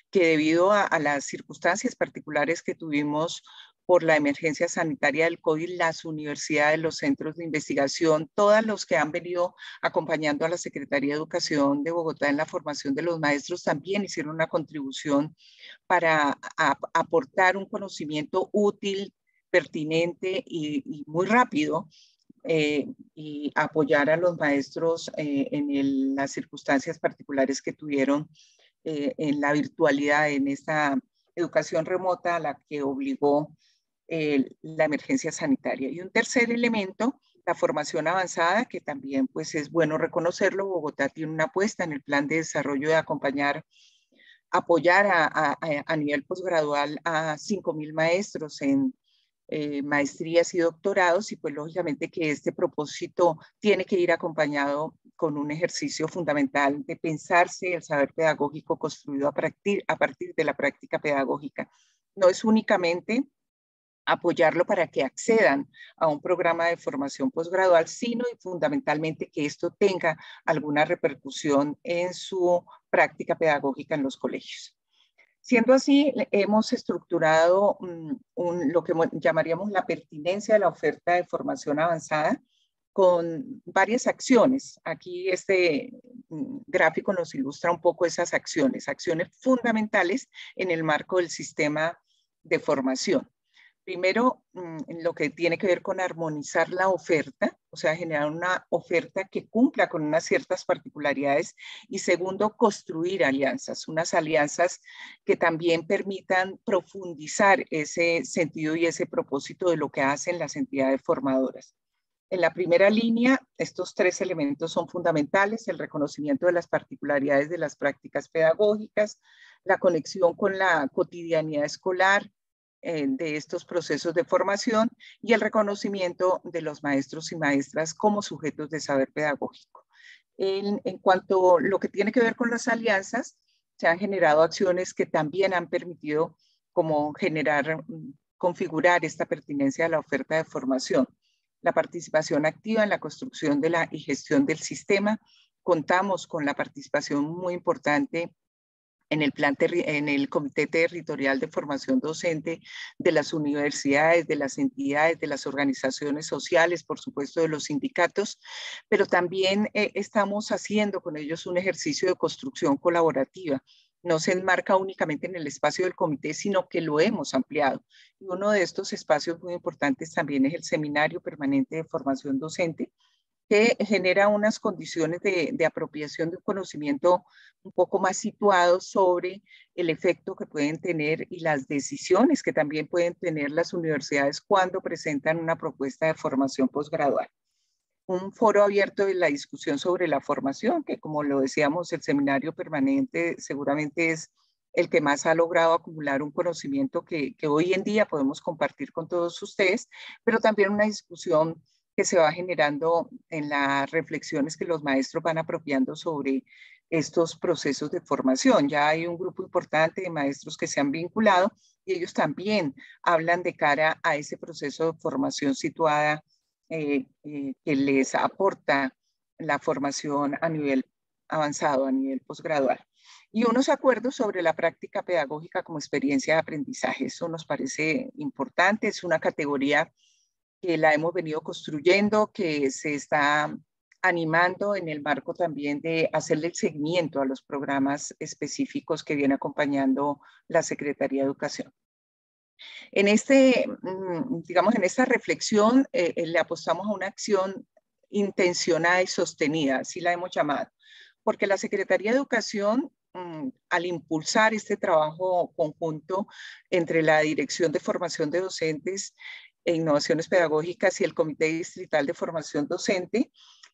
que debido a, las circunstancias particulares que tuvimos por la emergencia sanitaria del COVID, las universidades, los centros de investigación, todos los que han venido acompañando a la Secretaría de Educación de Bogotá en la formación de los maestros también hicieron una contribución para aportar un conocimiento útil, pertinente y muy rápido eh, y apoyar a los maestros eh, en las circunstancias particulares que tuvieron eh, en la virtualidad, en esta educación remota a la que obligó la emergencia sanitaria. Y un tercer elemento, la formación avanzada, que también pues es bueno reconocerlo. Bogotá tiene una apuesta en el plan de desarrollo de acompañar apoyar a, a, a nivel posgradual a 5.000 maestros en eh, maestrías y doctorados y pues lógicamente que este propósito tiene que ir acompañado con un ejercicio fundamental de pensarse el saber pedagógico construido a partir, a partir de la práctica pedagógica. No es únicamente apoyarlo para que accedan a un programa de formación posgradual, sino y fundamentalmente que esto tenga alguna repercusión en su práctica pedagógica en los colegios. Siendo así, hemos estructurado mm, lo que llamaríamos la pertinencia de la oferta de formación avanzada con varias acciones. Aquí este mm, gráfico nos ilustra un poco esas acciones, acciones fundamentales en el marco del sistema de formación. Primero, mm, lo que tiene que ver con armonizar la oferta, o sea, generar una oferta que cumpla con unas ciertas particularidades. Y segundo, construir alianzas, unas alianzas que también permitan profundizar ese sentido y ese propósito de lo que hacen las entidades formadoras. En la primera línea, estos tres elementos son fundamentales, el reconocimiento de las particularidades de las prácticas pedagógicas, la conexión con la cotidianidad escolar, eh, de estos procesos de formación y el reconocimiento de los maestros y maestras como sujetos de saber pedagógico. En, cuanto a lo que tiene que ver con las alianzas, se han generado acciones que también han permitido como generar, configurar esta pertinencia a la oferta de formación. La participación activa en la construcción de la y gestión del sistema. Contamos con la participación muy importante en el, plan en el Comité Territorial de Formación Docente de las universidades, de las entidades, de las organizaciones sociales, por supuesto de los sindicatos, pero también eh, estamos haciendo con ellos un ejercicio de construcción colaborativa. No se enmarca únicamente en el espacio del comité, sino que lo hemos ampliado. Y uno de estos espacios muy importantes también es el Seminario Permanente de Formación Docente, que genera unas condiciones de, apropiación de un conocimiento un poco más situado sobre el efecto que pueden tener y las decisiones que también pueden tener las universidades cuando presentan una propuesta de formación posgradual. Un foro abierto de la discusión sobre la formación, que como lo decíamos, el seminario permanente seguramente es el que más ha logrado acumular un conocimiento que, que hoy en día podemos compartir con todos ustedes, pero también una discusión que se va generando en las reflexiones que los maestros van apropiando sobre estos procesos de formación. Ya hay un grupo importante de maestros que se han vinculado y ellos también hablan de cara a ese proceso de formación situada eh, eh, que les aporta la formación a nivel avanzado, a nivel posgradual. Y unos acuerdos sobre la práctica pedagógica como experiencia de aprendizaje. Eso nos parece importante, es una categoría que la hemos venido construyendo, que se está animando en el marco también de hacerle el seguimiento a los programas específicos que viene acompañando la Secretaría de Educación. En este, mm, digamos, en esta reflexión eh, eh, le apostamos a una acción intencionada y sostenida, así la hemos llamado, porque la Secretaría de Educación, mm, al impulsar este trabajo conjunto entre la Dirección de Formación de Docentes e Innovaciones Pedagógicas y el Comité Distrital de Formación Docente,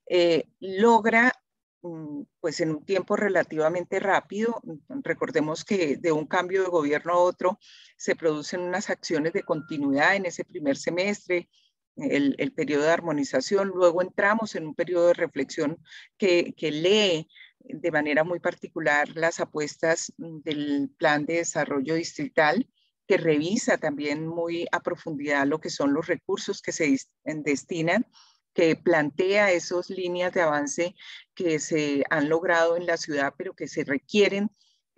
eh, logra, mm, pues en un tiempo relativamente rápido, recordemos que de un cambio de gobierno a otro se producen unas acciones de continuidad en ese primer semestre, el, el periodo de armonización, luego entramos en un periodo de reflexión que, que lee de manera muy particular las apuestas del plan de desarrollo distrital que revisa también muy a profundidad lo que son los recursos que se destinan, que plantea esas líneas de avance que se han logrado en la ciudad, pero que se requieren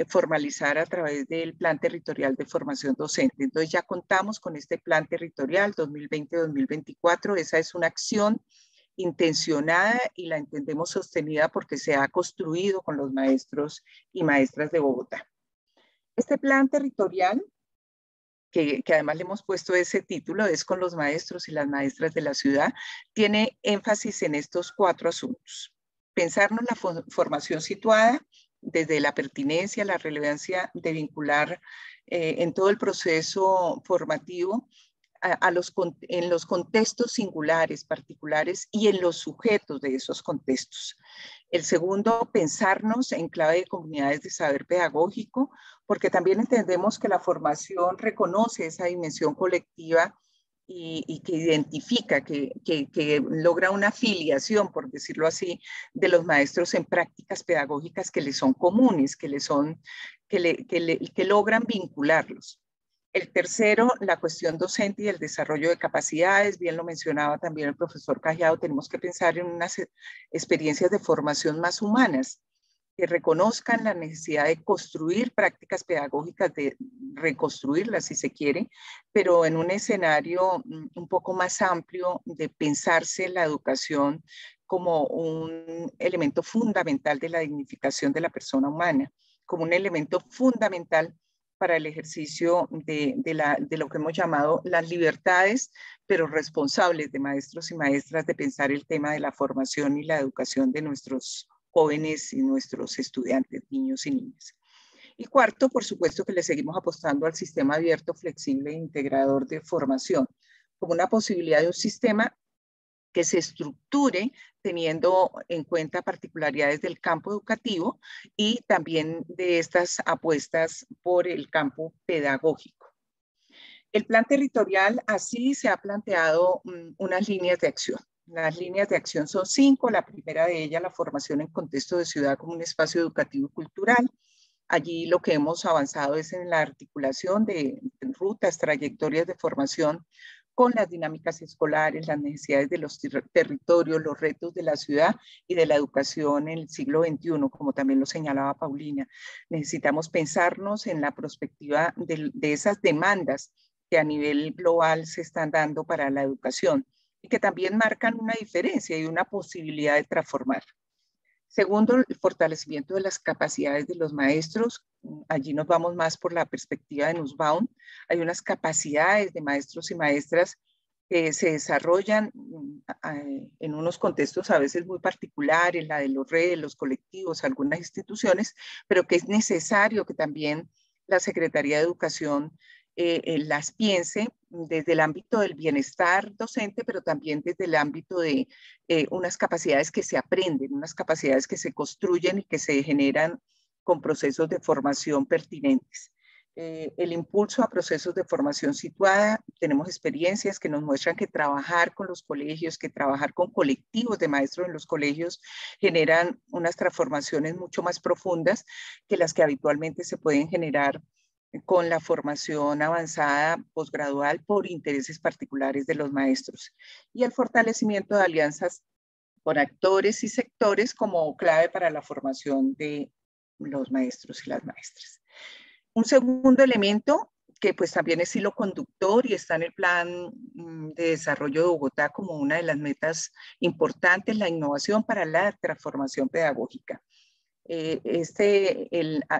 formalizar a través del Plan Territorial de Formación Docente. Entonces ya contamos con este Plan Territorial 2020-2024. Esa es una acción intencionada y la entendemos sostenida porque se ha construido con los maestros y maestras de Bogotá. Este plan territorial que, además le hemos puesto ese título, es con los maestros y las maestras de la ciudad, tiene énfasis en estos cuatro asuntos. Pensarnos la formación situada desde la pertinencia, la relevancia de vincular eh, en todo el proceso formativo a, los, en los contextos singulares, particulares y en los sujetos de esos contextos. El segundo, pensarnos en clave de comunidades de saber pedagógico, porque también entendemos que la formación reconoce esa dimensión colectiva y, que identifica, que, que, logra una afiliación, por decirlo así, de los maestros en prácticas pedagógicas que le son comunes, que, le son, que, le, que logran vincularlos. El tercero, la cuestión docente y el desarrollo de capacidades. Bien lo mencionaba también el profesor Callado, tenemos que pensar en unas experiencias de formación más humanas que reconozcan la necesidad de construir prácticas pedagógicas, de reconstruirlas si se quiere, pero en un escenario mm, un poco más amplio de pensarse la educación como un elemento fundamental de la dignificación de la persona humana, como un elemento fundamental para el ejercicio de, lo que hemos llamado las libertades, pero responsables de maestros y maestras de pensar el tema de la formación y la educación de nuestros jóvenes y nuestros estudiantes, niños y niñas. Y cuarto, por supuesto que le seguimos apostando al sistema abierto, flexible e integrador de formación, como una posibilidad de un sistema que se estructure teniendo en cuenta particularidades del campo educativo y también de estas apuestas por el campo pedagógico. El plan territorial así se ha planteado mm, unas líneas de acción. Las líneas de acción son cinco. La primera de ellas, la formación en contexto de ciudad como un espacio educativo y cultural. Allí lo que hemos avanzado es en la articulación de rutas, trayectorias de formación con las dinámicas escolares, las necesidades de los territorios, los retos de la ciudad y de la educación en el siglo XXI, como también lo señalaba Paulina. Necesitamos pensarnos en la perspectiva de, de esas demandas que a nivel global se están dando para la educación y que también marcan una diferencia y una posibilidad de transformar. Segundo, el fortalecimiento de las capacidades de los maestros. Allí nos vamos más por la perspectiva de Nussbaum. Hay unas capacidades de maestros y maestras que se desarrollan mm, en unos contextos a veces muy particulares, la de los redes, los colectivos, algunas instituciones, pero que es necesario que también la Secretaría de Educación eh, eh, las piense desde el ámbito del bienestar docente, pero también desde el ámbito de eh, unas capacidades que se aprenden, unas capacidades que se construyen y que se generan con procesos de formación pertinentes. el impulso a procesos de formación situada, tenemos experiencias que nos muestran que trabajar con los colegios, que trabajar con colectivos de maestros en los colegios generan unas transformaciones mucho más profundas que las que habitualmente se pueden generar con la formación avanzada posgradual por intereses particulares de los maestros y el fortalecimiento de alianzas con actores y sectores como clave para la formación de los maestros y las maestras. Un segundo elemento que pues también es hilo conductor y está en el plan mm, de desarrollo de Bogotá como una de las metas importantes, la innovación para la transformación pedagógica. Eh, este,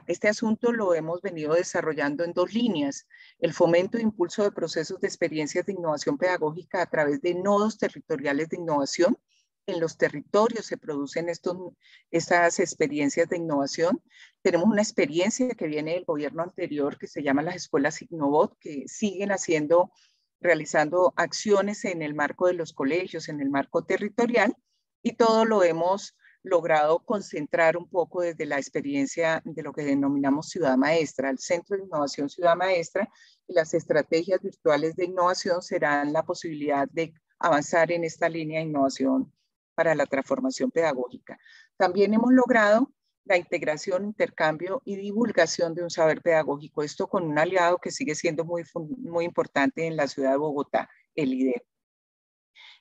este asunto lo hemos venido desarrollando en dos líneas, el fomento e impulso de procesos de experiencias de innovación pedagógica a través de nodos territoriales de innovación. En los territorios se producen estos, estas experiencias de innovación. Tenemos una experiencia que viene del gobierno anterior que se llama las escuelas Innovot, que siguen haciendo, realizando acciones en el marco de los colegios, en el marco territorial, y todo lo hemos logrado concentrar un poco desde la experiencia de lo que denominamos Ciudad Maestra. El Centro de Innovación Ciudad Maestra y las estrategias virtuales de innovación serán la posibilidad de avanzar en esta línea de innovación para la transformación pedagógica. También hemos logrado la integración, intercambio y divulgación de un saber pedagógico, esto con un aliado que sigue siendo muy, muy importante en la ciudad de Bogotá, el IDEP.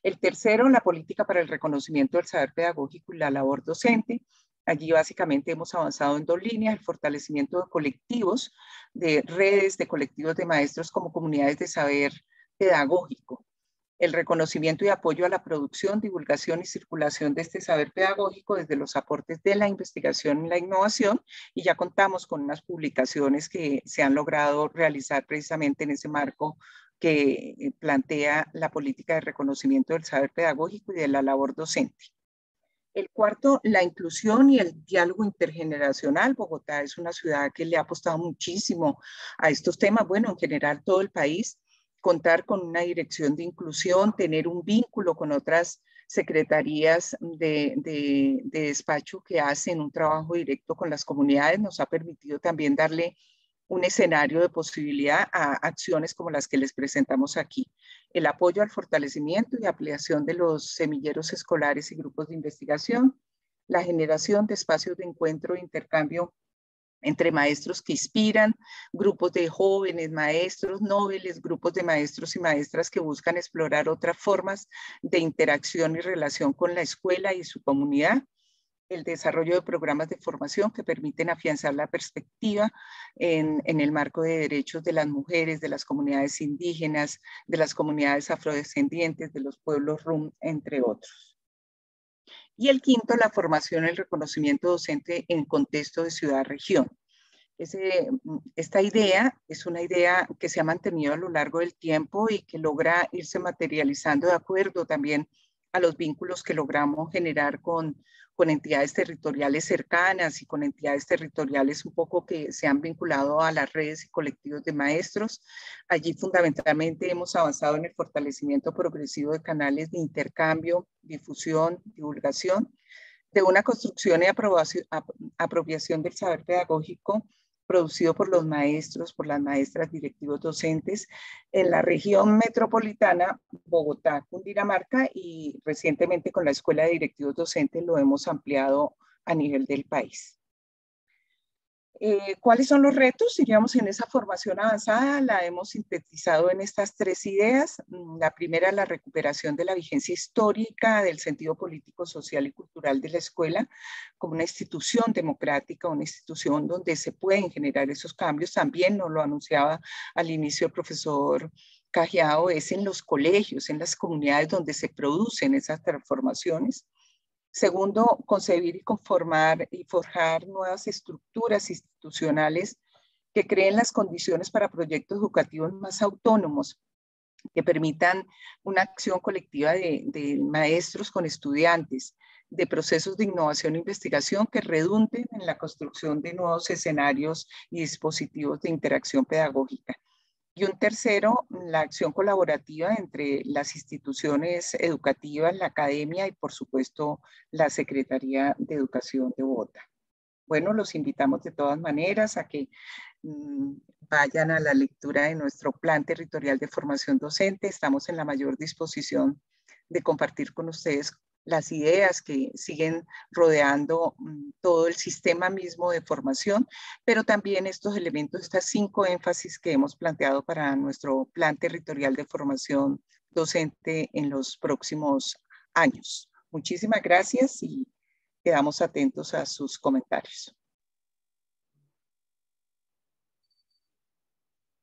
El tercero, la política para el reconocimiento del saber pedagógico y la labor docente. Allí básicamente hemos avanzado en dos líneas, el fortalecimiento de colectivos, de redes de colectivos de maestros como comunidades de saber pedagógico, el reconocimiento y apoyo a la producción, divulgación y circulación de este saber pedagógico desde los aportes de la investigación y la innovación, y ya contamos con unas publicaciones que se han logrado realizar precisamente en ese marco que eh, plantea la política de reconocimiento del saber pedagógico y de la labor docente. El cuarto, la inclusión y el diálogo intergeneracional. Bogotá es una ciudad que le ha apostado muchísimo a estos temas. Bueno, en general todo el país, contar con una dirección de inclusión, tener un vínculo con otras secretarías de, de despacho que hacen un trabajo directo con las comunidades, nos ha permitido también darle un escenario de posibilidad a acciones como las que les presentamos aquí. El apoyo al fortalecimiento y ampliación de los semilleros escolares y grupos de investigación, la generación de espacios de encuentro e intercambio entre maestros que inspiran, grupos de jóvenes maestros, nobles, grupos de maestros y maestras que buscan explorar otras formas de interacción y relación con la escuela y su comunidad, el desarrollo de programas de formación que permiten afianzar la perspectiva en, en, el marco de derechos de las mujeres, de las comunidades indígenas, de las comunidades afrodescendientes, de los pueblos RUM, entre otros. Y el quinto, la formación y el reconocimiento docente en contexto de ciudad-región. Esta idea es una idea que se ha mantenido a lo largo del tiempo y que logra irse materializando de acuerdo también a los vínculos que logramos generar con, con entidades territoriales cercanas y con entidades territoriales un poco que se han vinculado a las redes y colectivos de maestros. Allí fundamentalmente hemos avanzado en el fortalecimiento progresivo de canales de intercambio, difusión, divulgación, de una construcción y apropiación del saber pedagógico producido por los maestros, por las maestras directivos docentes en la región metropolitana, Bogotá, Cundinamarca y recientemente con la Escuela de Directivos Docentes lo hemos ampliado a nivel del país. Eh, ¿Cuáles son los retos? Diríamos en esa formación avanzada la hemos sintetizado en estas tres ideas. Mm, la primera, la recuperación de la vigencia histórica del sentido político, social y cultural de la escuela como una institución democrática, una institución donde se pueden generar esos cambios. También nos lo anunciaba al inicio el profesor Cajiao, es en los colegios, en las comunidades donde se producen esas transformaciones. Segundo, concebir y conformar y forjar nuevas estructuras institucionales que creen las condiciones para proyectos educativos más autónomos, que permitan una acción colectiva de, de, maestros con estudiantes, de procesos de innovación e investigación que redunden en la construcción de nuevos escenarios y dispositivos de interacción pedagógica. Y un tercero, la acción colaborativa entre las instituciones educativas, la academia y por supuesto la Secretaría de Educación de Bogotá. Bueno, los invitamos de todas maneras a que mm, vayan a la lectura de nuestro plan territorial de formación docente. Estamos en la mayor disposición de compartir con ustedes las ideas que siguen rodeando mm, todo el sistema mismo de formación, pero también estos elementos, estas cinco énfasis que hemos planteado para nuestro plan territorial de formación docente en los próximos años. Muchísimas gracias y quedamos atentos a sus comentarios.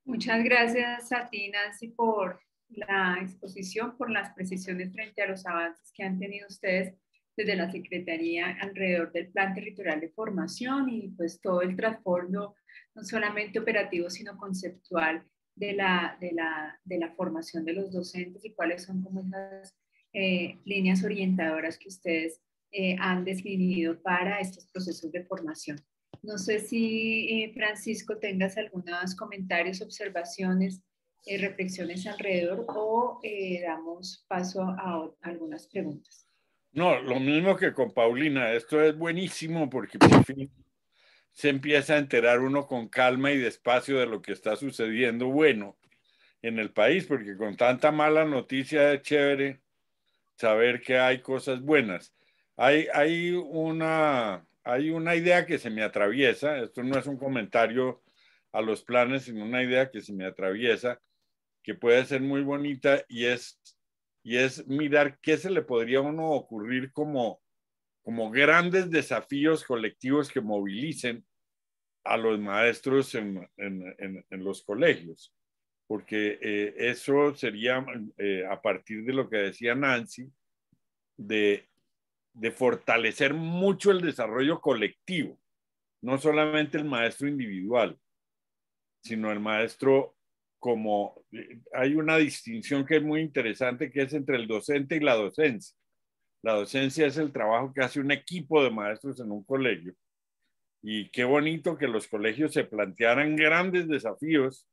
Muchas gracias a ti, Nancy, por la exposición por las precisiones frente a los avances que han tenido ustedes desde la Secretaría alrededor del Plan Territorial de Formación y pues todo el trasfondo, no solamente operativo, sino conceptual de la, de la, de la formación de los docentes y cuáles son como esas eh, líneas orientadoras que ustedes eh, han definido para estos procesos de formación. No sé si, eh, Francisco, tengas algunos comentarios, observaciones eh, reflexiones alrededor o eh, damos paso a, algunas preguntas. No, lo mismo que con Paulina, esto es buenísimo porque por fin se empieza a enterar uno con calma y despacio de lo que está sucediendo bueno en el país, porque con tanta mala noticia es chévere saber que hay cosas buenas. Hay, hay, una, hay una idea que se me atraviesa, esto no es un comentario a los planes, sino una idea que se me atraviesa, que puede ser muy bonita y es, y es mirar qué se le podría a uno ocurrir como, como grandes desafíos colectivos que movilicen a los maestros en, en, los colegios, porque eh, eso sería eh, a partir de lo que decía Nancy, de, de fortalecer mucho el desarrollo colectivo, no solamente el maestro individual, sino el maestro como eh, hay una distinción que es muy interesante que es entre el docente y la docencia. La docencia es el trabajo que hace un equipo de maestros en un colegio. Y qué bonito que los colegios se plantearan grandes desafíos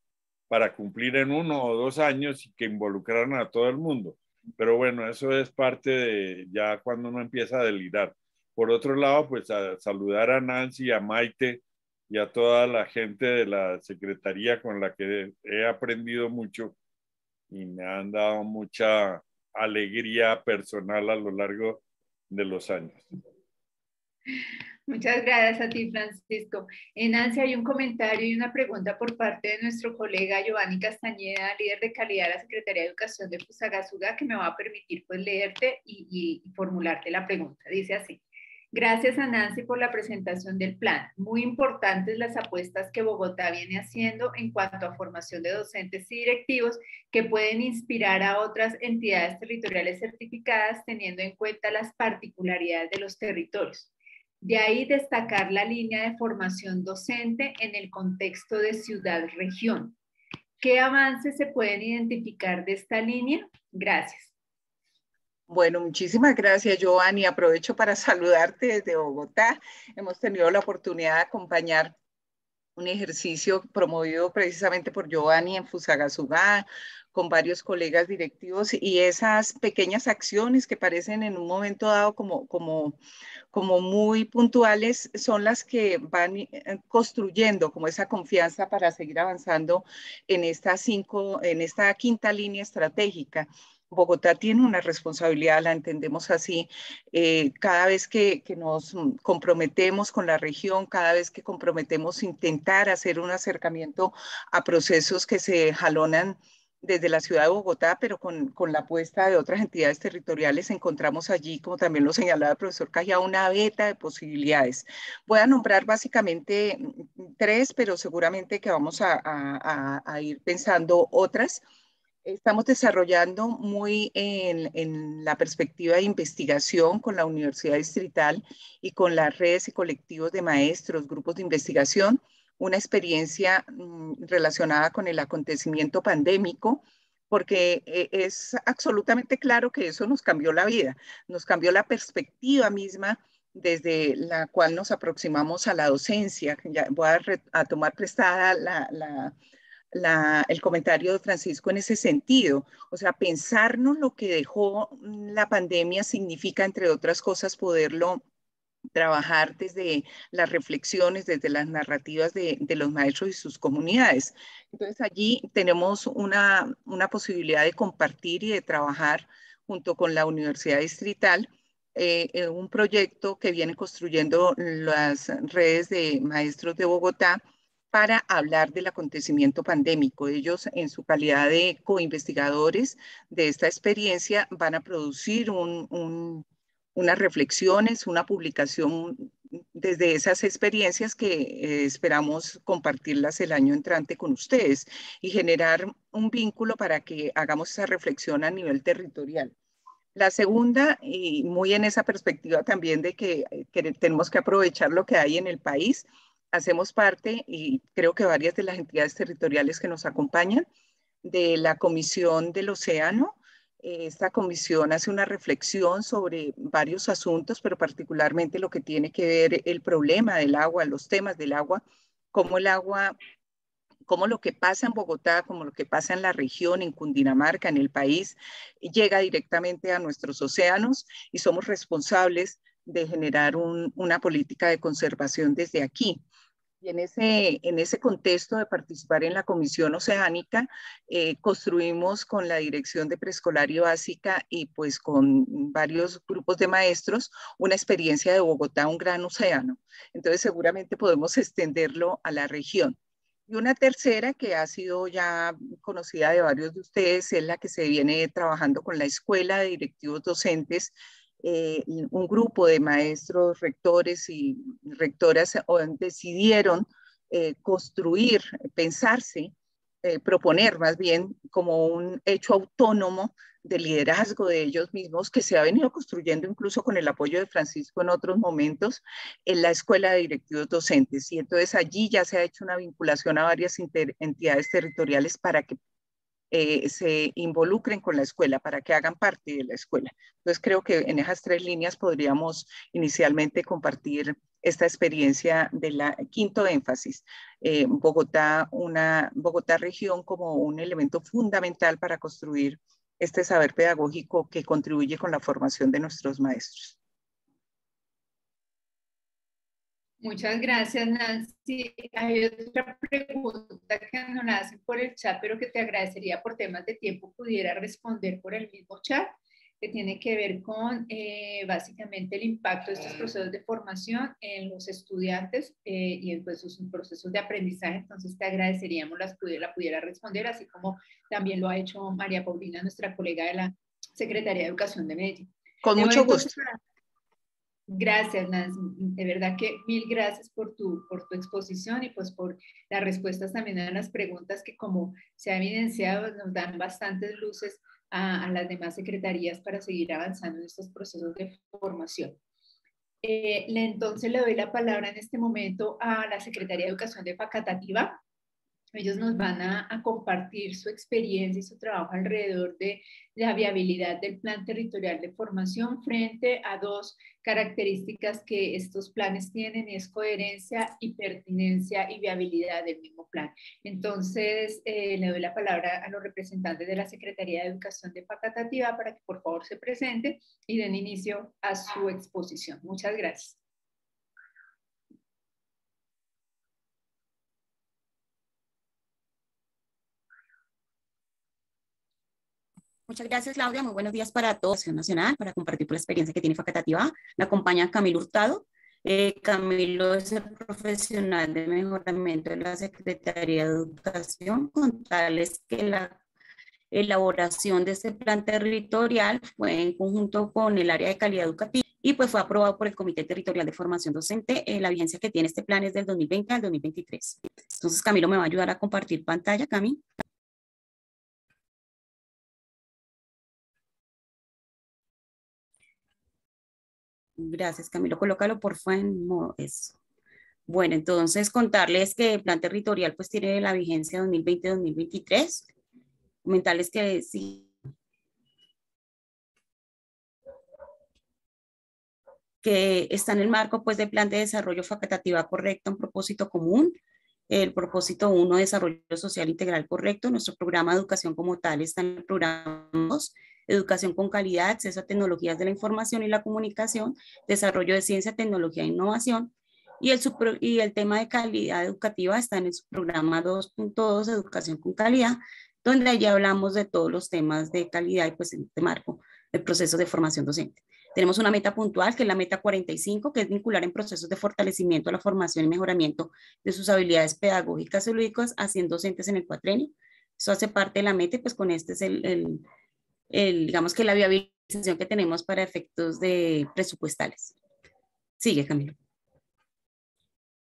para cumplir en uno o dos años y que involucraran a todo el mundo. Pero bueno, eso es parte de ya cuando uno empieza a delirar. Por otro lado, pues a saludar a Nancy y a Maite y a toda la gente de la Secretaría con la que he aprendido mucho y me han dado mucha alegría personal a lo largo de los años. Muchas gracias a ti, Francisco. Nancy hay un comentario y una pregunta por parte de nuestro colega Giovanni Castañeda, líder de calidad de la Secretaría de Educación de Fusagasugá, que me va a permitir pues, leerte y formularte la pregunta. Dice así. Gracias a Nancy por la presentación del plan. Muy importantes las apuestas que Bogotá viene haciendo en cuanto a formación de docentes y directivos que pueden inspirar a otras entidades territoriales certificadas teniendo en cuenta las particularidades de los territorios. De ahí destacar la línea de formación docente en el contexto de ciudad-región. ¿Qué avances se pueden identificar de esta línea? Gracias. Bueno, muchísimas gracias, Giovanni. Aprovecho para saludarte desde Bogotá. Hemos tenido la oportunidad de acompañar un ejercicio promovido precisamente por Giovanni en Fusagasugá, con varios colegas directivos y esas pequeñas acciones que parecen en un momento dado como, como, muy puntuales son las que van eh, construyendo como esa confianza para seguir avanzando en esta quinta línea estratégica. Bogotá tiene una responsabilidad, la entendemos así, eh, cada vez que, nos comprometemos con la región, cada vez que comprometemos intentar hacer un acercamiento a procesos que se jalonan desde la ciudad de Bogotá, pero con, la apuesta de otras entidades territoriales, encontramos allí, como también lo señalaba el profesor Calla, una beta de posibilidades. Voy a nombrar básicamente mm, tres, pero seguramente que vamos a ir pensando otras. Estamos desarrollando muy en, la perspectiva de investigación con la Universidad Distrital y con las redes y colectivos de maestros, grupos de investigación, una experiencia mm, relacionada con el acontecimiento pandémico, porque eh, es absolutamente claro que eso nos cambió la vida, nos cambió la perspectiva misma desde la cual nos aproximamos a la docencia. Ya voy a, tomar prestada el comentario de Francisco en ese sentido. O sea, pensarnos lo que dejó la pandemia significa, entre otras cosas, poderlo trabajar desde las reflexiones, desde las narrativas de, los maestros y sus comunidades. Entonces allí tenemos una, posibilidad de compartir y de trabajar junto con la Universidad Distrital eh, en un proyecto que viene construyendo las redes de maestros de Bogotá para hablar del acontecimiento pandémico. Ellos, en su calidad de coinvestigadores de esta experiencia, van a producir un unas reflexiones, una publicación desde esas experiencias que eh, esperamos compartirlas el año entrante con ustedes y generar un vínculo para que hagamos esa reflexión a nivel territorial. La segunda, y muy en esa perspectiva también de que, eh, que tenemos que aprovechar lo que hay en el país, hacemos parte, y creo que varias de las entidades territoriales que nos acompañan, de la Comisión del Océano, esta comisión hace una reflexión sobre varios asuntos, pero particularmente lo que tiene que ver el problema del agua, los temas del agua, cómo el agua, cómo lo que pasa en Bogotá, como lo que pasa en la región, en Cundinamarca, en el país, llega directamente a nuestros océanos y somos responsables de generar una política de conservación desde aquí. Y en ese, en ese contexto de participar en la Comisión Oceánica, eh, construimos con la Dirección de Preescolar y Básica y pues con varios grupos de maestros una experiencia de Bogotá, un gran océano. Entonces seguramente podemos extenderlo a la región. Y una tercera que ha sido ya conocida de varios de ustedes es la que se viene trabajando con la Escuela de Directivos Docentes eh, un grupo de maestros, rectores y rectoras decidieron eh, construir, pensarse, eh, proponer más bien como un hecho autónomo de liderazgo de ellos mismos que se ha venido construyendo incluso con el apoyo de Francisco en otros momentos en la Escuela de Directivos Docentes. Y entonces allí ya se ha hecho una vinculación a varias entidades territoriales para que eh, se involucren con la escuela, para que hagan parte de la escuela. Entonces creo que en esas tres líneas podríamos inicialmente compartir esta experiencia de la quinto énfasis, eh, Bogotá, una Bogotá región como un elemento fundamental para construir este saber pedagógico que contribuye con la formación de nuestros maestros. Muchas gracias, Nancy. Hay otra pregunta que nos la hacen por el chat, pero que te agradecería por temas de tiempo pudiera responder por el mismo chat, que tiene que ver con eh, básicamente el impacto de estos procesos de formación en los estudiantes eh, y en pues, sus procesos de aprendizaje. Entonces, te agradeceríamos las la pudiera responder, así como también lo ha hecho María Paulina, nuestra colega de la Secretaría de Educación de Medellín. Con mucho gusto. Gracias, Nancy. De verdad que mil gracias por tu, por tu exposición y pues por las respuestas también a las preguntas que como se ha evidenciado nos dan bastantes luces a, las demás secretarías para seguir avanzando en estos procesos de formación. Eh, entonces le doy la palabra en este momento a la Secretaría de Educación de Facatativa, ellos nos van a, compartir su experiencia y su trabajo alrededor de la viabilidad del plan territorial de formación frente a dos características que estos planes tienen, es coherencia y pertinencia y viabilidad del mismo plan. Entonces, eh, le doy la palabra a los representantes de la Secretaría de Educación de Pacatativa para que por favor se presente y den inicio a su exposición. Muchas gracias. Muchas gracias, Claudia. Muy buenos días para todos, Nacional, para compartir la experiencia que tiene Facatativa. Me acompaña Camilo Hurtado. Eh, Camilo es el profesional de mejoramiento de la Secretaría de Educación, con tales que la elaboración de este plan territorial fue en conjunto con el área de calidad educativa y pues fue aprobado por el Comité Territorial de Formación Docente. Eh, la vigencia que tiene este plan es del 2020 al 2023. Entonces, Camilo me va a ayudar a compartir pantalla, Cami. Gracias, Camilo. Colócalo por favor en modo eso. Bueno, entonces contarles que el plan territorial pues tiene la vigencia 2020-2023. Comentarles que sí. que está en el marco pues del plan de desarrollo facultativa correcto, un propósito común, el propósito 1, desarrollo social integral correcto, nuestro programa de educación como tal está en el programa 2, educación con calidad, acceso a tecnologías de la información y la comunicación, desarrollo de ciencia, tecnología e innovación. Y el, y el tema de calidad educativa está en el programa 2.2, educación con calidad, donde allí hablamos de todos los temas de calidad y pues en este marco el proceso de formación docente. Tenemos una meta puntual, que es la meta 45, que es vincular en procesos de fortalecimiento a la formación y mejoramiento de sus habilidades pedagógicas y lúdicas 100 docentes en el cuatrenio. Eso hace parte de la meta y pues con este es el, digamos que la viabilización que tenemos para efectos de presupuestales. Sigue, Camilo.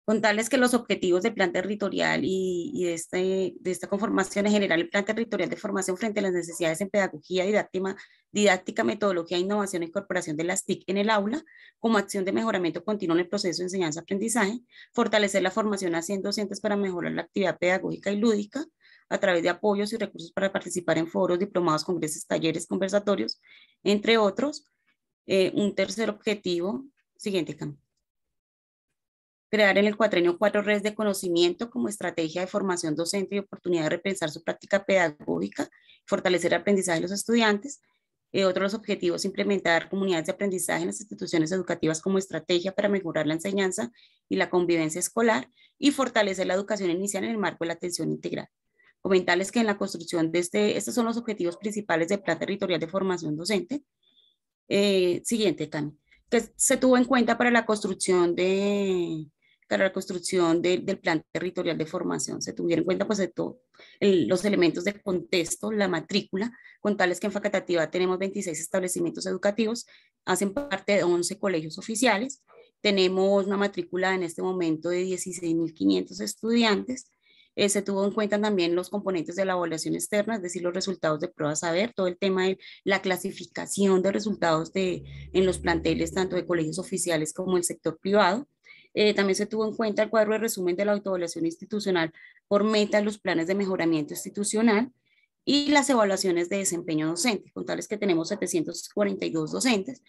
Contarles que los objetivos del plan territorial y, de, este, de, esta conformación en general, el plan territorial de formación frente a las necesidades en pedagogía, didáctica, didáctica metodología, innovación e incorporación de las TIC en el aula, como acción de mejoramiento continuo en el proceso de enseñanza-aprendizaje, fortalecer la formación 100 docentes para mejorar la actividad pedagógica y lúdica, a través de apoyos y recursos para participar en foros, diplomados, congresos, talleres, conversatorios, entre otros. Eh, un tercer objetivo, siguiente cambio. Crear en el cuatrenio cuatro redes de conocimiento como estrategia de formación docente y oportunidad de repensar su práctica pedagógica, fortalecer el aprendizaje de los estudiantes. Eh, otro de los objetivos, implementar comunidades de aprendizaje en las instituciones educativas como estrategia para mejorar la enseñanza y la convivencia escolar y fortalecer la educación inicial en el marco de la atención integral. Comentarles que en la construcción de este, estos son los objetivos principales del Plan Territorial de Formación Docente. Eh, siguiente, Cami, que se tuvo en cuenta para la construcción de, para la construcción del Plan Territorial de Formación. Se tuvieron en cuenta pues de todos los elementos de contexto, la matrícula, con tales que en Facatativa tenemos 26 establecimientos educativos, hacen parte de 11 colegios oficiales, tenemos una matrícula en este momento de 16.500 estudiantes, eh, se tuvo en cuenta también los componentes de la evaluación externa, es decir, los resultados de pruebas a ver, todo el tema de la clasificación de resultados de, en los planteles, tanto de colegios oficiales como el sector privado. Eh, también se tuvo en cuenta el cuadro de resumen de la autoevaluación institucional por meta los planes de mejoramiento institucional y las evaluaciones de desempeño docente, con tales que tenemos 742 docentes,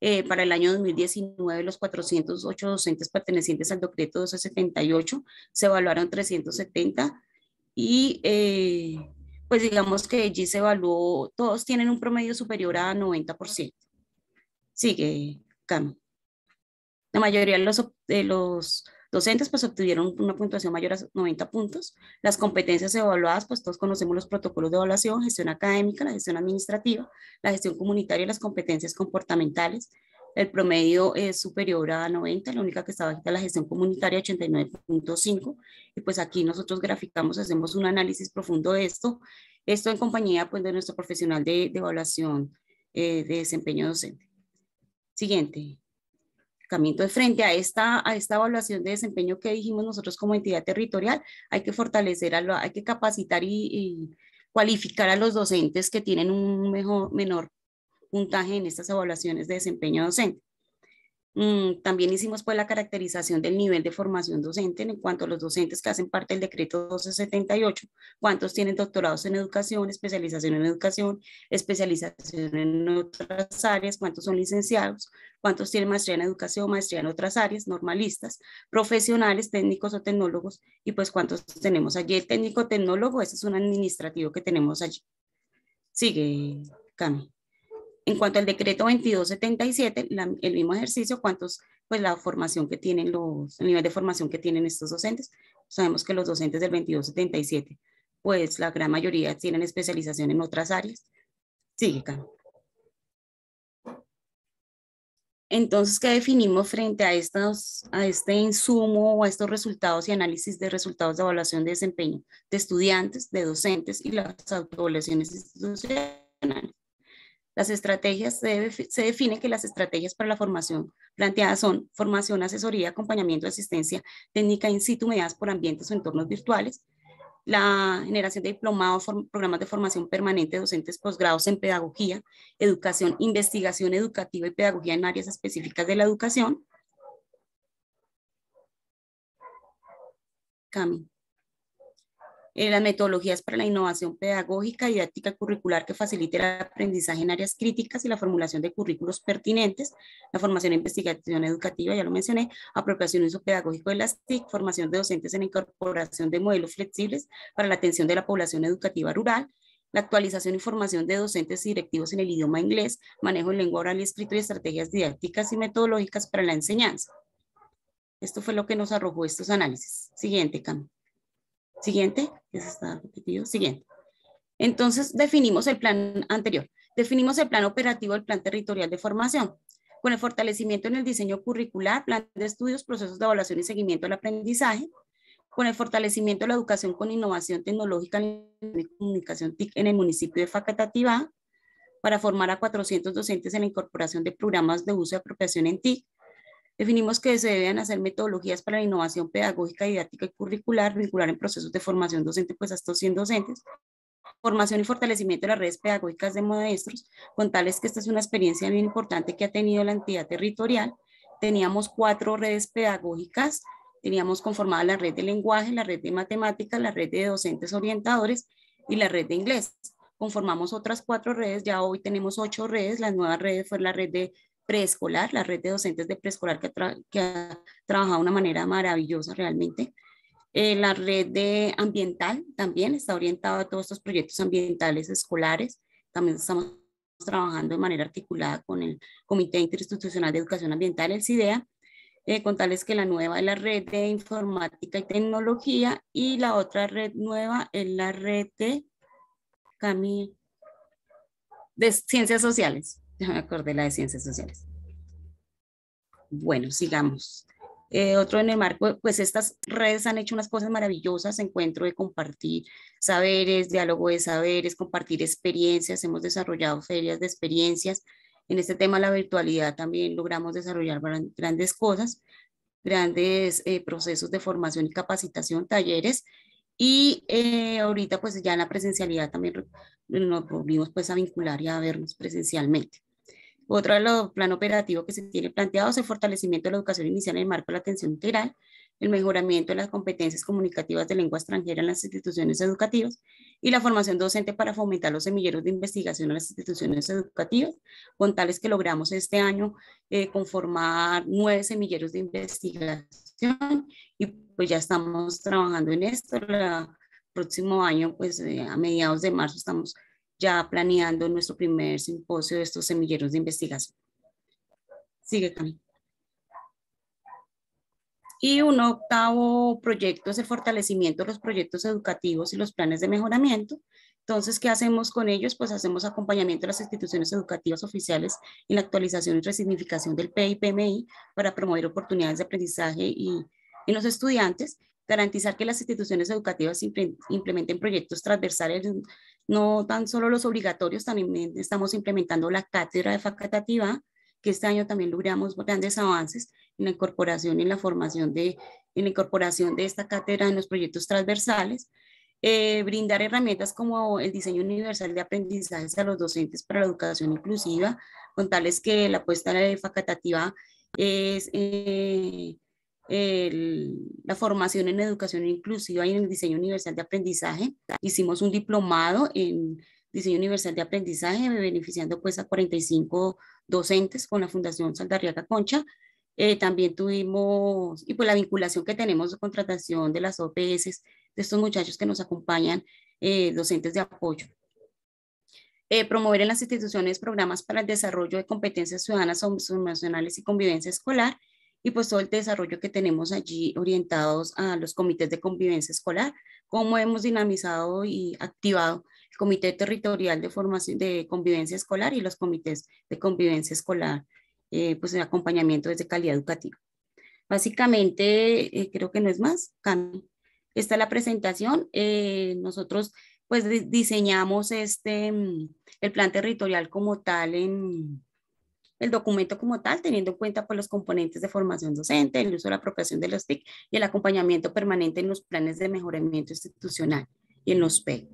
eh, para el año 2019, los 408 docentes pertenecientes al decreto 1278 se evaluaron 370 y eh, pues digamos que allí se evaluó, todos tienen un promedio superior a 90%. Sigue, Cam. La mayoría de los, de los docentes pues obtuvieron una puntuación mayor a 90 puntos. Las competencias evaluadas, pues todos conocemos los protocolos de evaluación, gestión académica, la gestión administrativa, la gestión comunitaria y las competencias comportamentales. El promedio es superior a 90, la única que está bajita es la gestión comunitaria 89.5. Y pues aquí nosotros graficamos, hacemos un análisis profundo de esto. Esto en compañía pues de nuestro profesional de, evaluación eh, de desempeño docente. Siguiente. De frente a esta, a esta evaluación de desempeño que dijimos nosotros como entidad territorial, hay que fortalecer, a hay que capacitar y, y cualificar a los docentes que tienen un mejor, menor puntaje en estas evaluaciones de desempeño docente. Mm, también hicimos pues la caracterización del nivel de formación docente en cuanto a los docentes que hacen parte del decreto 1278, cuántos tienen doctorados en educación, especialización en educación, especialización en otras áreas, cuántos son licenciados, cuántos tienen maestría en educación, maestría en otras áreas, normalistas, profesionales, técnicos o tecnólogos, y pues cuántos tenemos allí. El técnico tecnólogo, ese es un administrativo que tenemos allí. Sigue, Cami. En cuanto al decreto 2277, el mismo ejercicio, cuántos, pues la formación que tienen los, el nivel de formación que tienen estos docentes. Sabemos que los docentes del 2277, pues la gran mayoría tienen especialización en otras áreas. Sigue, Carmen. Entonces, ¿qué definimos frente a, estos, a este insumo o a estos resultados y análisis de resultados de evaluación de desempeño de estudiantes, de docentes y las autoevaluaciones institucionales? Las estrategias, se, se, define que las estrategias para la formación planteadas son formación, asesoría, acompañamiento, asistencia técnica in situ mediadas por ambientes o entornos virtuales, la generación de diplomados, programas de formación permanente docentes posgrados en pedagogía, educación, investigación educativa y pedagogía en áreas específicas de la educación. Cami. Eh, las metodologías para la innovación pedagógica, didáctica curricular que facilite el aprendizaje en áreas críticas y la formulación de currículos pertinentes, la formación e investigación educativa, ya lo mencioné, apropiación y uso pedagógico de las TIC, formación de docentes en incorporación de modelos flexibles para la atención de la población educativa rural, la actualización y formación de docentes y directivos en el idioma inglés, manejo en lengua oral y escrito y estrategias didácticas y metodológicas para la enseñanza. Esto fue lo que nos arrojó estos análisis. Siguiente, Cam. Siguiente, ese está repetido. Siguiente. Entonces, definimos el plan anterior. Definimos el plan operativo del plan territorial de formación, con el fortalecimiento en el diseño curricular, plan de estudios, procesos de evaluación y seguimiento del aprendizaje, con el fortalecimiento de la educación con innovación tecnológica y comunicación TIC en el municipio de Facatativá, para formar a 400 docentes en la incorporación de programas de uso y apropiación en TIC, Definimos que se deben hacer metodologías para la innovación pedagógica, didáctica y curricular, vincular en procesos de formación docente pues a estos 100 docentes, formación y fortalecimiento de las redes pedagógicas de maestros, con tales que esta es una experiencia bien importante que ha tenido la entidad territorial. Teníamos cuatro redes pedagógicas, teníamos conformada la red de lenguaje, la red de matemáticas, la red de docentes orientadores y la red de inglés. Conformamos otras cuatro redes, ya hoy tenemos ocho redes, las nuevas redes fue la red de preescolar, la red de docentes de preescolar que, que ha trabajado de una manera maravillosa realmente. Eh, la red ambiental también está orientada a todos estos proyectos ambientales escolares. También estamos trabajando de manera articulada con el Comité Interinstitucional de Educación Ambiental, el CIDEA, eh, con tales que la nueva es la red de informática y tecnología y la otra red nueva es la red de, de ciencias sociales. Ya me acordé la de ciencias sociales. Bueno, sigamos. Eh, otro en el marco, pues estas redes han hecho unas cosas maravillosas, encuentro de compartir saberes, diálogo de saberes, compartir experiencias, hemos desarrollado ferias de experiencias. En este tema la virtualidad también logramos desarrollar grandes cosas, grandes eh, procesos de formación y capacitación, talleres, y eh, ahorita pues ya en la presencialidad también nos volvimos pues a vincular y a vernos presencialmente. Otro de los plan operativo que se tiene planteado es el fortalecimiento de la educación inicial en el marco de la atención integral, el mejoramiento de las competencias comunicativas de lengua extranjera en las instituciones educativas y la formación docente para fomentar los semilleros de investigación en las instituciones educativas, con tales que logramos este año eh, conformar nueve semilleros de investigación y pues ya estamos trabajando en esto. El próximo año, pues eh, a mediados de marzo estamos ya planeando nuestro primer simposio de estos semilleros de investigación. Sigue, Cami. Y un octavo proyecto es el fortalecimiento de los proyectos educativos y los planes de mejoramiento. Entonces, ¿qué hacemos con ellos? Pues hacemos acompañamiento de las instituciones educativas oficiales en la actualización y resignificación del PIPMI para promover oportunidades de aprendizaje y, en los estudiantes, garantizar que las instituciones educativas implementen proyectos transversales, no tan solo los obligatorios, también estamos implementando la cátedra de facultativa, que este año también logramos grandes avances en la incorporación y la formación de, en la incorporación de esta cátedra en los proyectos transversales, eh, brindar herramientas como el diseño universal de aprendizaje a los docentes para la educación inclusiva, contarles que la apuesta de facultativa es eh, la formación en educación inclusiva y en el diseño universal de aprendizaje. Hicimos un diplomado en diseño universal de aprendizaje, beneficiando pues a 45 docentes con la Fundación Saldarriaga Concha. Eh, también tuvimos, y pues la vinculación que tenemos de contratación de las OPS de estos muchachos que nos acompañan, eh, docentes de apoyo. Eh, promover en las instituciones programas para el desarrollo de competencias ciudadanas nacionales y convivencia escolar y pues todo el desarrollo que tenemos allí orientados a los comités de convivencia escolar, cómo hemos dinamizado y activado el Comité Territorial de Formación de Convivencia Escolar y los comités de convivencia escolar, eh, pues en acompañamiento desde calidad educativa. Básicamente, creo que no es más. Cami. La presentación. Eh, nosotros pues diseñamos este, mm, el plan territorial como tal en el documento como tal, teniendo en cuenta pues, los componentes de formación docente, el uso de la apropiación de los TIC y el acompañamiento permanente en los planes de mejoramiento institucional y en los PEC.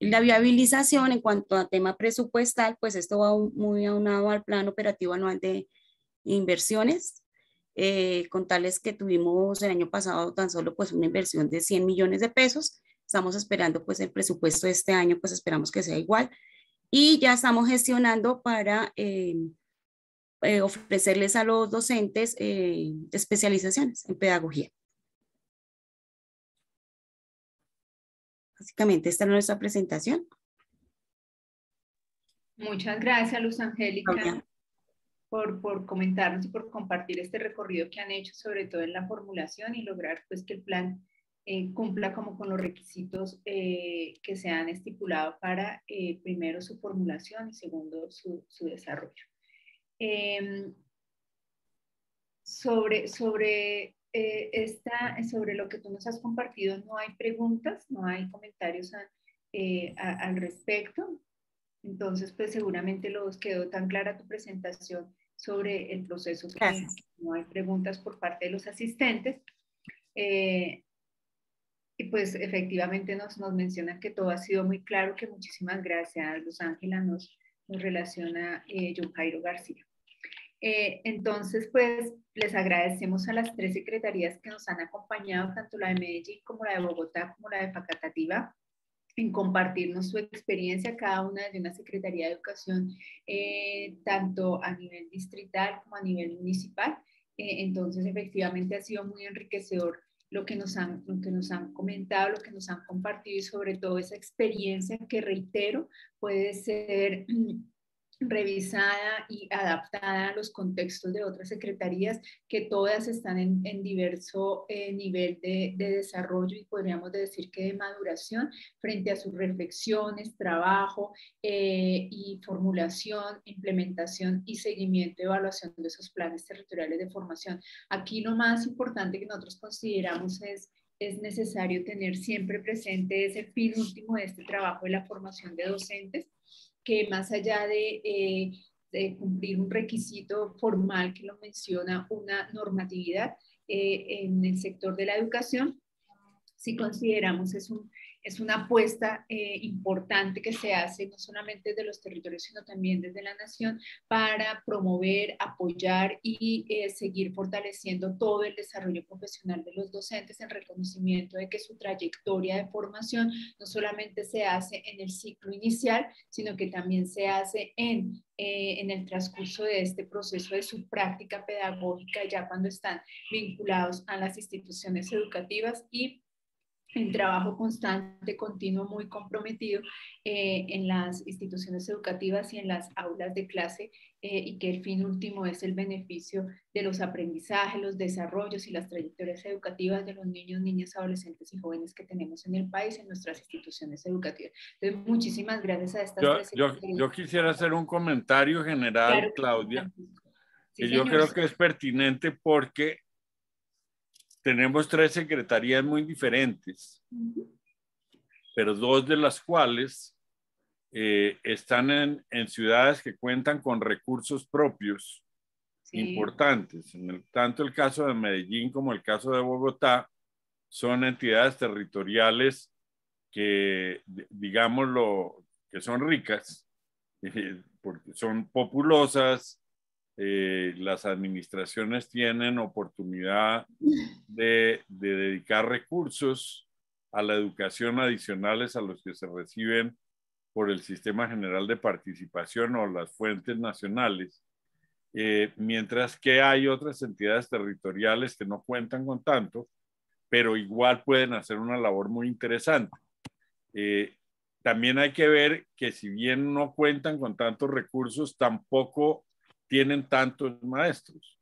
La viabilización en cuanto a tema presupuestal, pues esto va muy aunado al plan operativo anual de inversiones eh, con tales que tuvimos el año pasado tan solo pues una inversión de 100 millones de pesos. Estamos esperando pues el presupuesto de este año, pues esperamos que sea igual. Y ya estamos gestionando para eh, eh, ofrecerles a los docentes especializaciones en pedagogía. Básicamente esta es nuestra presentación. Muchas gracias, Luz Angélica por, por, comentarnos y por compartir este recorrido que han hecho, sobre todo en la formulación y lograr pues que el plan eh, cumpla como con los requisitos eh, que se han estipulado para eh, primero su formulación y segundo su, su desarrollo. Em, sobre, sobre, esta, sobre lo que tú nos has compartido, no hay preguntas, no hay comentarios al respecto. Entonces, pues seguramente los quedó tan clara tu presentación sobre el proceso. No hay preguntas por parte de los asistentes. Eh, y pues efectivamente nos, nos mencionan que todo ha sido muy claro, que muchísimas gracias, Luz Ángela, nos, nos relaciona eh, John Jairo García. Eh, entonces, pues les agradecemos a las tres secretarías que nos han acompañado, tanto la de Medellín como la de Bogotá, como la de Facatativa, en compartirnos su experiencia, cada una de una Secretaría de Educación, eh, tanto a nivel distrital como a nivel municipal. Eh, entonces, efectivamente ha sido muy enriquecedor lo que, nos han, lo que nos han comentado, lo que nos han compartido y sobre todo esa experiencia que reitero puede ser revisada y adaptada a los contextos de otras secretarías que todas están en, diverso eh, nivel de, desarrollo y podríamos decir que de maduración frente a sus reflexiones, trabajo eh, y formulación, implementación y seguimiento, evaluación de esos planes territoriales de formación. Aquí lo más importante que nosotros consideramos es es necesario tener siempre presente ese fin último de este trabajo de la formación de docentes, que más allá eh, de, cumplir un requisito formal que lo menciona una normatividad eh, en el sector de la educación, si consideramos es un, es una apuesta eh, importante que se hace no solamente desde los territorios, sino también desde la nación para promover, apoyar y eh, seguir fortaleciendo todo el desarrollo profesional de los docentes en reconocimiento de que su trayectoria de formación no solamente se hace en el ciclo inicial, sino que también se hace en, eh, en el transcurso de este proceso de su práctica pedagógica, ya cuando están vinculados a las instituciones educativas y en trabajo constante, continuo, muy comprometido eh, en las instituciones educativas y en las aulas de clase eh, y que el fin último es el beneficio de los aprendizajes, los desarrollos y las trayectorias educativas de los niños, niñas, adolescentes y jóvenes que tenemos en el país, en nuestras instituciones educativas. Entonces, muchísimas gracias a estas yo, yo, yo, quisiera hacer un comentario general, Claudia, que yo creo que es pertinente porque tenemos tres secretarías muy diferentes, pero dos de las cuales eh, están en, en, ciudades que cuentan con recursos propios importantes. En el, tanto el caso de Medellín como el caso de Bogotá son entidades territoriales que, digámoslo, que son ricas, porque son populosas, eh, las administraciones tienen oportunidad de, de, dedicar recursos a la educación adicionales a los que se reciben por el Sistema General de Participación o las fuentes nacionales, eh, mientras que hay otras entidades territoriales que no cuentan con tanto, pero igual pueden hacer una labor muy interesante. Eh, también hay que ver que si bien no cuentan con tantos recursos, tampoco tienen tantos maestros.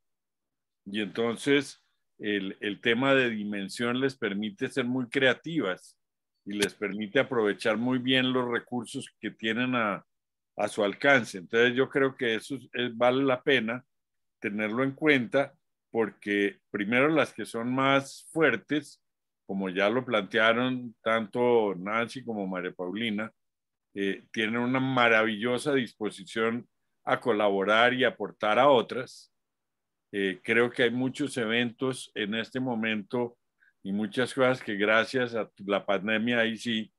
Y entonces el, el, tema de dimensión les permite ser muy creativas y les permite aprovechar muy bien los recursos que tienen a, a su alcance. Entonces yo creo que eso vale la pena tenerlo en cuenta porque primero las que son más fuertes, como ya lo plantearon tanto Nancy como María Paulina, eh, tienen una maravillosa disposición a colaborar y aportar a otras. Eh, creo que hay muchos eventos en este momento y muchas cosas que gracias a la pandemia ahí sí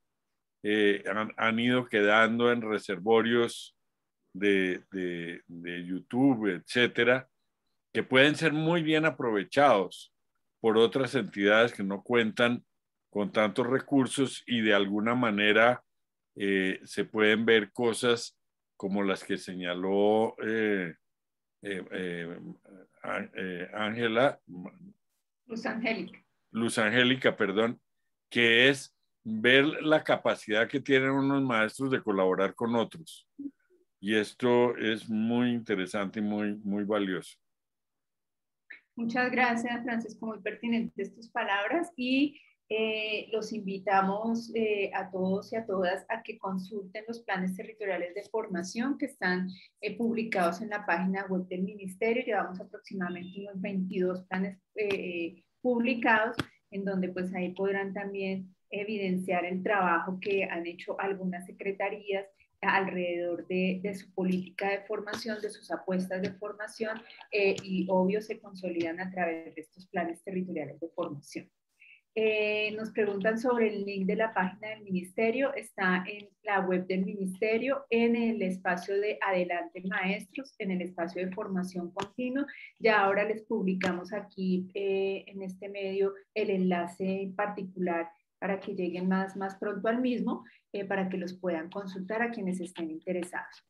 eh, han, han, ido quedando en reservorios de, de, YouTube, etcétera, que pueden ser muy bien aprovechados por otras entidades que no cuentan con tantos recursos y de alguna manera eh, se pueden ver cosas como las que señaló eh, eh, eh, Ángela. Luz Angélica. Luz Angélica, perdón, que es ver la capacidad que tienen unos maestros de colaborar con otros. Y esto es muy interesante y muy, muy valioso. Muchas gracias, Francisco, muy pertinentes tus palabras. Y eh, los invitamos eh, a todos y a todas a que consulten los planes territoriales de formación que están eh, publicados en la página web del ministerio. Llevamos aproximadamente unos 22 planes eh, publicados en donde pues ahí podrán también evidenciar el trabajo que han hecho algunas secretarías alrededor de, de, su política de formación, de sus apuestas de formación y obvio se consolidan a través de estos planes territoriales de formación. Eh, nos preguntan sobre el link de la página del ministerio. Está en la web del ministerio, en el espacio de Adelante Maestros, en el espacio de formación continua. Ya ahora les publicamos aquí eh, en este medio el enlace particular para que lleguen más, más pronto al mismo, eh, para que los puedan consultar a quienes estén interesados.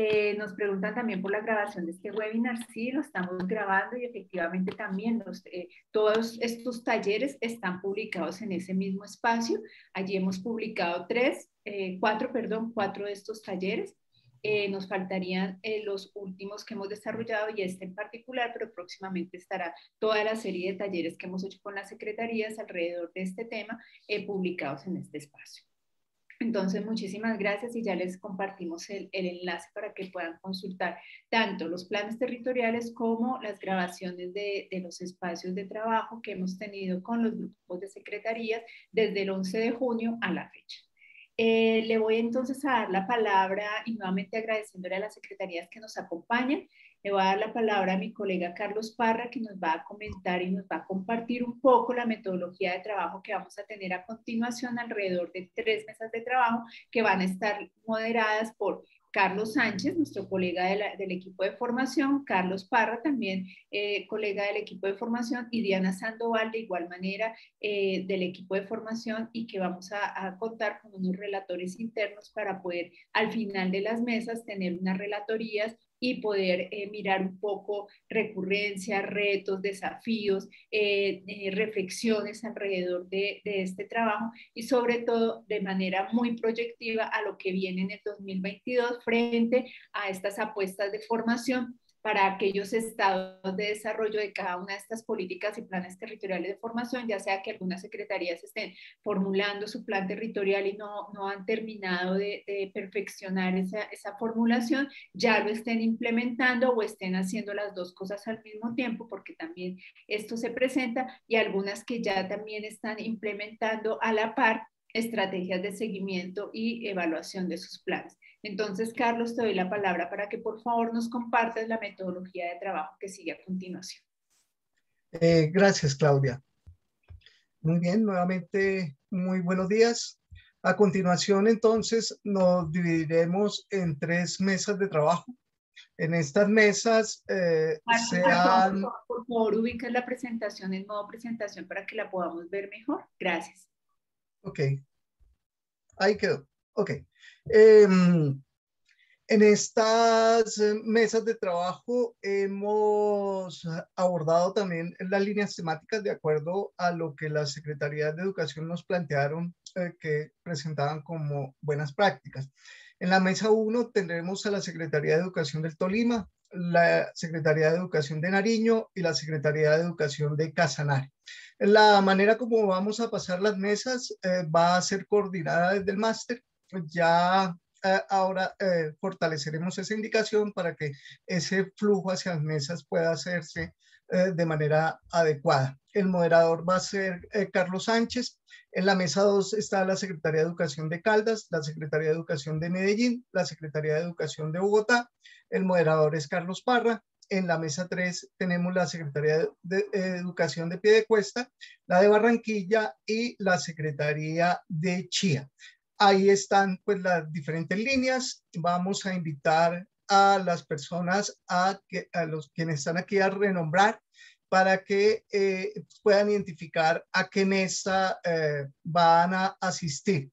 Eh, nos preguntan también por la grabación de este webinar. Sí, lo estamos grabando y efectivamente también los, eh, todos estos talleres están publicados en ese mismo espacio. Allí hemos publicado tres, eh, cuatro, perdón, cuatro de estos talleres. Eh, nos faltarían eh, los últimos que hemos desarrollado y este en particular, pero próximamente estará toda la serie de talleres que hemos hecho con las secretarías alrededor de este tema eh, publicados en este espacio. Entonces, muchísimas gracias y ya les compartimos el, enlace para que puedan consultar tanto los planes territoriales como las grabaciones de, de, los espacios de trabajo que hemos tenido con los grupos de secretarías desde el 11 de junio a la fecha. Eh, le voy entonces a dar la palabra y nuevamente agradeciéndole a las secretarías que nos acompañan. Le voy a dar la palabra a mi colega Carlos Parra, que nos va a comentar y nos va a compartir un poco la metodología de trabajo que vamos a tener a continuación, alrededor de tres mesas de trabajo que van a estar moderadas por Carlos Sánchez, nuestro colega de la, del equipo de formación, Carlos Parra, también eh, colega del equipo de formación, y Diana Sandoval, de igual manera, eh, del equipo de formación, y que vamos a, a, contar con unos relatores internos para poder, al final de las mesas, tener unas relatorías y poder eh, mirar un poco recurrencias, retos, desafíos, eh, eh, reflexiones alrededor de, de, este trabajo y sobre todo de manera muy proyectiva a lo que viene en el 2022 frente a estas apuestas de formación para aquellos estados de desarrollo de cada una de estas políticas y planes territoriales de formación, ya sea que algunas secretarías estén formulando su plan territorial y no, no han terminado de, perfeccionar esa, esa, formulación, ya lo estén implementando o estén haciendo las dos cosas al mismo tiempo, porque también esto se presenta, y algunas que ya también están implementando a la par estrategias de seguimiento y evaluación de sus planes. Entonces, Carlos, te doy la palabra para que por favor nos compartas la metodología de trabajo que sigue a continuación. Eh, gracias, Claudia. Muy bien, nuevamente, muy buenos días. A continuación, entonces, nos dividiremos en tres mesas de trabajo. En estas mesas eh, se han... Por favor, ubica la presentación en modo presentación para que la podamos ver mejor. Gracias. Ok. Ahí quedó. Ok. Em, en estas mesas de trabajo hemos abordado también las líneas temáticas de acuerdo a lo que las secretarías de educación nos plantearon eh, que presentaban como buenas prácticas. En la mesa 1 tendremos a la Secretaría de Educación del Tolima, la Secretaría de Educación de Nariño y la Secretaría de Educación de Casanare. La manera como vamos a pasar las mesas eh, va a ser coordinada desde el máster ya eh, ahora eh, fortaleceremos esa indicación para que ese flujo hacia las mesas pueda hacerse eh, de manera adecuada. El moderador va a ser Carlos Sánchez. En la mesa 2 está la Secretaría de Educación de Caldas, la Secretaría de Educación de Medellín, la Secretaría de Educación de Bogotá. El moderador es Carlos Parra. En la mesa 3 tenemos la Secretaría de, Educación de Piedecuesta, la de Barranquilla y la Secretaría de Chía. Ahí están pues las diferentes líneas. Vamos a invitar a las personas, a, que, a los quienes están aquí a renombrar para que eh, puedan identificar a qué mesa eh, van a asistir.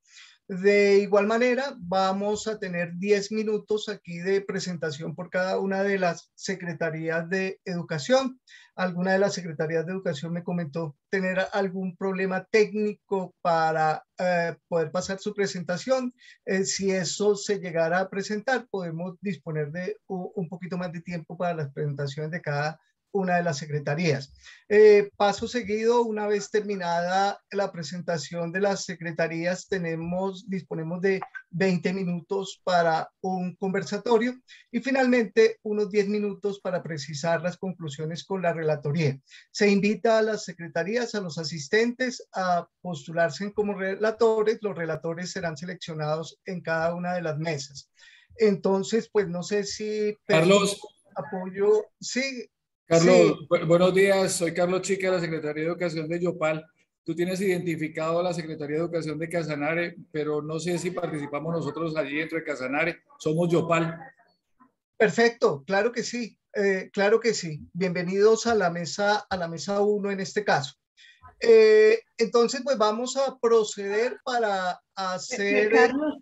De igual manera, vamos a tener 10 minutos aquí de presentación por cada una de las secretarías de educación. Alguna de las secretarías de educación me comentó tener algún problema técnico para eh, poder pasar su presentación. Eh, si eso se llegara a presentar, podemos disponer de un poquito más de tiempo para las presentaciones de cada una de las secretarías. Eh, paso seguido, una vez terminada la presentación de las secretarías, tenemos, disponemos de 20 minutos para un conversatorio y finalmente unos 10 minutos para precisar las conclusiones con la relatoría. Se invita a las secretarías, a los asistentes a postularse como relatores. Los relatores serán seleccionados en cada una de las mesas. Entonces, pues no sé si... Carlos. Apoyo, sí, Carlos, buenos días. Soy Carlos Chica, de la Secretaría de Educación de Yopal. Tú tienes identificado a la Secretaría de Educación de Casanare, pero no sé si participamos nosotros allí dentro de Casanare. Somos Yopal. Perfecto, claro que sí, eh, claro que sí. Bienvenidos a la mesa, a la mesa 1 en este caso. Eh, entonces, pues vamos a proceder para hacer... Carlos,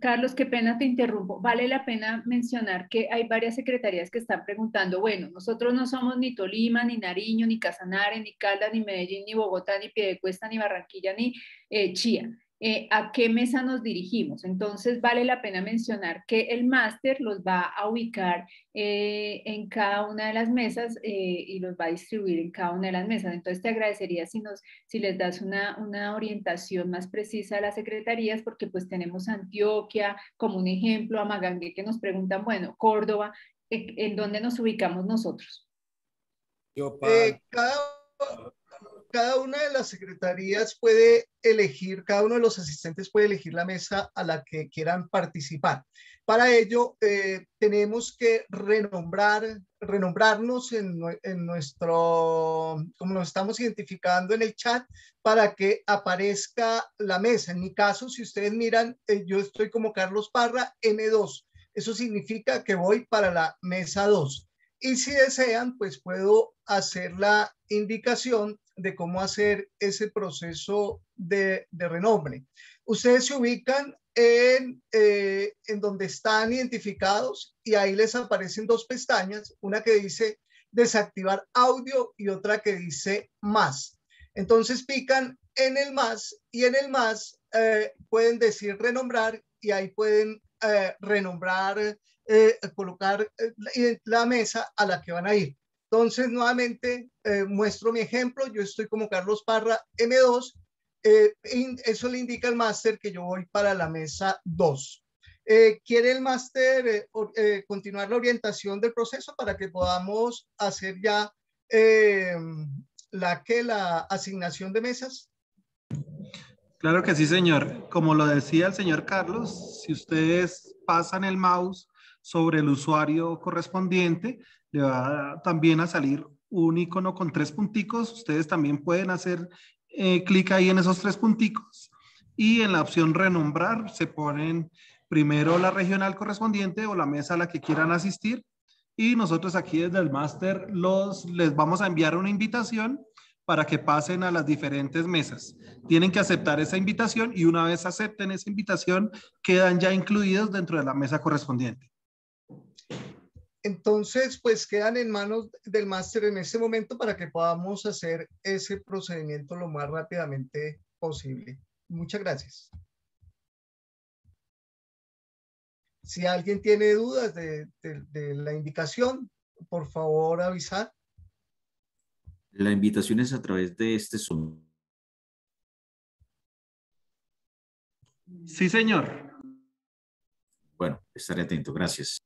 Carlos, qué pena te interrumpo. Vale la pena mencionar que hay varias secretarías que están preguntando, bueno, nosotros no somos ni Tolima, ni Nariño, ni Casanare, ni Caldas, ni Medellín, ni Bogotá, ni Piedecuesta, ni Barranquilla, ni eh, Chía. Eh, a qué mesa nos dirigimos. Entonces, vale la pena mencionar que el máster los va a ubicar eh, en cada una de las mesas eh, y los va a distribuir en cada una de las mesas. Entonces, te agradecería si, nos, si les das una, una orientación más precisa a las secretarías, porque pues tenemos Antioquia como un ejemplo, a Magangue que nos preguntan, bueno, Córdoba, ¿en, dónde nos ubicamos nosotros? Yo, cada cada una de las secretarías puede elegir, cada uno de los asistentes puede elegir la mesa a la que quieran participar. Para ello, eh, tenemos que renombrar, renombrarnos en, nuestro, como nos estamos identificando en el chat, para que aparezca la mesa. En mi caso, si ustedes miran, eh, yo estoy como Carlos Parra, M2. Eso significa que voy para la mesa 2. Y si desean, pues puedo hacer la indicación de cómo hacer ese proceso de, de renombre. Ustedes se ubican en, eh, en donde están identificados y ahí les aparecen dos pestañas, una que dice desactivar audio y otra que dice más. Entonces pican en el más y en el más eh, pueden decir renombrar y ahí pueden eh, renombrar, colocar la mesa a la que van a ir. Entonces, nuevamente muestro mi ejemplo. Yo estoy como Carlos Parra M2. eso le indica al máster que yo voy para la mesa 2. ¿Quiere el máster continuar la orientación del proceso para que podamos hacer ya la que la asignación de mesas? Claro que sí, señor. Como lo decía el señor Carlos, si ustedes pasan el mouse sobre el usuario correspondiente, va también a salir un icono con tres punticos. Ustedes también pueden hacer eh, clic ahí en esos tres punticos y en la opción renombrar se ponen primero la regional correspondiente o la mesa a la que quieran asistir y nosotros aquí desde el máster les vamos a enviar una invitación para que pasen a las diferentes mesas. Tienen que aceptar esa invitación y una vez acepten esa invitación, quedan ya incluidos dentro de la mesa correspondiente. Entonces, pues quedan en manos del máster en este momento para que podamos hacer ese procedimiento lo más rápidamente posible. Muchas gracias. Si alguien tiene dudas de, de la indicación, por favor avisar. La invitación es a través de este Zoom. Sí, señor. Bueno, estaré atento. Gracias.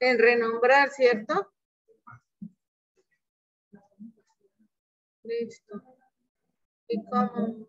En renombrar, ¿cierto? Listo. ¿Y cómo?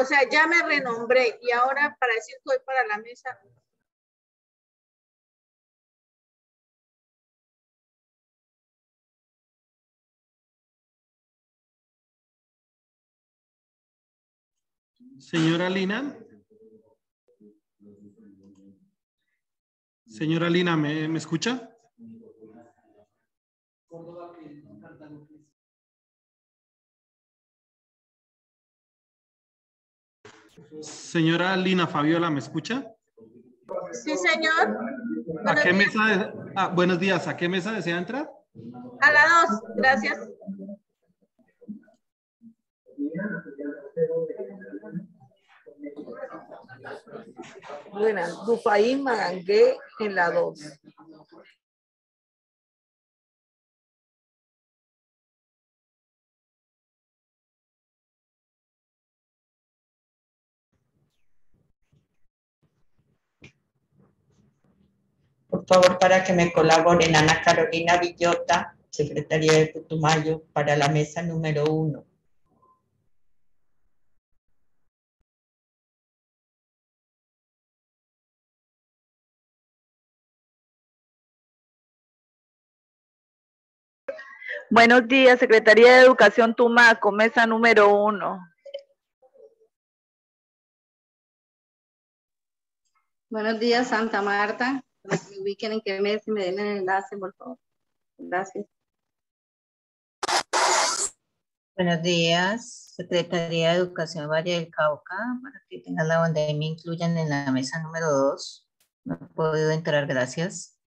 o sea, ya me renombré y ahora para decir que voy para la mesa? Señora Lina. Señora Lina, ¿me, me escucha? Señora Lina Fabiola, ¿me escucha? Sí, señor. ¿A qué mesa? de- ah, buenos días. ¿A qué mesa desea entrar? A la dos, gracias. Buenas, Dufaín Magangué en la 2. Por favor, para que me colaboren Ana Carolina Villota, Secretaría de Putumayo, para la mesa número uno. Buenos días, Secretaría de Educación Tumaco, mesa número uno. Buenos días, Santa Marta. Me ubiquen en qué mes y me den el enlace, por favor. Gracias. Buenos días, Secretaría de Educación Valle del Cauca, para que tengan la bondad y me incluyan en la mesa número dos. No he podido entrar, gracias.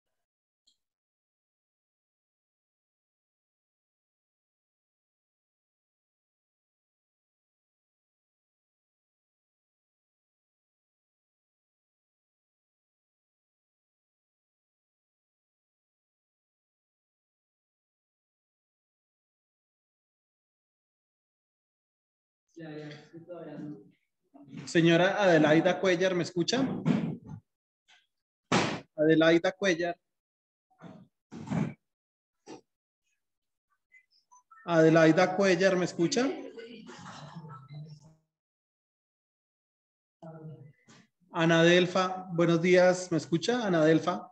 Señora Adelaida Cuellar, ¿me escucha? Adelaida Cuellar. Adelaida Cuellar, ¿me escucha? Ana Delfa, buenos días, ¿me escucha? Ana Delfa.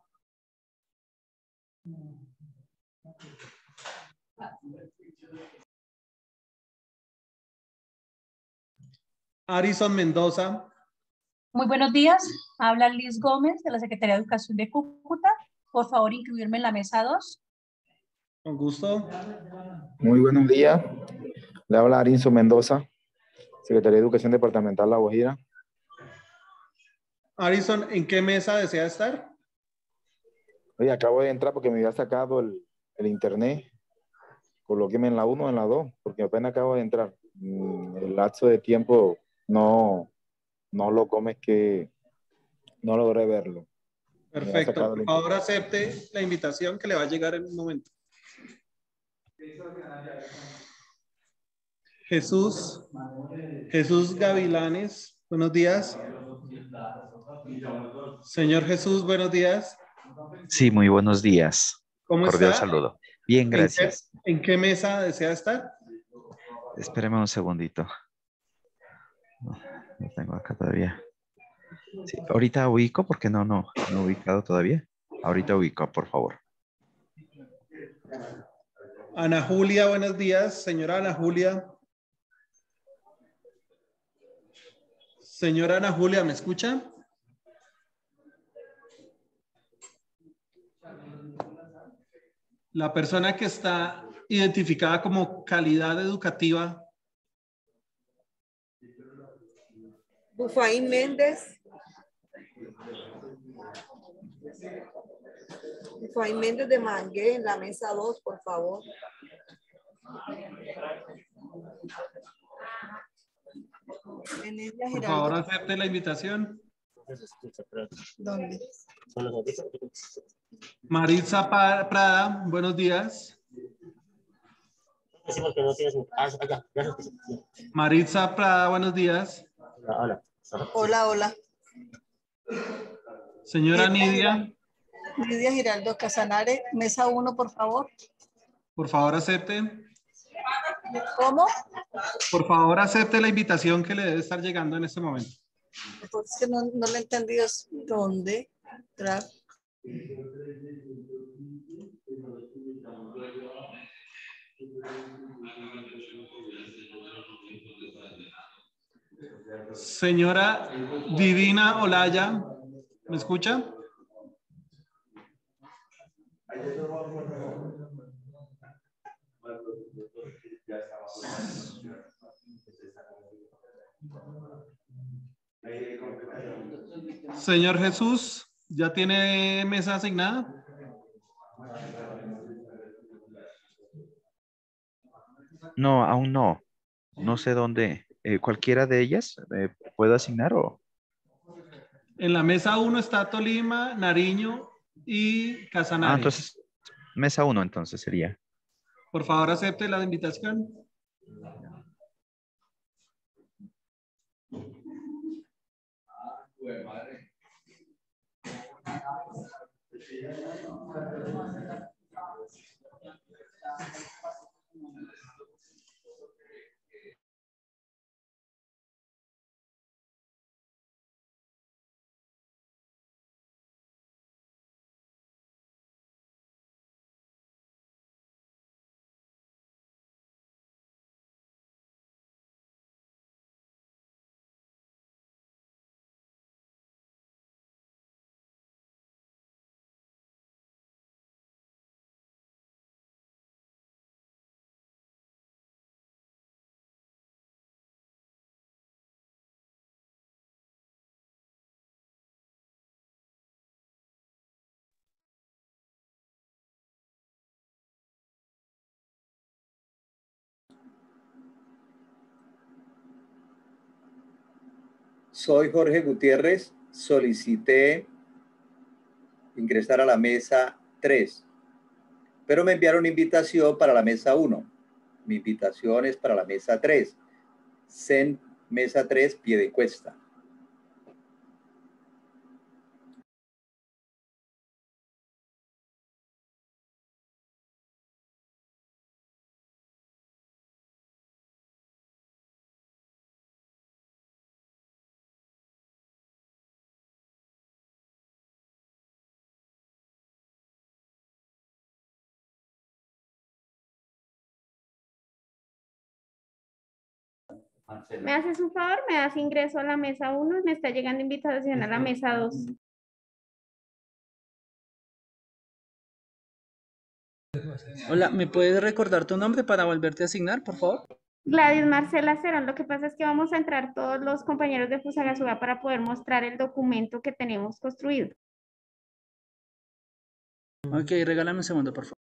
Arison Mendoza. Muy buenos días. Habla Liz Gómez de la Secretaría de Educación de Cúcuta. Por favor, incluirme en la mesa 2. Con gusto. Muy buenos días. Le habla Arinzo Mendoza, Secretaría de Educación Departamental La Guajira. Arison, ¿en qué mesa desea estar? Oye, acabo de entrar porque me había sacado el, el internet. Colóqueme en la 1 o en la 2, porque apenas acabo de entrar. Mm, El lapso de tiempo no, no lo comes que no logré verlo. Perfecto. Por favor, acepte la invitación que le va a llegar en un momento. Jesús, Jesús Gavilanes, buenos días. Señor Jesús, buenos días. Sí, muy buenos días. ¿Cómo Cordial está? saludo. Bien, ¿En qué- gracias. ¿En qué mesa desea estar? Espéreme un segundito. No tengo acá todavía. Ahorita ubico porque no, no, no he ubicado todavía. Ahorita ubico, por favor. Ana Julia, buenos días. Señora Ana Julia. Señora Ana Julia, ¿me escucha? La persona que está identificada como calidad educativa, Dufaín Méndez. Dufaín Méndez de Mangué en la mesa 2, por favor. Por favor, acepte la invitación. ¿Dónde? Maritza Prada, buenos días. Maritza Prada, buenos días. Hola, hola. Señora Nidia Nidia, Giraldo Casanare, mesa 1, por favor. por favor, acepte. ¿Cómo? Por favor, acepte la invitación que le debe estar llegando en este momento. Porque no, no le he entendido dónde. Tra- Señora Divina Olaya, ¿me escucha? Señor Jesús, ¿ya tiene mesa asignada? No, aún no. No sé dónde. Eh, ¿Cualquiera de ellas eh, puedo asignar o? En la mesa 1 está Tolima, Nariño y Ah, Casanare. entonces, mesa uno entonces sería. Por favor, acepte la invitación. Soy Jorge Gutiérrez, solicité ingresar a la mesa 3, pero me enviaron invitación para la mesa 1. Mi invitación es para la mesa 3. CEN mesa 3, pie de cuesta. ¿Me haces un favor? ¿Me das ingreso a la mesa 1? Me está llegando invitación a la mesa 2. Hola, ¿me puedes recordar tu nombre para volverte a asignar, por favor? Gladys Marcela Cerón, lo que pasa es que vamos a entrar todos los compañeros de Fusagasugá para poder mostrar el documento que tenemos construido. Ok, regálame un segundo, por favor.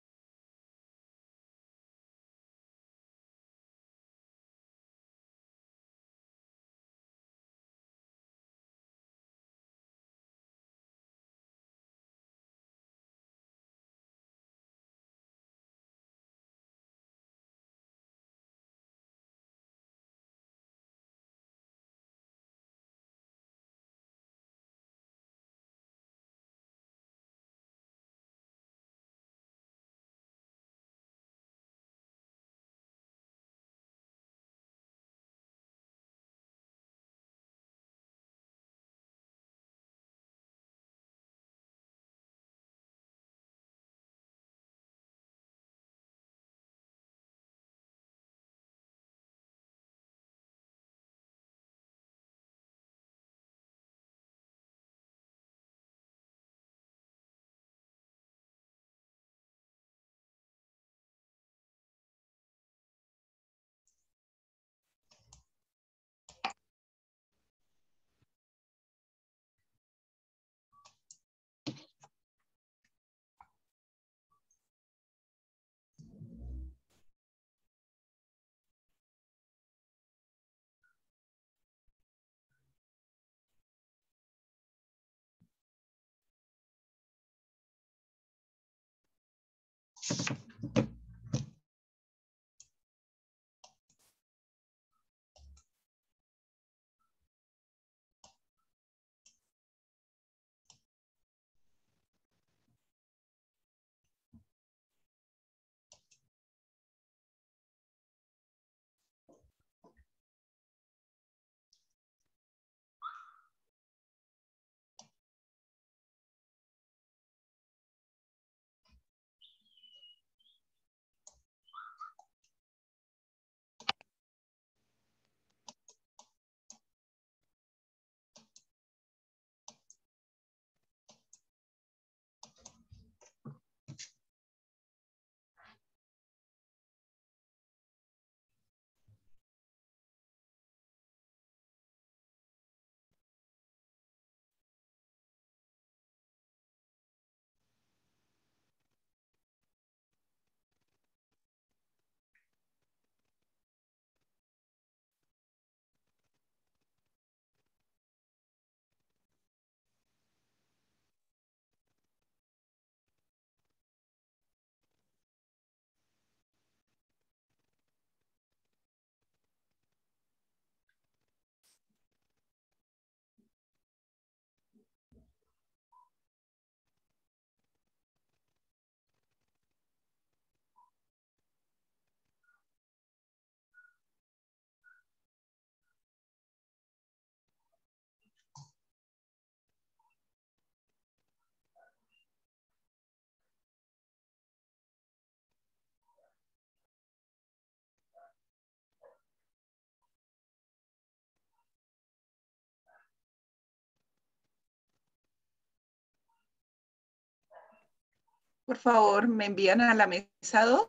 Por favor, me envían a la mesa 2.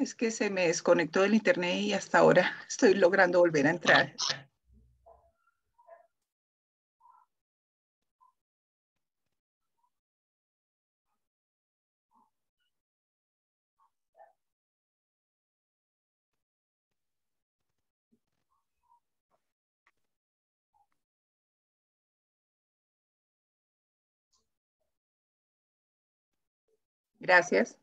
Es que se me desconectó el internet y hasta ahora estoy logrando volver a entrar. Gracias.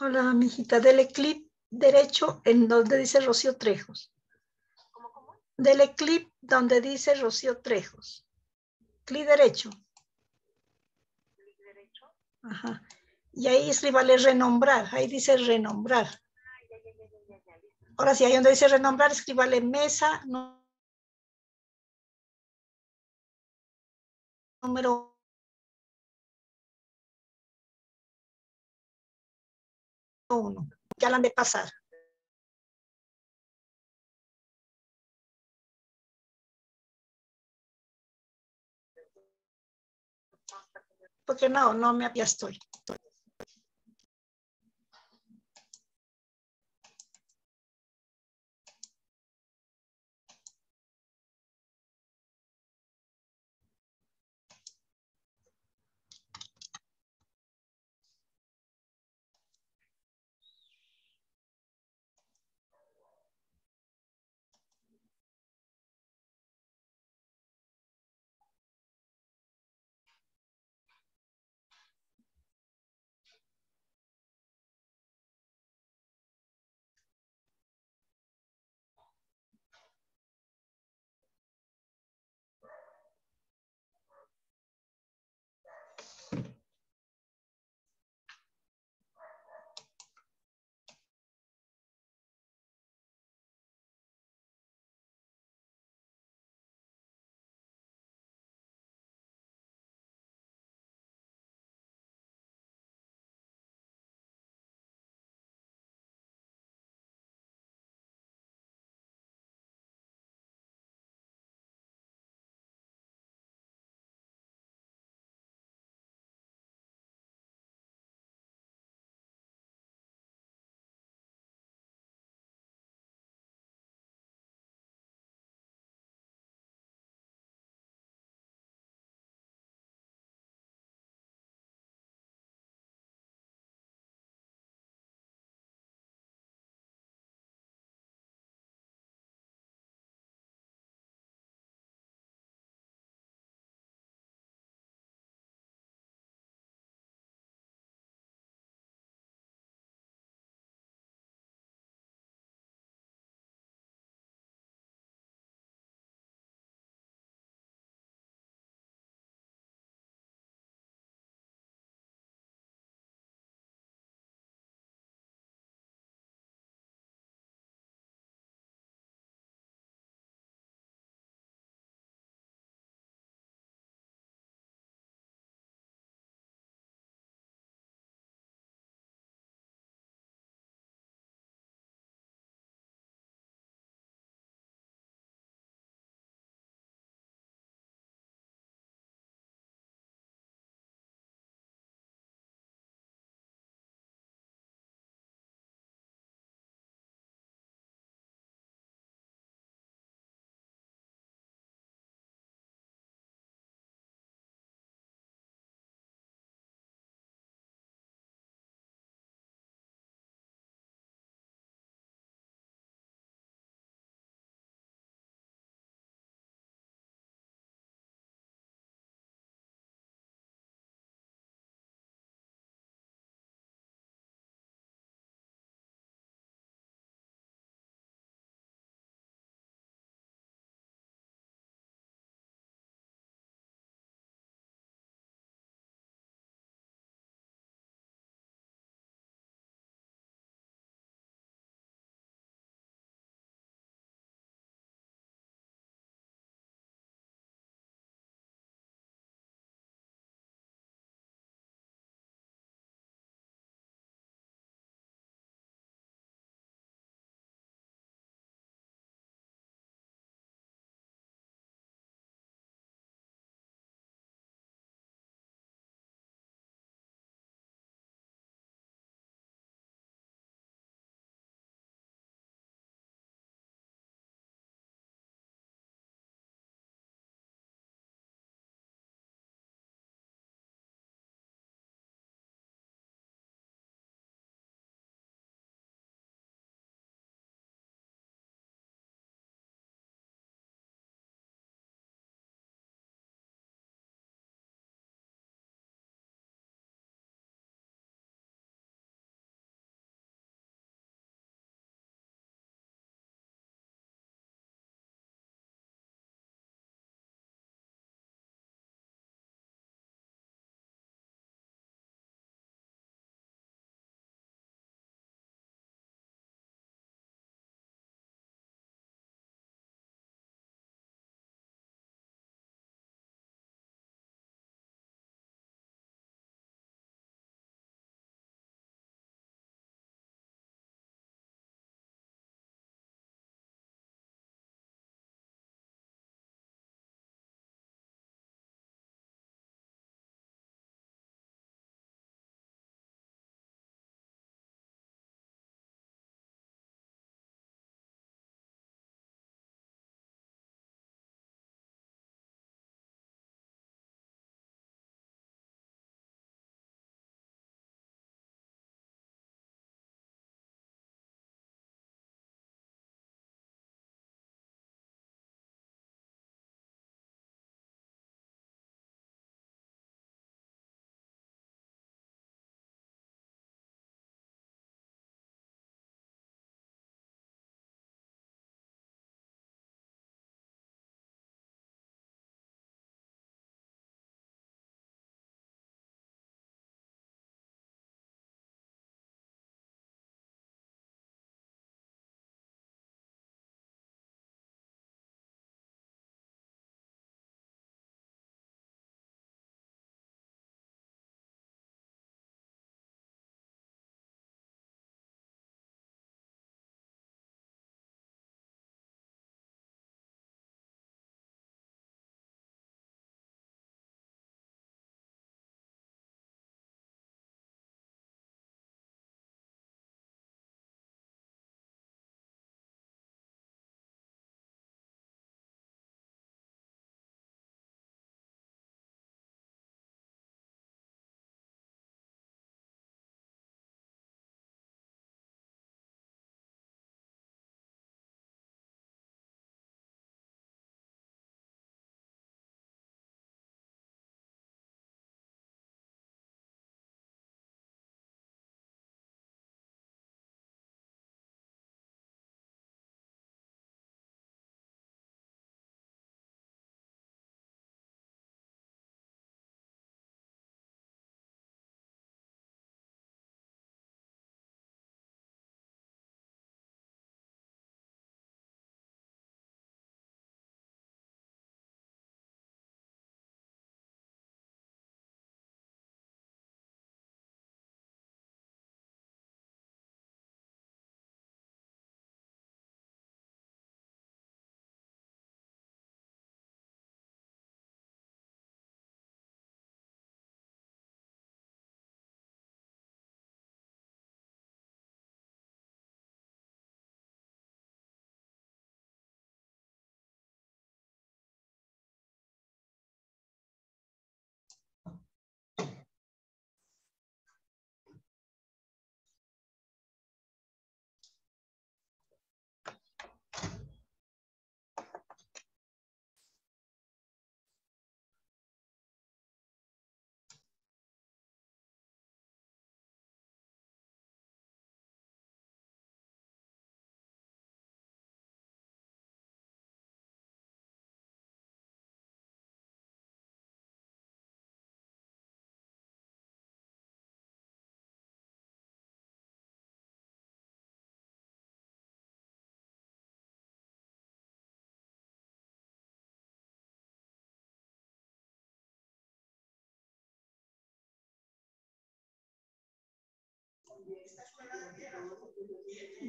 Hola, mijita, dele clic derecho en donde dice Rocío Trejos. Dele clic donde dice Rocío Trejos. Clic derecho. Ajá. Y ahí escríbale renombrar. Ahí dice renombrar. Ahora sí, ahí donde dice renombrar, escríbale mesa no- número uno. Ya la han de pasar. Porque no, no me ya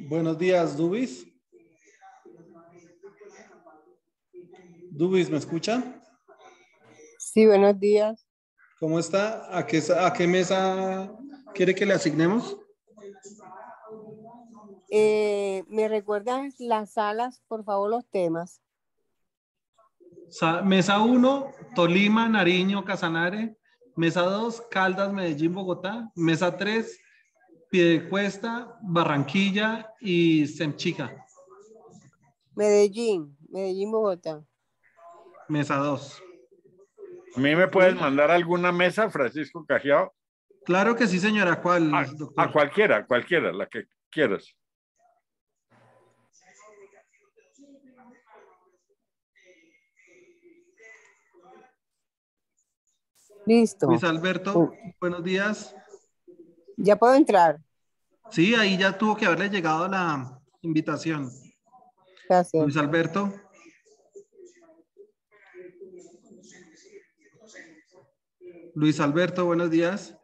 Buenos días, Dubis. Dubis, ¿me escucha? Sí, buenos días. ¿Cómo está? ¿A qué, a qué mesa quiere que le asignemos? Eh, ¿Me recuerdan las salas, por favor, los temas? Sa- Mesa 1, Tolima, Nariño, Casanare. Mesa 2, Caldas, Medellín, Bogotá. Mesa 3, Piedecuesta, Barranquilla y Semchica. Medellín, Medellín, Bogotá. Mesa 2. ¿A mí me puedes mandar alguna mesa, Francisco Cajiao? Claro que sí, señora. ¿Cuál? A cualquiera, cualquiera, la que quieras. Listo. Luis Alberto, buenos días. Ya puedo entrar. Sí, ahí ya tuvo que haberle llegado la invitación. Gracias. Luis Alberto. Luis Alberto, buenos días.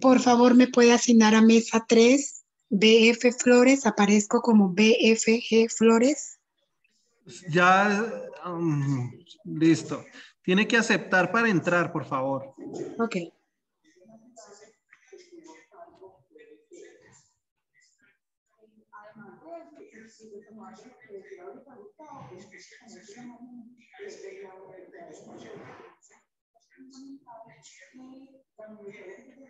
Por favor, me puede asignar a mesa 3, BF Flores, aparezco como BFG Flores. Ya, um, listo. Tiene que aceptar para entrar, por favor. Ok.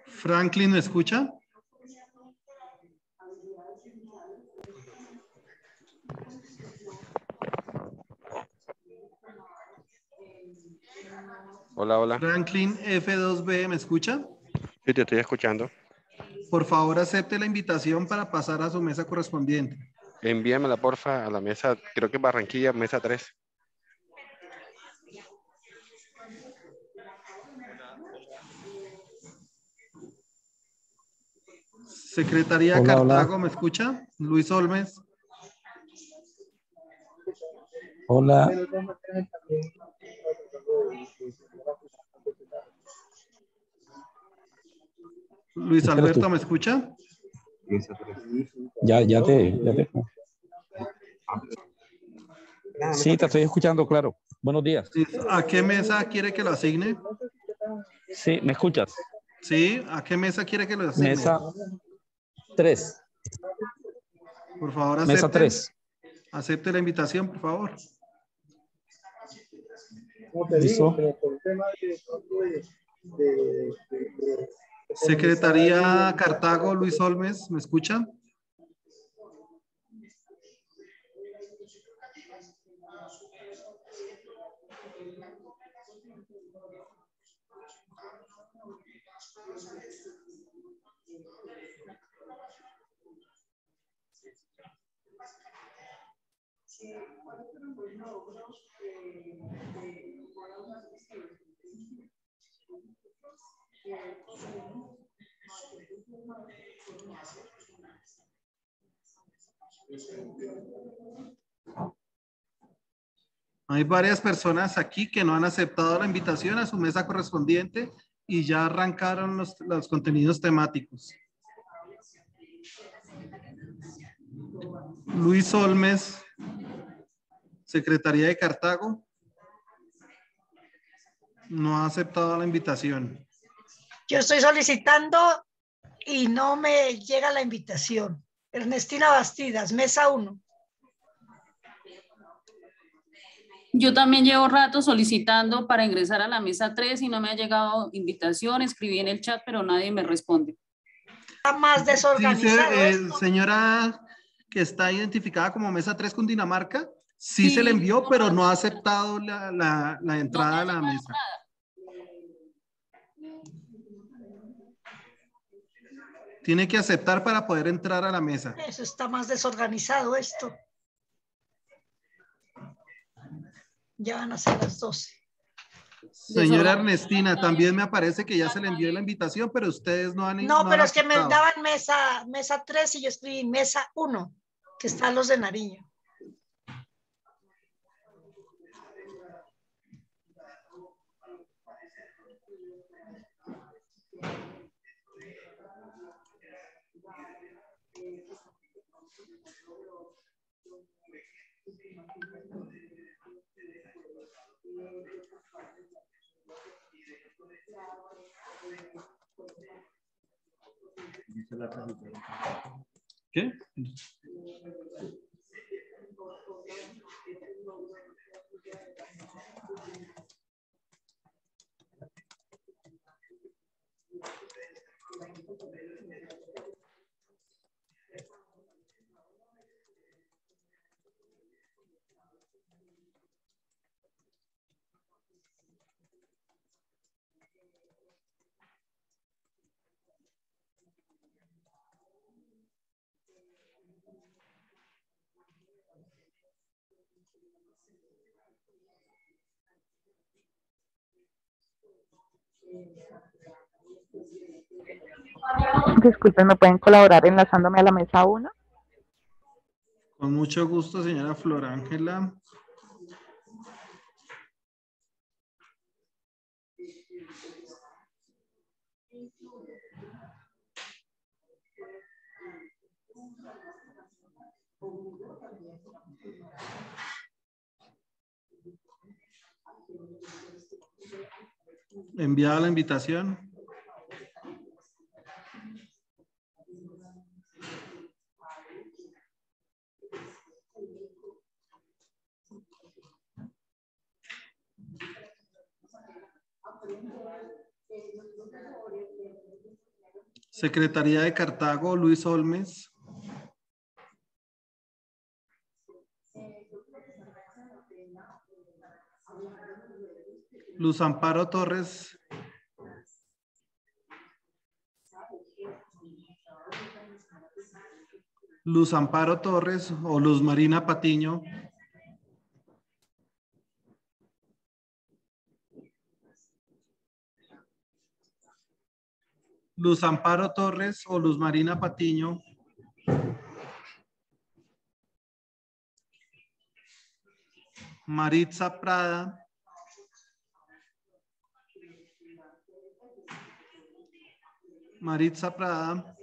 Franklin, ¿me escucha? Hola, hola. Franklin F2B, ¿me escucha? Sí, te estoy escuchando. Por favor, acepte la invitación para pasar a su mesa correspondiente. Envíamela, porfa, a la mesa, creo que Barranquilla, mesa 3. Secretaría Hola, hola. Cartago, ¿me escucha? Luis Olmes. Hola. Luis Alberto. ¿me escucha? Ya, ya te, ya te. Sí, te estoy escuchando, claro. Buenos días. ¿A qué mesa quiere que lo asigne? Sí, ¿me escuchas? Sí, ¿a qué mesa quiere que lo asigne? Mesa 3. Por favor, acepte. Mesa 3. Acepte la invitación, por favor. Secretaría Cartago, Luis Olmes, ¿me escucha? Hay varias personas aquí que no han aceptado la invitación a su mesa correspondiente y ya arrancaron los, los contenidos temáticos. Luis Olmes, Secretaría de Cartago, no ha aceptado la invitación. Yo estoy solicitando y no me llega la invitación. Ernestina Bastidas, mesa 1. Yo también llevo rato solicitando para ingresar a la mesa 3 y no me ha llegado invitación. Escribí en el chat, pero nadie me responde. Está más desorganizado. eh, esto. señora que está identificada como mesa 3 Cundinamarca, sí, Sí, se le envió, no pero no ha aceptado la, la- la entrada a la mesa. Tiene que aceptar para poder entrar a la mesa. Eso está más desorganizado esto. Ya van a ser las 12. Señora Ernestina, también me aparece que ya se le envió la invitación, pero ustedes no han No, han pero es que me daban mesa, mesa 3 y yo escribí mesa 1, que están los de Nariño. ¿Qué? Disculpen, ¿me pueden colaborar enlazándome a la mesa 1? Con mucho gusto, señora Flor Ángela. Enviada la invitación. Secretaría de Cartago, Luis Olmes. Luz Amparo Torres. Luz Amparo Torres o Luz Marina Patiño. Luz Amparo Torres o Luz Marina Patiño. Maritza Prada. Maritza Prada.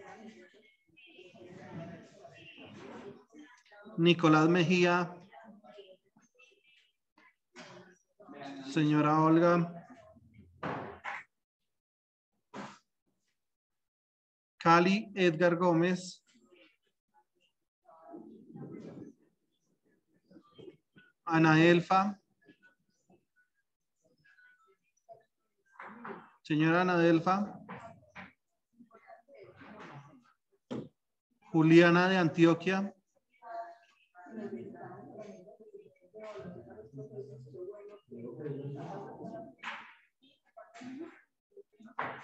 Nicolás Mejía. Señora Olga. Cali Edgar Gómez. Ana Elfa. Señora Ana Elfa. Juliana de Antioquia.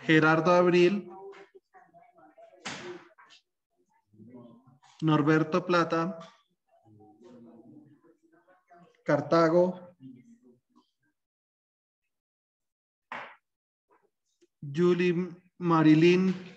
Gerardo Abril. Norberto Plata. Cartago. Julie Marilyn.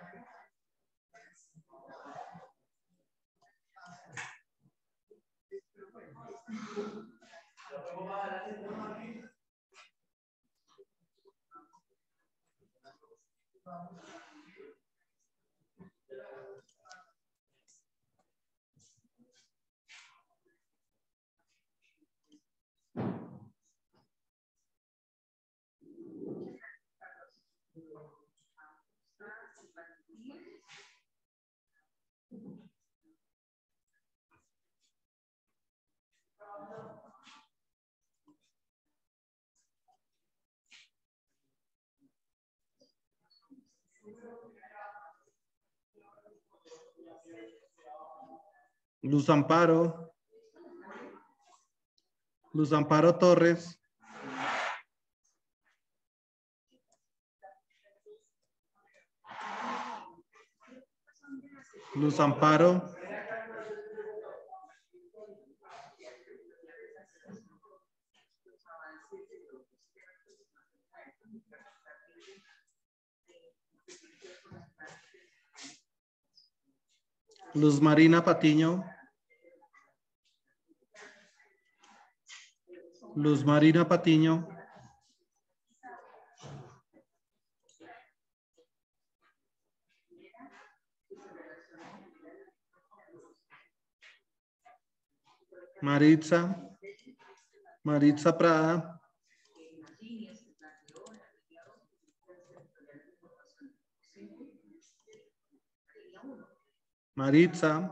Luz Amparo. Luz Amparo Torres. Luz Amparo. Luz Marina Patiño. Luz Marina Patiño. Maritza. Maritza Prada. Maritza.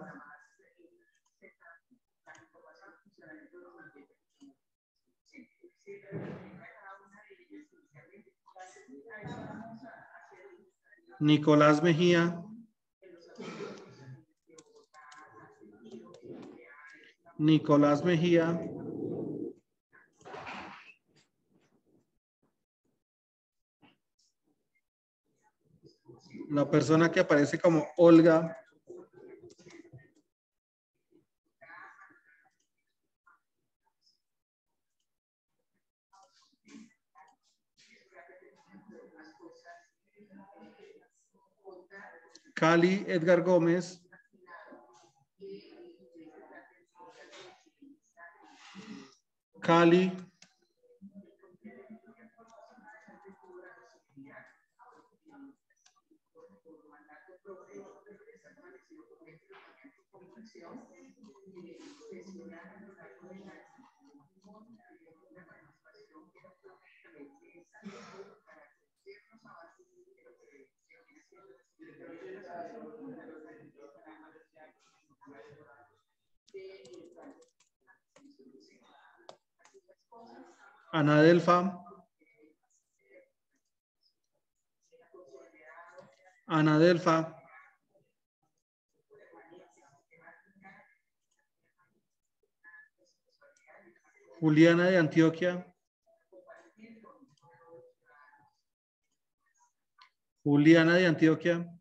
Nicolás Mejía. Nicolás Mejía. La persona que aparece como Olga. Cali Edgar Gómez. Cali. Ana Delfa. Ana Delfa. Juliana de Antioquia. Juliana de Antioquia.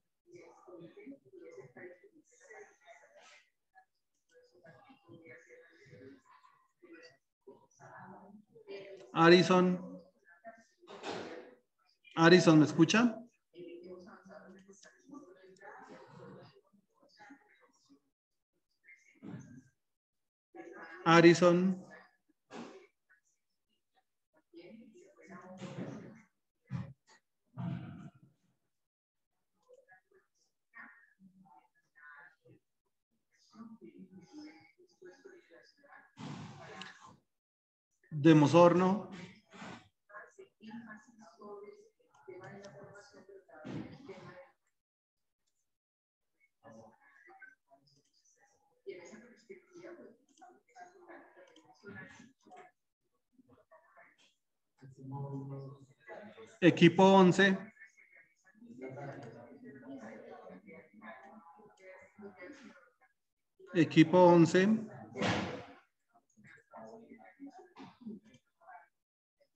Arison. Arison, ¿me escucha? Arison. De Mosorno. Equipo 11. Equipo 11.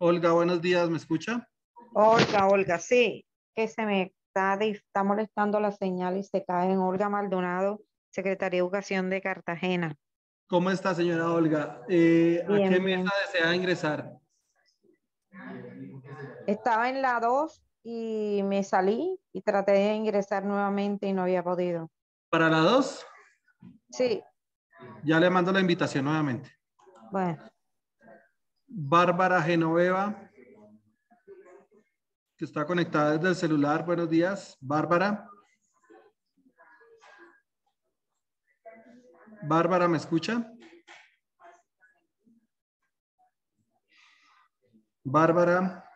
Olga, buenos días, ¿me escucha? Olga, Olga, sí, que se me está, está molestando la señal y se cae en Olga Maldonado, Secretaría de Educación de Cartagena. ¿Cómo está, señora Olga? Eh, ¿A Bien, qué bien. mesa desea ingresar? Estaba en la 2 y me salí y traté de ingresar nuevamente y no había podido. ¿Para la 2? Sí, Ya le mando la invitación nuevamente. bueno, Bárbara Genoveva, que está conectada desde el celular. Buenos días, Bárbara. Bárbara, ¿me escucha? Bárbara.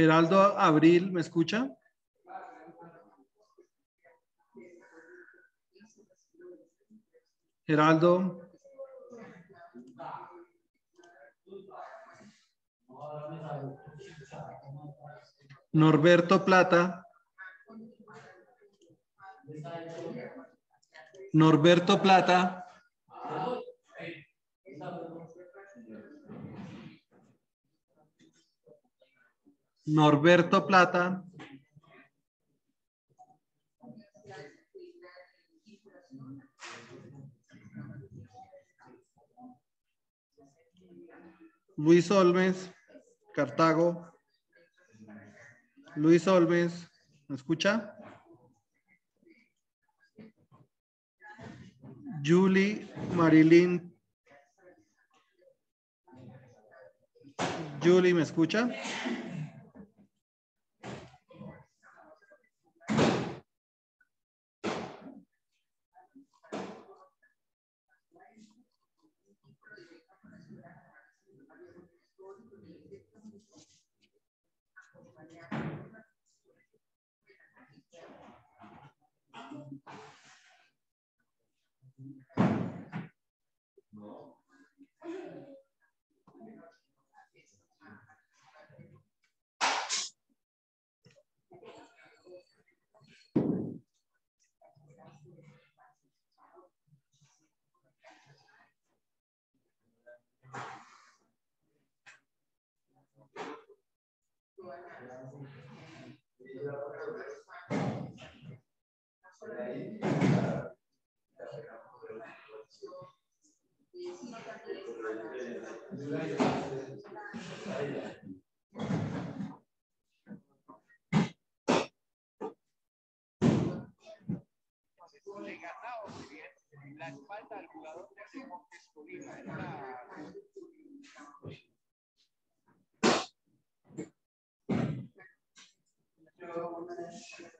Geraldo Abril, ¿me escucha? Geraldo. Norberto Plata. Norberto Plata. Norberto Plata. Luis Olmes, Cartago. Luis Olmes, ¿me escucha? Julie Marilyn. Julie, ¿me escucha? La espalda al jugador de. Era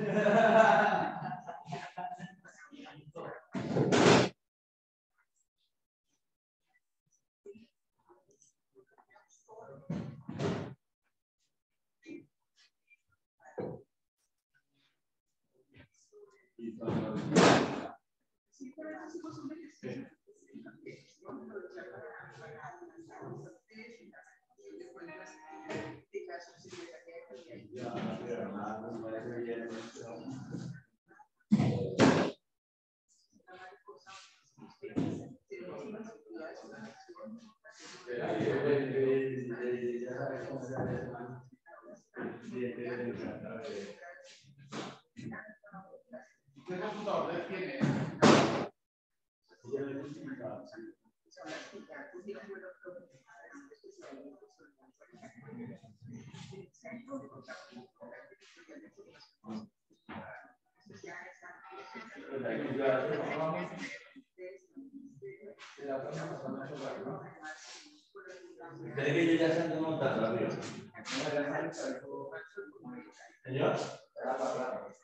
Yes. Sí, pero un. Yeah, yeah, yeah una- ¿Cree que yo ya se han rápido? Señor.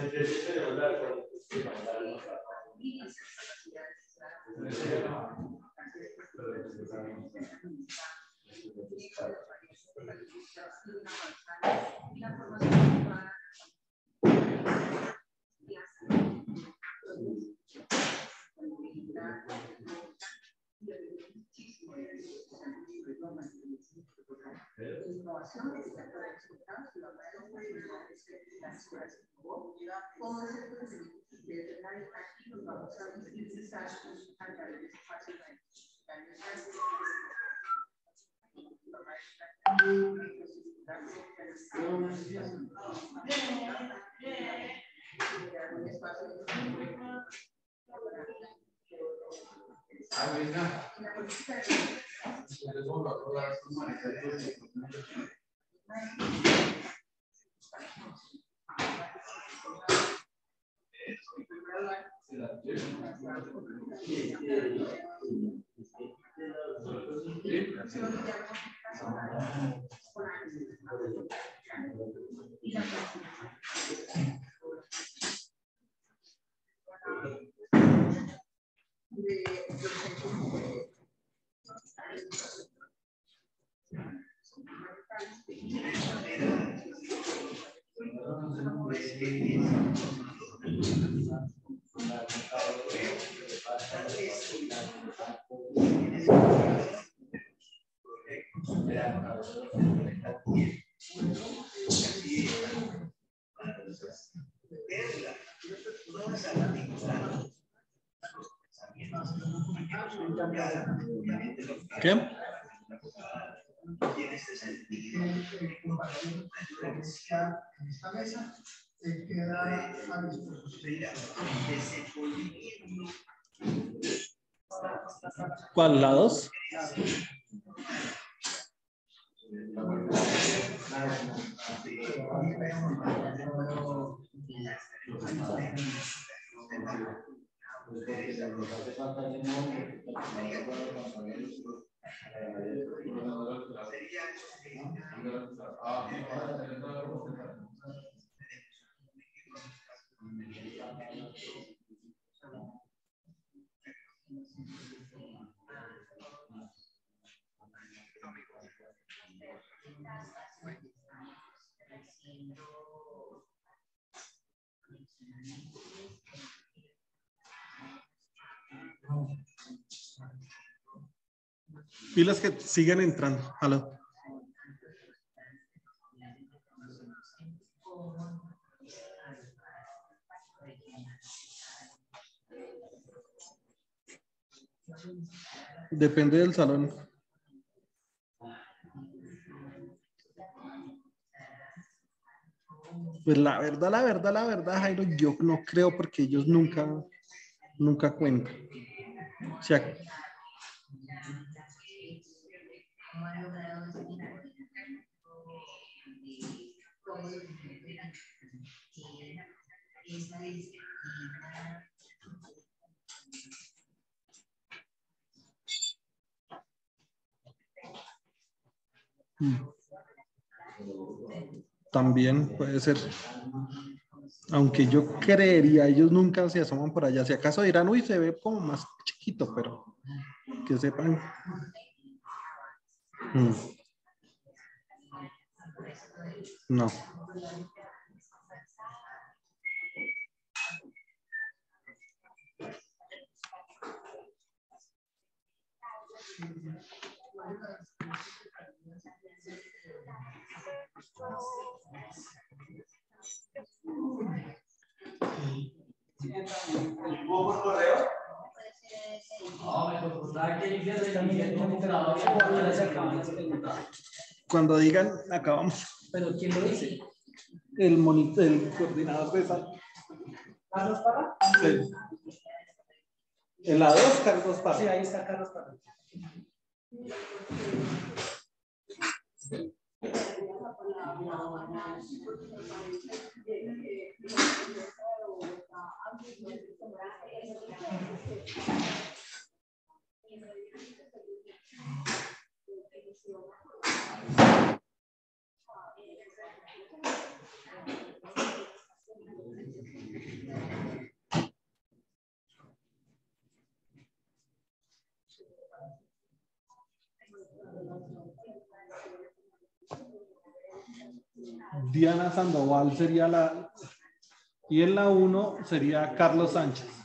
There's, there's, there's Digo, ah, si yo sabes tú, y ya está guardando. ¿Qué? ¿Cuál? ¿La dos? Pilas que siguen entrando. Aló. Depende del salón. Pues la verdad, la verdad, la verdad, Jairo, yo no creo porque ellos nunca, nunca cuentan. O sea. También puede ser. Aunque yo creería, ellos nunca se asoman por allá. Si acaso dirán, uy, se ve como más chiquito, pero que sepan. Mm. No. Cuando digan, acabamos. ¿Pero quién lo dice? El, monitor, el coordinador de esa. ¿Carlos Parra? Sí. En la 2, Carlos Parra. Sí, ahí está Carlos Parra. Diana Sandoval sería la y en la 1 sería Carlos Sánchez.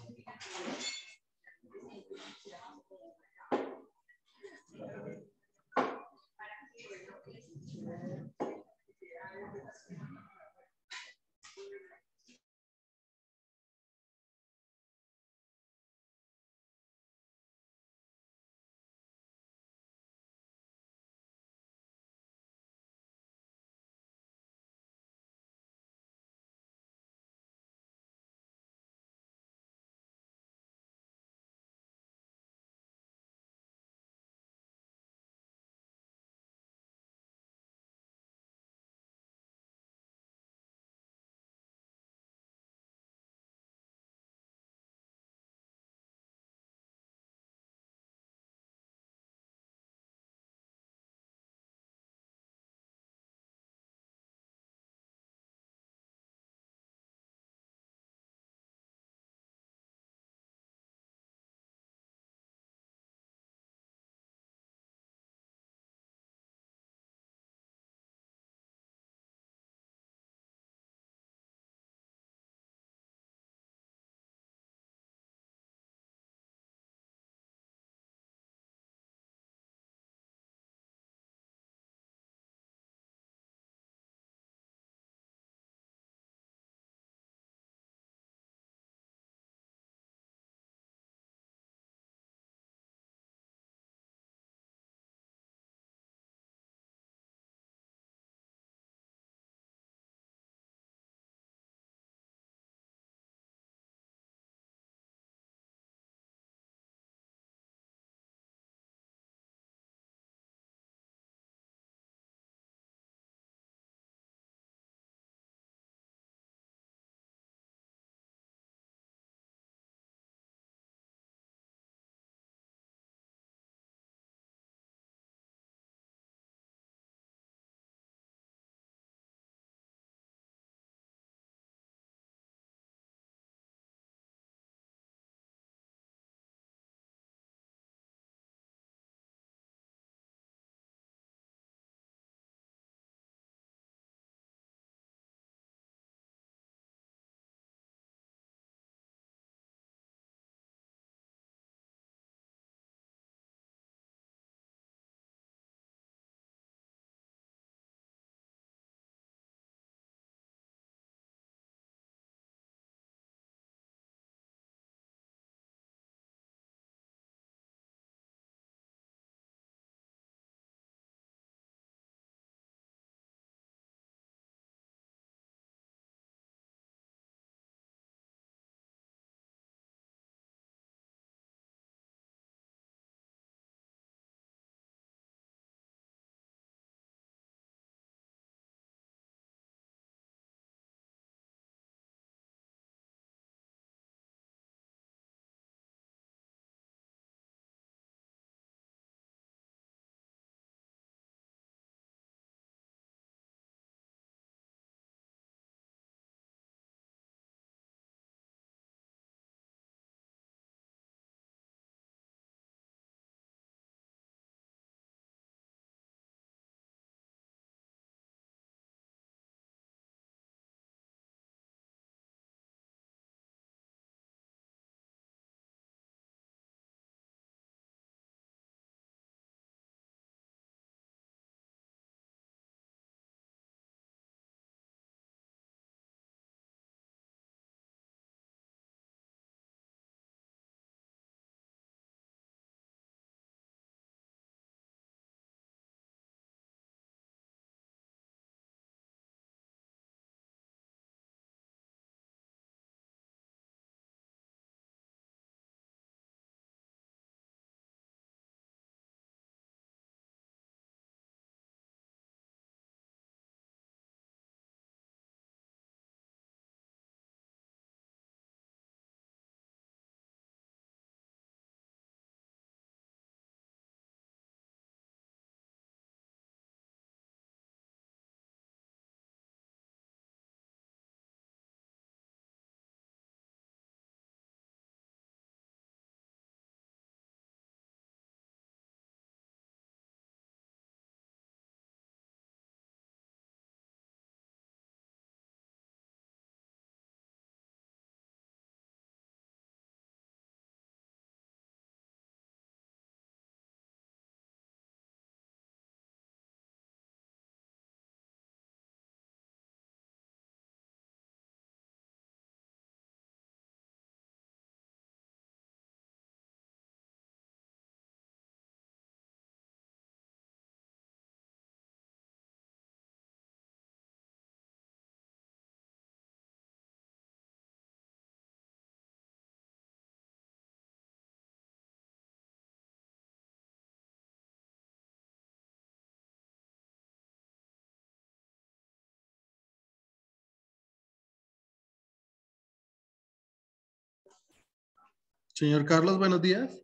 Señor Carlos, buenos días.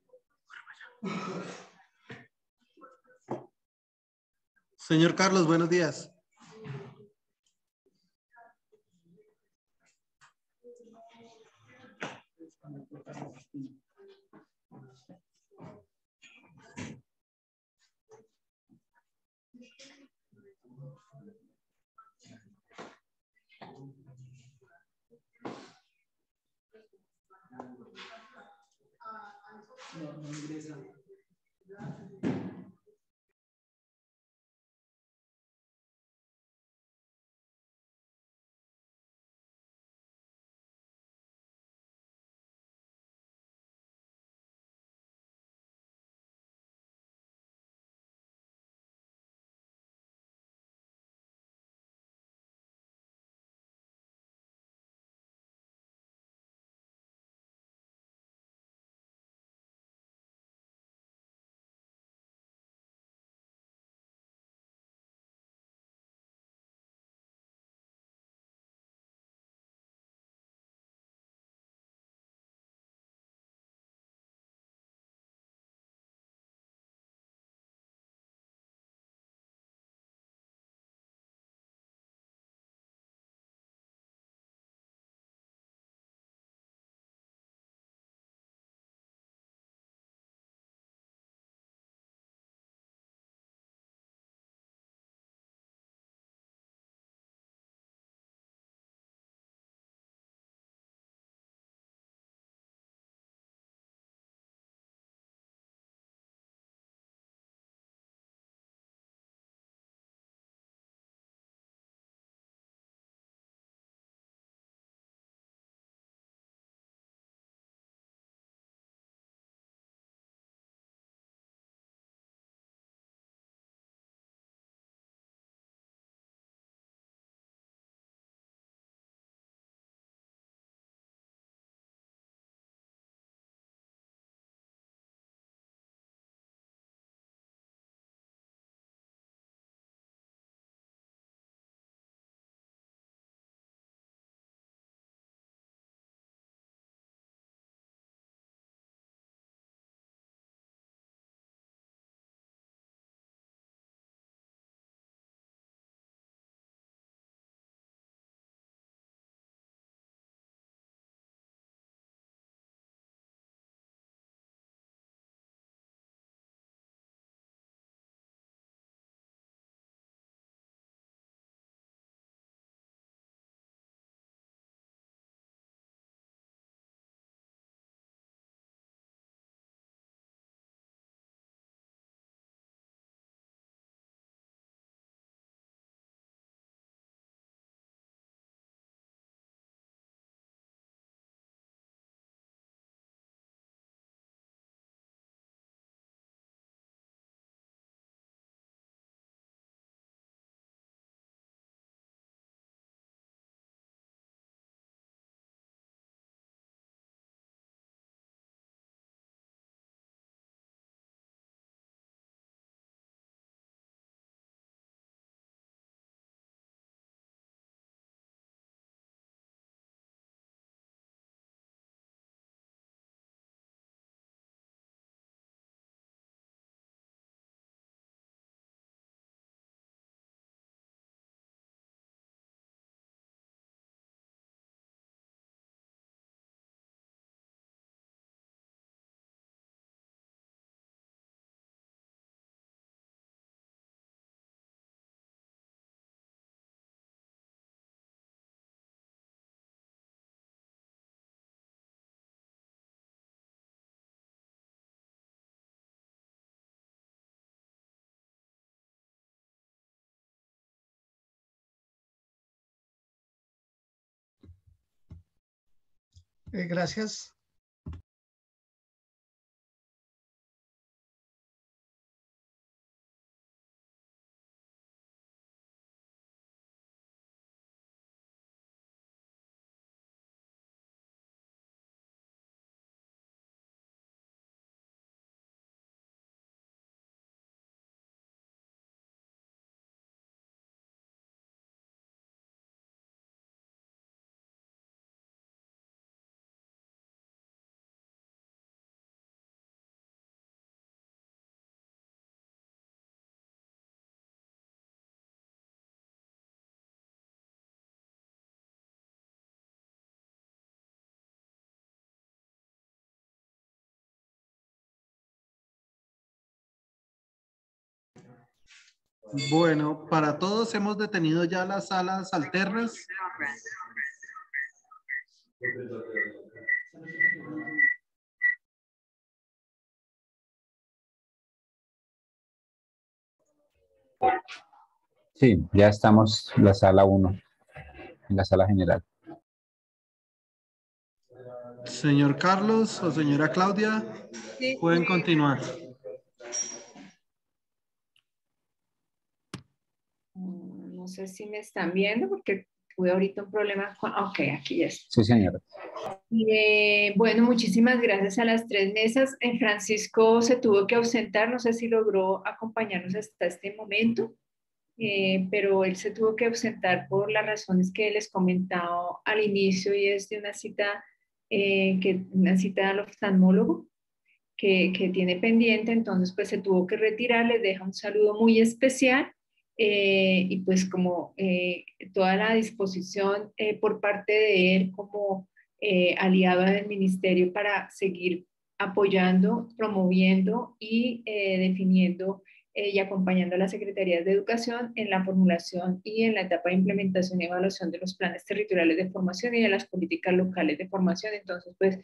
Señor Carlos, buenos días. No, no ingresa. Eh, gracias. Bueno, para todos hemos detenido ya las salas alternas. Sí, ya estamos en la sala 1, en la sala general. Señor Carlos o señora Claudia, Sí. pueden continuar. No sé si me están viendo porque tuve ahorita un problema con... Ok, aquí ya está. Sí, señora. Eh, bueno, muchísimas gracias a las tres mesas. Eh, Francisco se tuvo que ausentar, no sé si logró acompañarnos hasta este momento, eh, pero él se tuvo que ausentar por las razones que les comentaba al inicio y es de una cita, eh, que, una cita al oftalmólogo que, que tiene pendiente, entonces pues se tuvo que retirar, les deja un saludo muy especial eh, y pues como eh, toda la disposición eh, por parte de él como eh, aliado del ministerio para seguir apoyando, promoviendo y eh, definiendo eh, y acompañando a las secretarías de educación en la formulación y en la etapa de implementación y evaluación de los planes territoriales de formación y de las políticas locales de formación. Entonces, pues,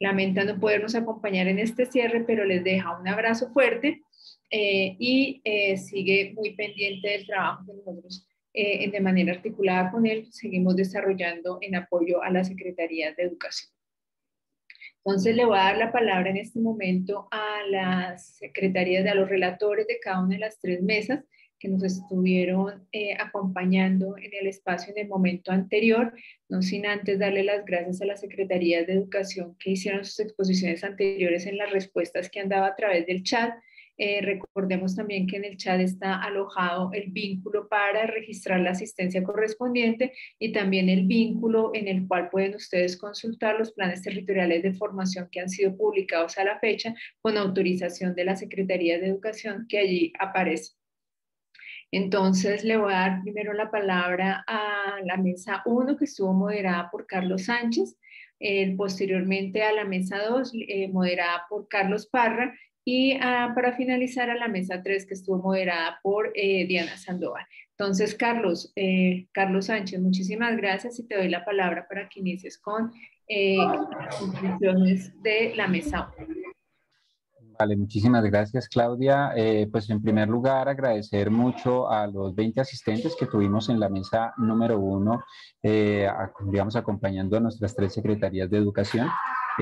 lamenta no podernos acompañar en este cierre, pero les deja un abrazo fuerte eh, y eh, sigue muy pendiente del trabajo que nosotros eh, de manera articulada con él seguimos desarrollando en apoyo a la Secretaría de Educación. Entonces le voy a dar la palabra en este momento a las secretarías, a los relatores de cada una de las tres mesas que nos estuvieron eh, acompañando en el espacio en el momento anterior, no sin antes darle las gracias a las secretarías de educación que hicieron sus exposiciones anteriores en las respuestas que han dado a través del chat. Eh, recordemos también que en el chat está alojado el vínculo para registrar la asistencia correspondiente y también el vínculo en el cual pueden ustedes consultar los planes territoriales de formación que han sido publicados a la fecha con autorización de la Secretaría de Educación que allí aparece. Entonces le voy a dar primero la palabra a la mesa 1 que estuvo moderada por Carlos Sánchez, posteriormente a la mesa 2 eh, moderada por Carlos Parra y ah, para finalizar a la mesa 3 que estuvo moderada por eh, Diana Sandoval. Entonces, Carlos, eh, Carlos Sánchez, muchísimas gracias y te doy la palabra para que inicies con eh, las conclusiones de la mesa 1. Vale, muchísimas gracias, Claudia. Eh, pues en primer lugar, agradecer mucho a los 20 asistentes que tuvimos en la mesa número uno, eh, digamos, acompañando a nuestras tres secretarías de educación.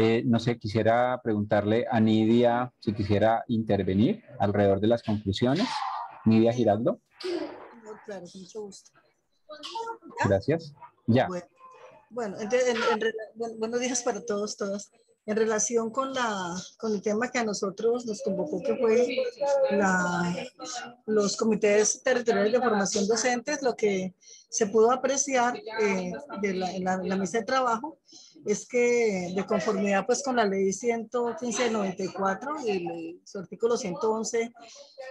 Eh, no sé, quisiera preguntarle a Nidia si quisiera intervenir alrededor de las conclusiones. Nidia Giraldo, Claro, con mucho gusto. gracias. Ya. Bueno, bueno, entonces, en- en buenos días para todos, todas. En relación con, la, con el tema que a nosotros nos convocó, que fue la, los comités territoriales de formación docentes, lo que se pudo apreciar eh, de la, en la, en la mesa de trabajo es que de conformidad pues con la ley 115 de 94 y su artículo 111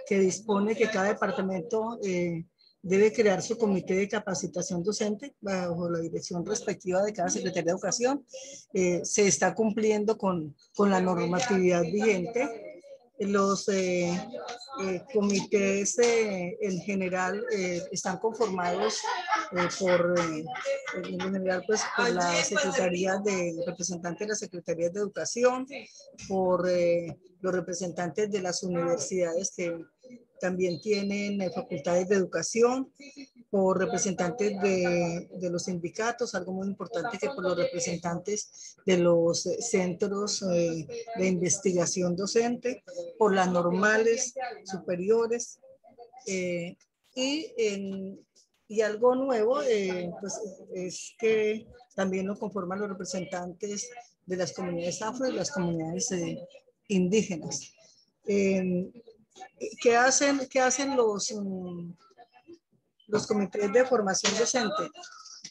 que dispone que cada departamento eh, debe crear su comité de capacitación docente bajo la dirección respectiva de cada Secretaría de Educación. Eh, se está cumpliendo con, con la normatividad vigente. Los eh, eh, comités eh, en general están conformados por, en general, pues, por la Secretaría de representantes de la Secretaría de Educación, por los representantes de las universidades que también tienen facultades de educación, por representantes de, de los sindicatos, algo muy importante que por los representantes de los eh, centros eh, de investigación docente, por las normales superiores. eh, y, en- y algo nuevo pues, es que también lo conforman los representantes de las comunidades afro y las comunidades indígenas. Eh, ¿Qué hacen, qué hacen los, mm, los comités de formación docente?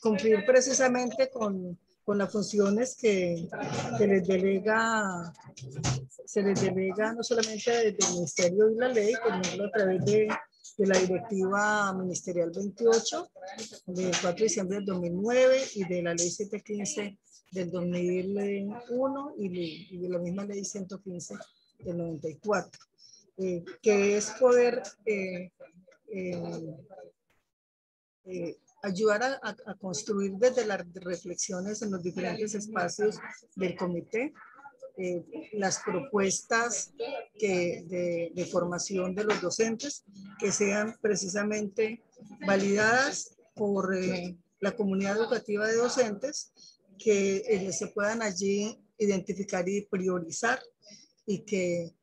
Cumplir precisamente con, con las funciones que, que les delega, se les delega no solamente desde el Ministerio y la ley, ejemplo, a través de, de la Directiva Ministerial 28 del 4 de diciembre del 2009 y de la Ley 715 del 2001 y y de la misma Ley 115 del 94 eh, que es poder eh, eh, eh, ayudar a, a, construir desde las reflexiones en los diferentes espacios del comité eh, las propuestas que, de, de, formación de los docentes que sean precisamente validadas por eh, la comunidad educativa de docentes, que eh, se puedan allí identificar y priorizar y que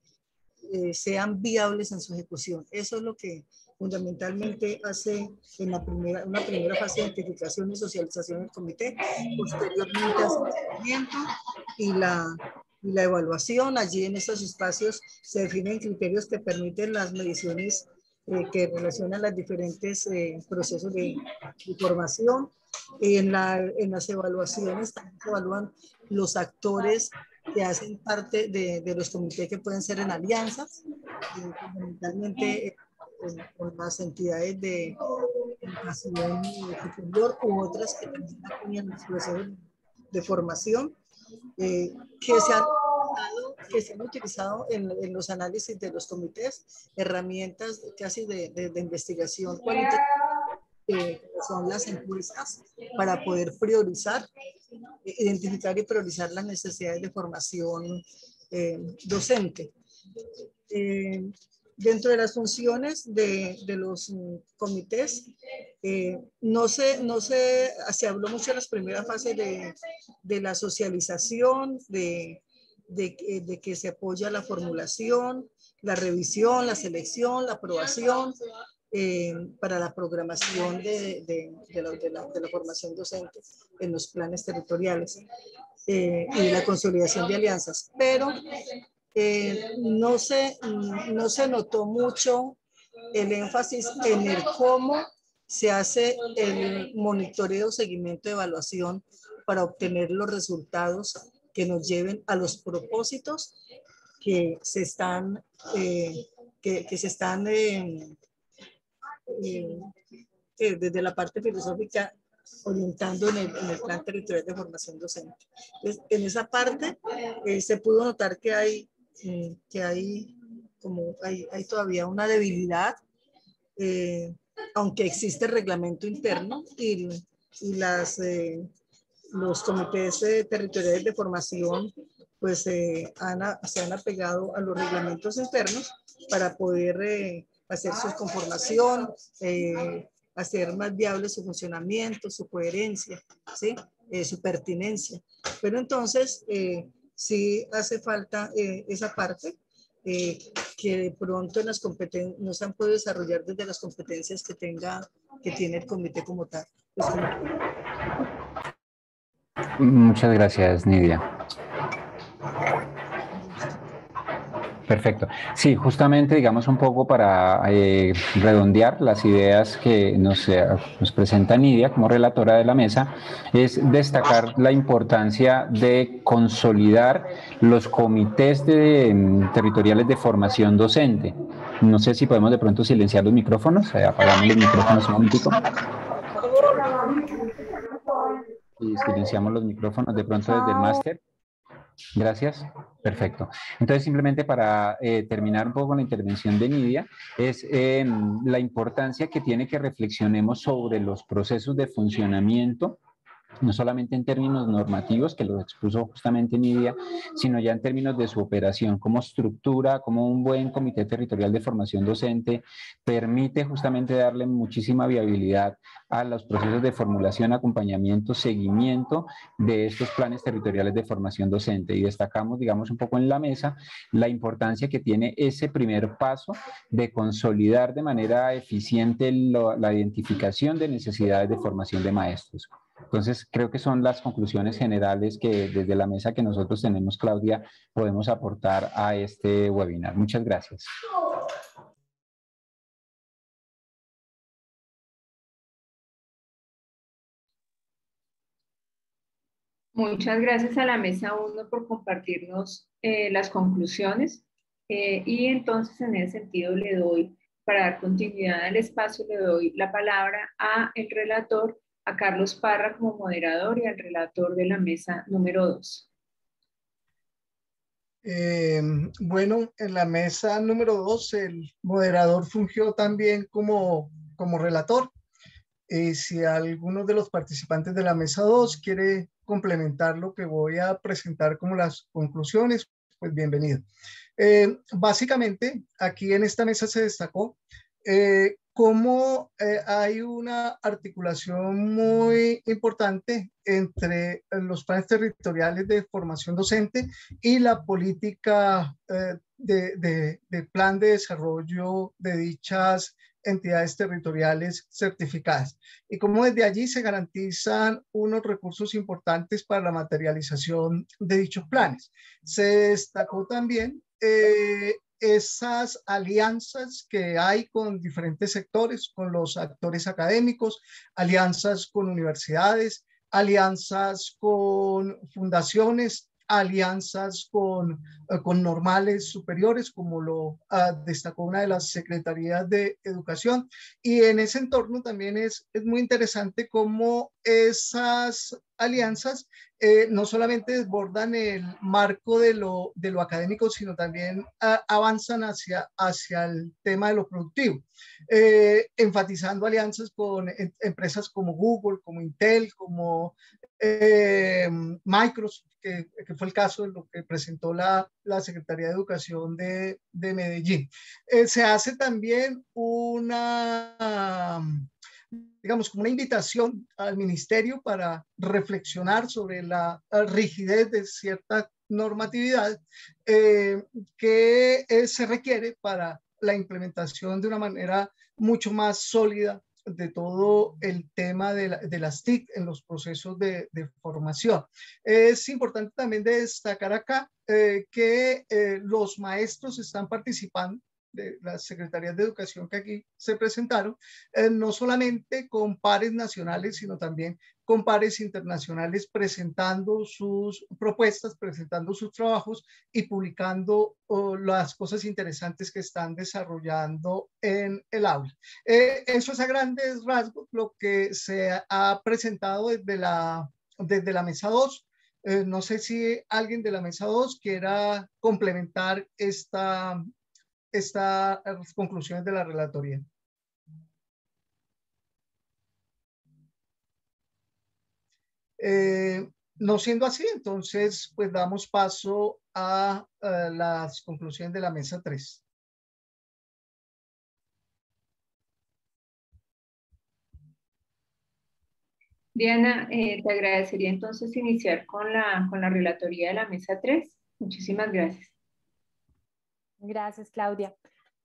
sean viables en su ejecución. Eso es lo que fundamentalmente hace en la primera, una primera fase de identificación y socialización del comité, posteriormente hace el seguimiento y la, y la evaluación. Allí en estos espacios se definen criterios que permiten las mediciones eh, que relacionan los diferentes eh, procesos de, de formación. En, la, en las evaluaciones también se evalúan los actores que hacen parte de, de los comités que pueden ser en alianzas, eh, fundamentalmente con las entidades de educación superior u otras que también procesos de formación eh, que, se han, que se han utilizado en, en, los análisis de los comités, herramientas casi de, de, de investigación cualitativa, eh, son las encuestas para poder priorizar, identificar y priorizar las necesidades de formación eh, docente. Dentro de las funciones de, de los mm, comités, eh, no, se, no se, se habló mucho en las primeras fases de, de la socialización, de, de, de, que se apoya la formulación, la revisión, la selección, la aprobación eh, para la programación de, la, la, de la formación docente en los planes territoriales eh, y la consolidación de alianzas. Pero eh, no, se, no se notó mucho el énfasis en el cómo se hace el monitoreo, seguimiento, evaluación para obtener los resultados que nos lleven a los propósitos que se están, eh, que, que, se están eh, eh, desde la parte filosófica orientando en el, en el, plan territorial de formación docente. Entonces, en esa parte eh, se pudo notar que hay eh, que hay como hay, hay, todavía una debilidad, eh, aunque existe reglamento interno y, y las, eh, los comités territoriales de formación pues han, se han apegado a los reglamentos internos para poder hacer su conformación, hacer más viable su funcionamiento, su coherencia, ¿sí? su pertinencia. Pero entonces, sí hace falta eh, esa parte eh, que de pronto en las no se han podido desarrollar desde las competencias que tenga, que tiene el comité como tal. Pues, Muchas gracias, Nidia. Perfecto. Sí, justamente, digamos, un poco para eh, redondear las ideas que nos, eh, nos, presenta Nidia como relatora de la mesa, es destacar la importancia de consolidar los comités de, um, territoriales de formación docente. No sé si podemos de pronto silenciar los micrófonos, eh, apagamos los micrófonos un momentito. Y silenciamos los micrófonos de pronto desde el máster. Gracias. Perfecto. Entonces, simplemente para eh, terminar un poco con la intervención de Nidia, es eh, la importancia que tiene que reflexionemos sobre los procesos de funcionamiento no solamente en términos normativos, que lo expuso justamente Nidia, sino ya en términos de su operación, como estructura, como un buen comité territorial de formación docente, permite justamente darle muchísima viabilidad a los procesos de formulación, acompañamiento, seguimiento de estos planes territoriales de formación docente. Y destacamos, digamos, un poco en la mesa la importancia que tiene ese primer paso de consolidar de manera eficiente la identificación de necesidades de formación de maestros. Entonces, creo que son las conclusiones generales que desde la mesa que nosotros tenemos, Claudia, podemos aportar a este webinar. Muchas gracias. Muchas gracias a la mesa 1 por compartirnos eh, las conclusiones. Eh, y entonces, en ese sentido, le doy, para dar continuidad al espacio, le doy la palabra a el relator, a Carlos Parra como moderador y al relator de la mesa número 2. Eh, bueno, en la mesa número dos, el moderador fungió también como, como relator. Eh, si alguno de los participantes de la mesa 2 quiere complementar lo que voy a presentar como las conclusiones, pues bienvenido. Eh, básicamente, aquí en esta mesa se destacó eh, cómo eh, hay una articulación muy importante entre los planes territoriales de formación docente y la política de, de, plan de desarrollo de dichas entidades territoriales certificadas y cómo desde allí se garantizan unos recursos importantes para la materialización de dichos planes. Se destacó también eh, esas alianzas que hay con diferentes sectores, con los actores académicos, alianzas con universidades, alianzas con fundaciones, alianzas con, eh, con normales superiores, como lo ah, destacó una de las secretarías de educación. Y en ese entorno también es, es muy interesante cómo esas alianzas eh, no solamente desbordan el marco de lo, de lo académico, sino también ah, avanzan hacia, hacia el tema de lo productivo, eh, enfatizando alianzas con empresas como Google, como Intel, como eh, Microsoft, que, que, fue el caso de lo que presentó la, la Secretaría de Educación de, de Medellín. se hace también una digamos, como una invitación al ministerio para reflexionar sobre la rigidez de cierta normatividad eh, que eh, se requiere para la implementación de una manera mucho más sólida de todo el tema de, las TIC en los procesos de, formación. Es importante también destacar acá eh, que los maestros están participando de las secretarías de educación que aquí se presentaron, eh, no solamente con pares nacionales, sino también con pares internacionales presentando sus propuestas, presentando sus trabajos y publicando oh, las cosas interesantes que están desarrollando en el aula. Eh, eso es a grandes rasgos lo que se ha presentado desde la, desde la mesa 2. Eh, no sé si alguien de la mesa 2 quiera complementar esta, estas conclusiones de la relatoría. Eh, no siendo así, entonces, pues damos paso a, las conclusiones de la mesa 3. Diana, eh, te agradecería entonces iniciar con la, con la relatoría de la mesa 3. Muchísimas gracias. Gracias, Claudia.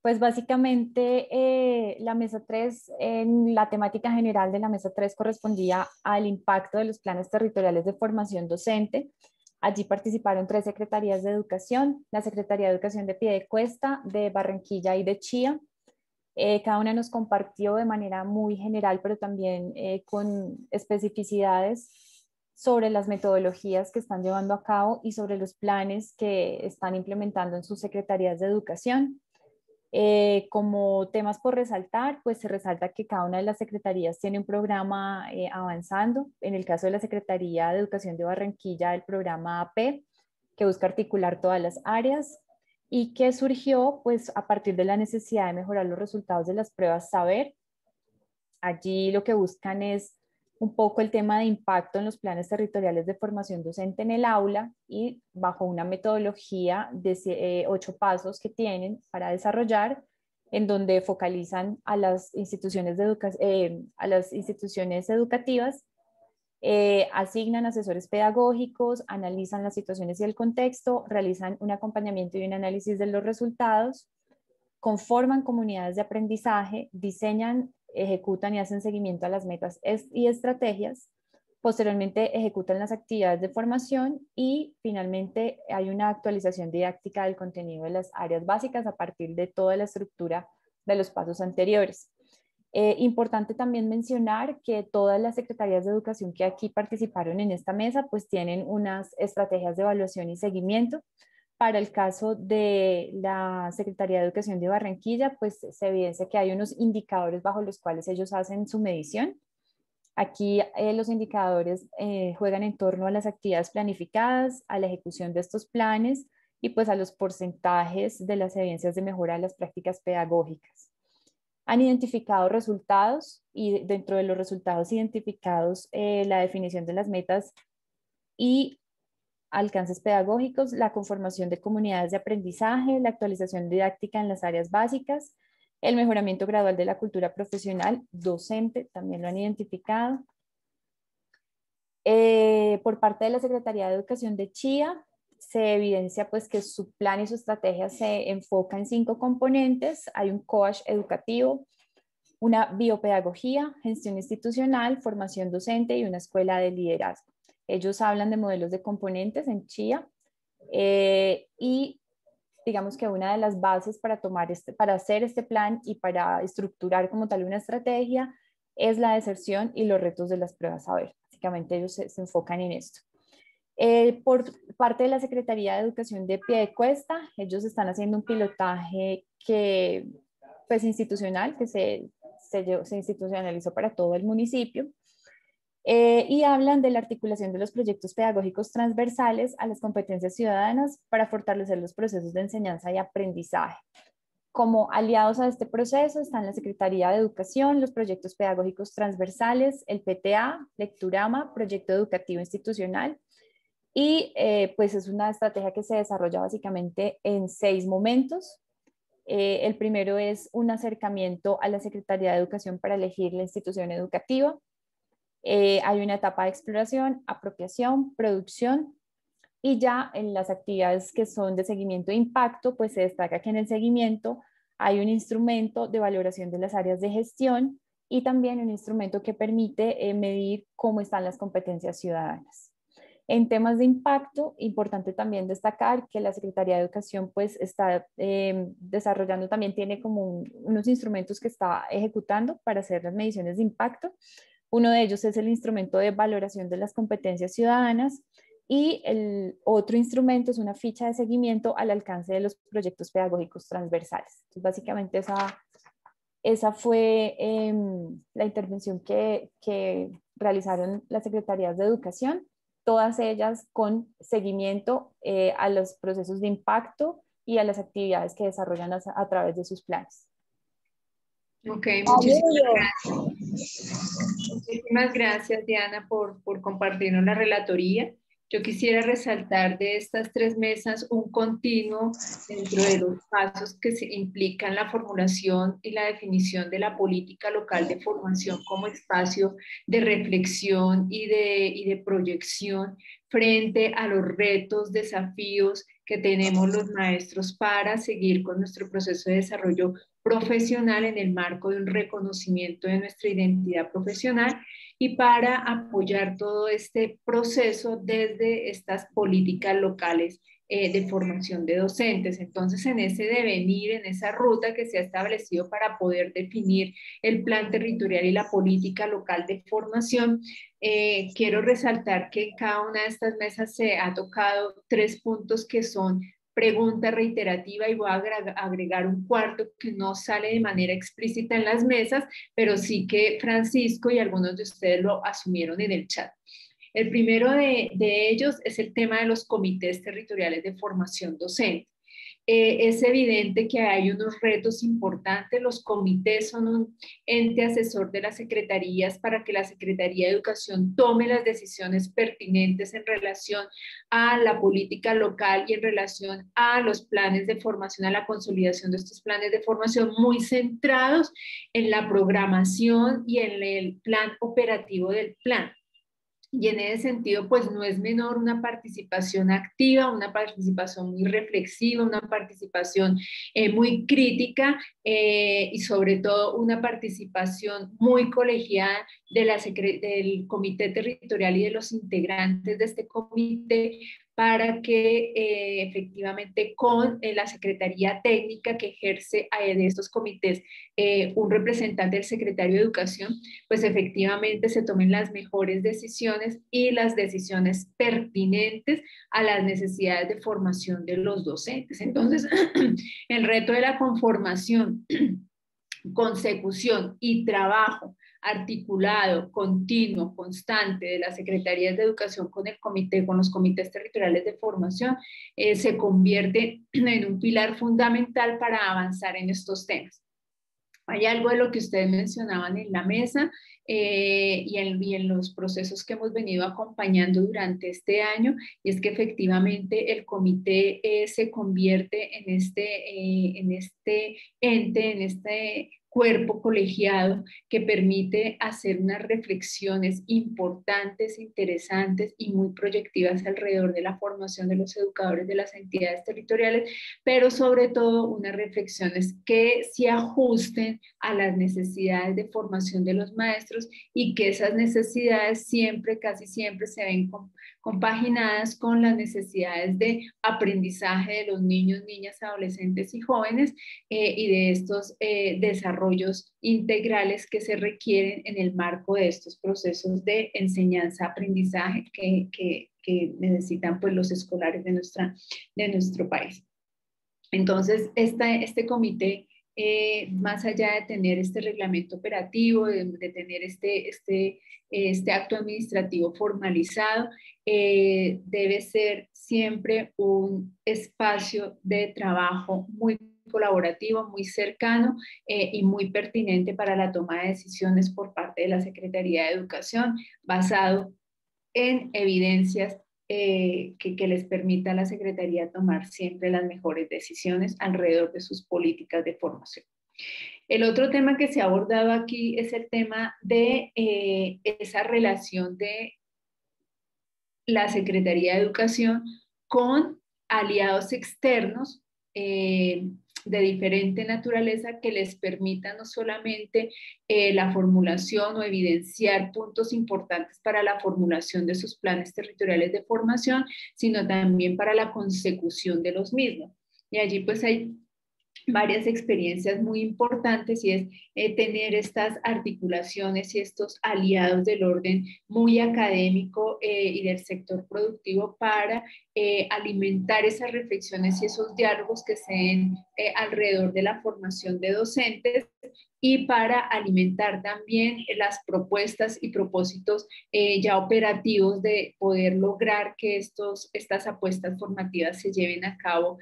Pues básicamente eh, la mesa 3, en la temática general de la mesa 3 correspondía al impacto de los planes territoriales de formación docente. Allí participaron tres secretarías de educación, la Secretaría de Educación de Piedecuesta, de Barranquilla y de Chía. Eh, cada una nos compartió de manera muy general, pero también eh, con especificidades sobre las metodologías que están llevando a cabo y sobre los planes que están implementando en sus secretarías de educación. Eh, como temas por resaltar, pues se resalta que cada una de las secretarías tiene un programa eh, avanzando. En el caso de la Secretaría de Educación de Barranquilla, el programa AP, que busca articular todas las áreas y que surgió pues a partir de la necesidad de mejorar los resultados de las pruebas saber. Allí lo que buscan es un poco el tema de impacto en los planes territoriales de formación docente en el aula y bajo una metodología de eh, ocho pasos que tienen para desarrollar, en donde focalizan a las instituciones, de eh, a las instituciones educativas, eh, asignan asesores pedagógicos, analizan las situaciones y el contexto, realizan un acompañamiento y un análisis de los resultados, conforman comunidades de aprendizaje, diseñan ejecutan y hacen seguimiento a las metas y estrategias. Posteriormente ejecutan las actividades de formación y finalmente hay una actualización didáctica del contenido de las áreas básicas a partir de toda la estructura de los pasos anteriores. Eh, importante también mencionar que todas las secretarías de educación que aquí participaron en esta mesa pues tienen unas estrategias de evaluación y seguimiento para el caso de la Secretaría de Educación de Barranquilla, pues se evidencia que hay unos indicadores bajo los cuales ellos hacen su medición. Aquí eh, los indicadores eh, juegan en torno a las actividades planificadas, a la ejecución de estos planes y pues a los porcentajes de las evidencias de mejora de las prácticas pedagógicas. Han identificado resultados y dentro de los resultados identificados eh, la definición de las metas y alcances pedagógicos, la conformación de comunidades de aprendizaje, la actualización didáctica en las áreas básicas, el mejoramiento gradual de la cultura profesional docente, también lo han identificado. Eh, por parte de la Secretaría de Educación de Chía, se evidencia pues que su plan y su estrategia se enfoca en cinco componentes. Hay un coach educativo, una biopedagogía, gestión institucional, formación docente y una escuela de liderazgo. Ellos hablan de modelos de componentes en Chía eh, y digamos que una de las bases para, tomar este, para hacer este plan y para estructurar como tal una estrategia es la deserción y los retos de las pruebas a ver. Básicamente ellos se, enfocan en esto. Eh, por parte de la Secretaría de Educación de Piedecuesta, ellos están haciendo un pilotaje que, pues, institucional, que se, se, se institucionalizó para todo el municipio. Eh, y hablan de la articulación de los proyectos pedagógicos transversales a las competencias ciudadanas para fortalecer los procesos de enseñanza y aprendizaje. Como aliados a este proceso están la Secretaría de Educación, los proyectos pedagógicos transversales, el PTA, Lecturama, Proyecto Educativo Institucional, y eh, pues es una estrategia que se desarrolla básicamente en seis momentos. Eh, el primero es un acercamiento a la Secretaría de Educación para elegir la institución educativa. Eh, hay una etapa de exploración, apropiación, producción y ya en las actividades que son de seguimiento de impacto, pues se destaca que en el seguimiento hay un instrumento de valoración de las áreas de gestión y también un instrumento que permite eh, medir cómo están las competencias ciudadanas. En temas de impacto, importante también destacar que la Secretaría de Educación pues está eh, desarrollando, también tiene como unos instrumentos que está ejecutando para hacer las mediciones de impacto. Uno de ellos es el instrumento de valoración de las competencias ciudadanas y el otro instrumento es una ficha de seguimiento al alcance de los proyectos pedagógicos transversales. Entonces, básicamente esa, esa fue em, la intervención que, que realizaron las secretarías de educación, todas ellas con seguimiento eh, a los procesos de impacto y a las actividades que desarrollan a, a través de sus planes. Ok, muchísimas gracias. Muchísimas gracias, Diana, por, por compartirnos la relatoría. Yo quisiera resaltar de estas tres mesas un continuo dentro de los pasos que se implican la formulación y la definición de la política local de formación como espacio de reflexión y de, y de proyección frente a los retos, desafíos que tenemos los maestros para seguir con nuestro proceso de desarrollo profesional en el marco de un reconocimiento de nuestra identidad profesional y para apoyar todo este proceso desde estas políticas locales eh, de formación de docentes. Entonces, en ese devenir, en esa ruta que se ha establecido para poder definir el plan territorial y la política local de formación, eh, quiero resaltar que en cada una de estas mesas se ha tocado tres puntos que son pregunta reiterativa y voy a agregar un cuarto que no sale de manera explícita en las mesas, pero sí que Francisco y algunos de ustedes lo asumieron en el chat. El primero de, ellos es el tema de los comités territoriales de formación docente. Eh, es evidente que hay unos retos importantes. Los comités son un ente asesor de las secretarías para que la Secretaría de Educación tome las decisiones pertinentes en relación a la política local y en relación a los planes de formación, a la consolidación de estos planes de formación muy centrados en la programación y en el plan operativo del plan. Y en ese sentido, pues no es menor una participación activa, una participación muy reflexiva, una participación eh, muy crítica eh, y sobre todo una participación muy colegiada de la del comité territorial y de los integrantes de este comité para que eh, efectivamente con eh, la Secretaría Técnica que ejerce eh, de estos comités un representante del Secretario de Educación, pues efectivamente se tomen las mejores decisiones y las decisiones pertinentes a las necesidades de formación de los docentes. Entonces, el reto de la conformación, consecución y trabajo articulado, continuo, constante de las secretarías de educación con el comité, con los comités territoriales de formación, eh, se convierte en un pilar fundamental para avanzar en estos temas. Hay algo de lo que ustedes mencionaban en la mesa eh, y, en, los procesos que hemos venido acompañando durante este año, y es que efectivamente el comité eh, se convierte en este, en este ente, en este cuerpo colegiado que permite hacer unas reflexiones importantes, interesantes y muy proyectivas alrededor de la formación de los educadores de las entidades territoriales, pero sobre todo unas reflexiones que se ajusten a las necesidades de formación de los maestros y que esas necesidades siempre, casi siempre se ven compaginadas con las necesidades de aprendizaje de los niños, niñas, adolescentes y jóvenes eh, y de estos eh, desarrollos integrales que se requieren en el marco de estos procesos de enseñanza-aprendizaje que, necesitan pues, los escolares de, nuestra, de nuestro país. Entonces, esta, este comité eh, más allá de tener este reglamento operativo, de, tener este, este, este acto administrativo formalizado, eh, debe ser siempre un espacio de trabajo muy colaborativo, muy cercano eh, y muy pertinente para la toma de decisiones por parte de la Secretaría de Educación, basado en evidencias eh, que, les permita a la Secretaría tomar siempre las mejores decisiones alrededor de sus políticas de formación. El otro tema que se ha abordado aquí es el tema de eh, esa relación de la Secretaría de Educación con aliados externos eh, de diferente naturaleza que les permita no solamente eh, la formulación o evidenciar puntos importantes para la formulación de sus planes territoriales de formación, sino también para la consecución de los mismos. Y allí pues hay varias experiencias muy importantes y es eh, tener estas articulaciones y estos aliados del orden muy académico eh, y del sector productivo para eh, alimentar esas reflexiones y esos diálogos que se den alrededor de la formación de docentes y para alimentar también las propuestas y propósitos ya operativos de poder lograr que estos, estas apuestas formativas se lleven a cabo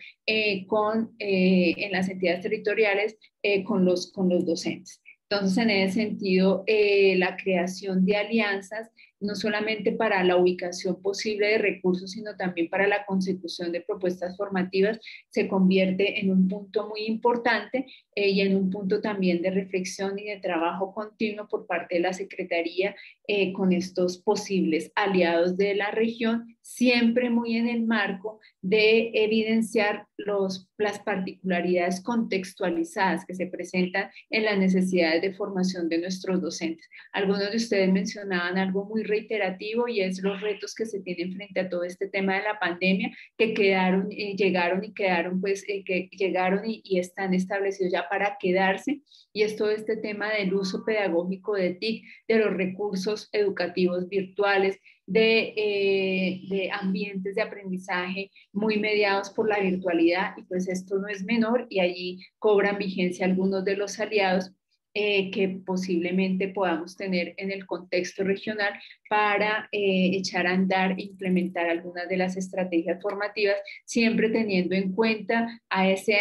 con, en las entidades territoriales con, los, con los docentes. Entonces, en ese sentido, la creación de alianzas no solamente para la ubicación posible de recursos, sino también para la consecución de propuestas formativas, se convierte en un punto muy importante eh, y en un punto también de reflexión y de trabajo continuo por parte de la Secretaría eh, con estos posibles aliados de la región, siempre muy en el marco de evidenciar los, las particularidades contextualizadas que se presentan en las necesidades de formación de nuestros docentes. Algunos de ustedes mencionaban algo muy reiterativo y es los retos que se tienen frente a todo este tema de la pandemia que quedaron, eh, llegaron y quedaron, pues, eh, que llegaron y, están establecidos ya para quedarse. Y es todo este tema del uso pedagógico de TIC, de los recursos educativos virtuales, de, eh, de, ambientes de aprendizaje muy mediados por la virtualidad y pues esto no es menor y allí cobran vigencia algunos de los aliados eh, que posiblemente podamos tener en el contexto regional para eh, echar a andar e implementar algunas de las estrategias formativas, siempre teniendo en cuenta a ese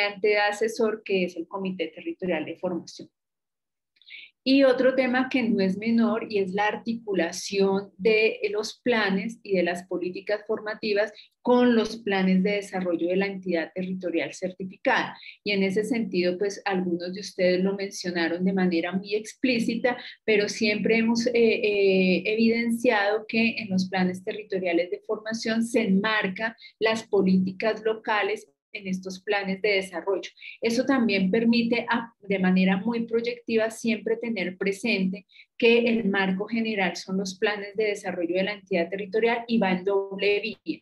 asesor que es el Comité Territorial de Formación. Y otro tema que no es menor y es la articulación de los planes y de las políticas formativas con los planes de desarrollo de la entidad territorial certificada. Y en ese sentido, pues algunos de ustedes lo mencionaron de manera muy explícita, pero siempre hemos eh, eh, evidenciado que en los planes territoriales de formación se enmarcan las políticas locales en estos planes de desarrollo. Eso también permite de manera muy proyectiva siempre tener presente que el marco general son los planes de desarrollo de la entidad territorial y va en doble vía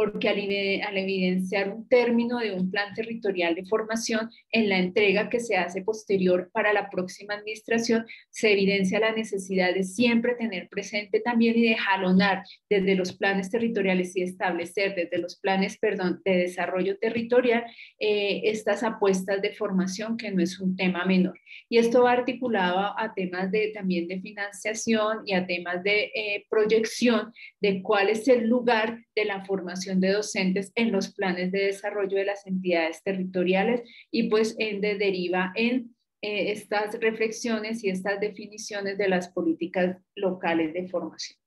porque al, evidenciar un término de un plan territorial de formación en la entrega que se hace posterior para la próxima administración, se evidencia la necesidad de siempre tener presente también y de jalonar desde los planes territoriales y establecer desde los planes, perdón, de desarrollo territorial eh, estas apuestas de formación que no es un tema menor. Y esto va articulado a temas de, también de financiación y a temas de eh, proyección de cuál es el lugar de la formación de docentes en los planes de desarrollo de las entidades territoriales y pues en de deriva en eh, estas reflexiones y estas definiciones de las políticas locales de formación.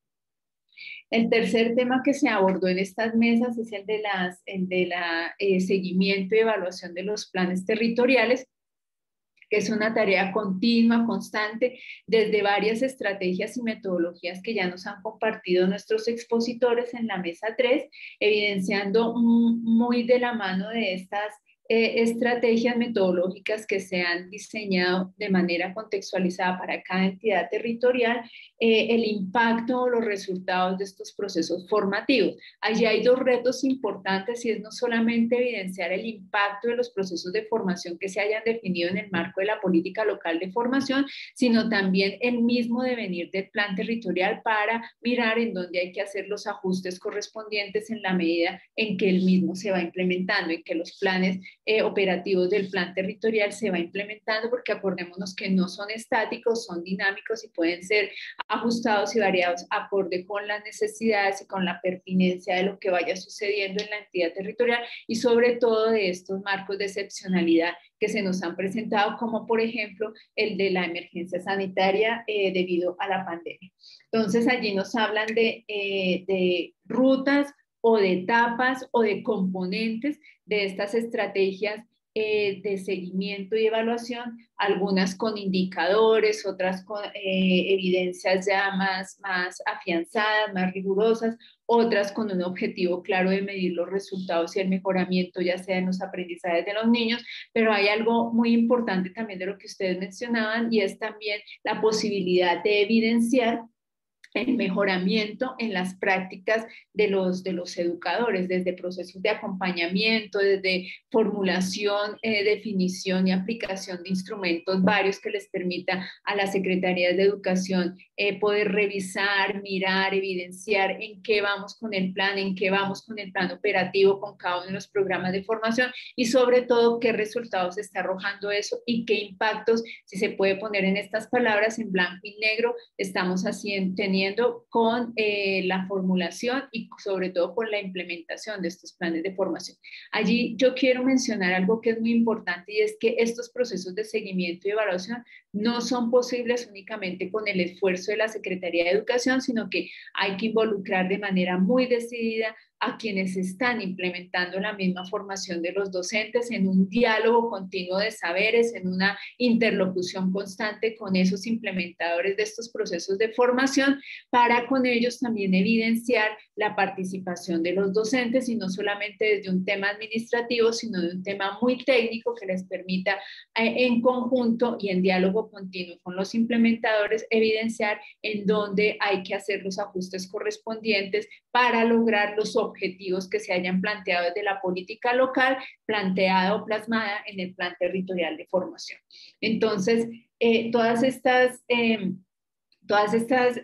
El tercer tema que se abordó en estas mesas es el de, las, el de la eh, seguimiento y evaluación de los planes territoriales es una tarea continua, constante, desde varias estrategias y metodologías que ya nos han compartido nuestros expositores en la mesa 3, evidenciando muy de la mano de estas eh, estrategias metodológicas que se han diseñado de manera contextualizada para cada entidad territorial, eh, el impacto o los resultados de estos procesos formativos. Allí hay dos retos importantes y es no solamente evidenciar el impacto de los procesos de formación que se hayan definido en el marco de la política local de formación, sino también el mismo devenir del plan territorial para mirar en dónde hay que hacer los ajustes correspondientes en la medida en que el mismo se va implementando, y que los planes eh, operativos del plan territorial se va implementando, porque acordémonos que no son estáticos, son dinámicos y pueden ser ajustados y variados acorde con las necesidades y con la pertinencia de lo que vaya sucediendo en la entidad territorial y sobre todo de estos marcos de excepcionalidad que se nos han presentado, como por ejemplo el de la emergencia sanitaria eh, debido a la pandemia. Entonces allí nos hablan de, eh, de rutas o de etapas o de componentes de estas estrategias eh, de seguimiento y evaluación, algunas con indicadores, otras con eh, evidencias ya más, más afianzadas, más rigurosas, otras con un objetivo claro de medir los resultados y el mejoramiento, ya sea en los aprendizajes de los niños, pero hay algo muy importante también de lo que ustedes mencionaban y es también la posibilidad de evidenciar el mejoramiento en las prácticas de los, de los educadores, desde procesos de acompañamiento, desde formulación, eh, definición y aplicación de instrumentos varios que les permita a las secretarías de educación eh, poder revisar, mirar, evidenciar en qué vamos con el plan, en qué vamos con el plan operativo, con cada uno de los programas de formación y sobre todo qué resultados está arrojando eso y qué impactos, si se puede poner en estas palabras en blanco y negro, estamos haciendo, teniendo con eh, la formulación y sobre todo con la implementación de estos planes de formación. Allí yo quiero mencionar algo que es muy importante y es que estos procesos de seguimiento y evaluación no son posibles únicamente con el esfuerzo de la Secretaría de Educación, sino que hay que involucrar de manera muy decidida a quienes están implementando la misma formación de los docentes en un diálogo continuo de saberes, en una interlocución constante con esos implementadores de estos procesos de formación, para con ellos también evidenciar la participación de los docentes y no solamente desde un tema administrativo, sino de un tema muy técnico que les permita eh, en conjunto y en diálogo continuo con los implementadores evidenciar en dónde hay que hacer los ajustes correspondientes para lograr los objetivos que se hayan planteado desde la política local, planteada o plasmada en el plan territorial de formación. Entonces, eh, todas estas, eh, todas estas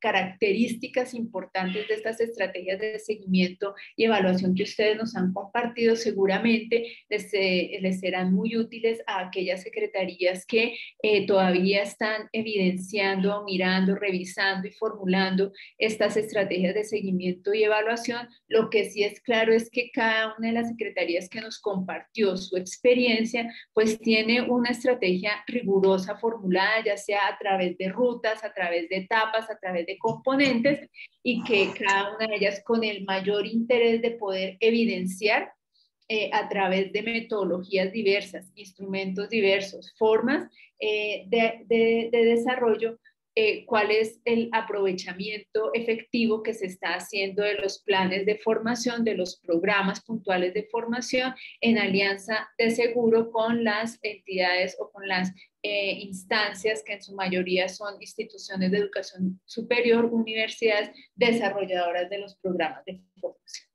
características importantes de estas estrategias de seguimiento y evaluación que ustedes nos han compartido seguramente les, eh, les serán muy útiles a aquellas secretarías que eh, todavía están evidenciando, mirando, revisando y formulando estas estrategias de seguimiento y evaluación. Lo que sí es claro es que cada una de las secretarías que nos compartió su experiencia, pues tiene una estrategia rigurosa formulada, ya sea a través de rutas, a través de etapas, a través de componentes y que cada una de ellas con el mayor interés de poder evidenciar eh, a través de metodologías diversas, instrumentos diversos, formas eh, de, desarrollo, eh, cuál es el aprovechamiento efectivo que se está haciendo de los planes de formación, de los programas puntuales de formación en alianza de seguro con las entidades o con las eh, instancias que en su mayoría son instituciones de educación superior, universidades desarrolladoras de los programas de formación.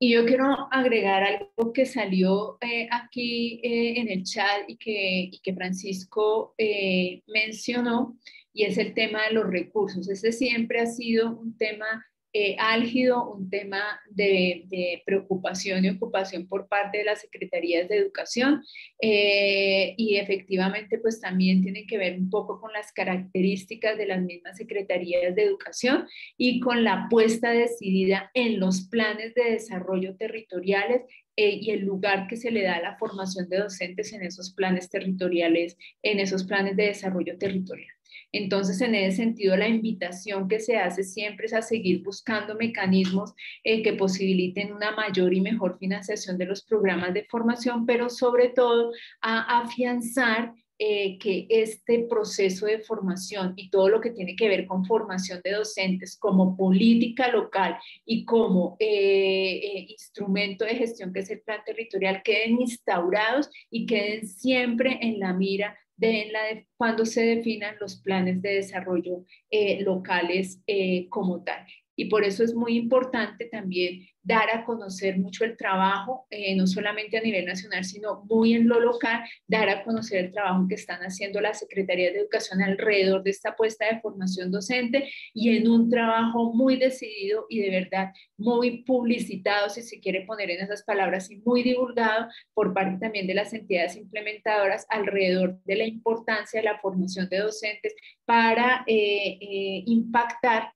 Y yo quiero agregar algo que salió eh, aquí eh, en el chat y que, que Francisco eh, mencionó, y es el tema de los recursos. Ese siempre ha sido un tema eh, álgido, un tema de, preocupación y ocupación por parte de las secretarías de educación eh, y efectivamente pues también tiene que ver un poco con las características de las mismas secretarías de educación y con la apuesta decidida en los planes de desarrollo territoriales eh, y el lugar que se le da a la formación de docentes en esos planes territoriales, en esos planes de desarrollo territorial. Entonces, en ese sentido, la invitación que se hace siempre es a seguir buscando mecanismos eh, que posibiliten una mayor y mejor financiación de los programas de formación, pero sobre todo a afianzar eh, que este proceso de formación y todo lo que tiene que ver con formación de docentes como política local y como eh, instrumento de gestión que es el plan territorial queden instaurados y queden siempre en la mira de, la cuando se definan los planes de desarrollo eh, locales eh, como tal. Y por eso es muy importante también dar a conocer mucho el trabajo, eh, no solamente a nivel nacional, sino muy en lo local, dar a conocer el trabajo que están haciendo las Secretarías de Educación alrededor de esta apuesta de formación docente y en un trabajo muy decidido y de verdad muy publicitado, si se quiere poner en esas palabras, y muy divulgado por parte también de las entidades implementadoras alrededor de la importancia de la formación de docentes para eh, eh, impactar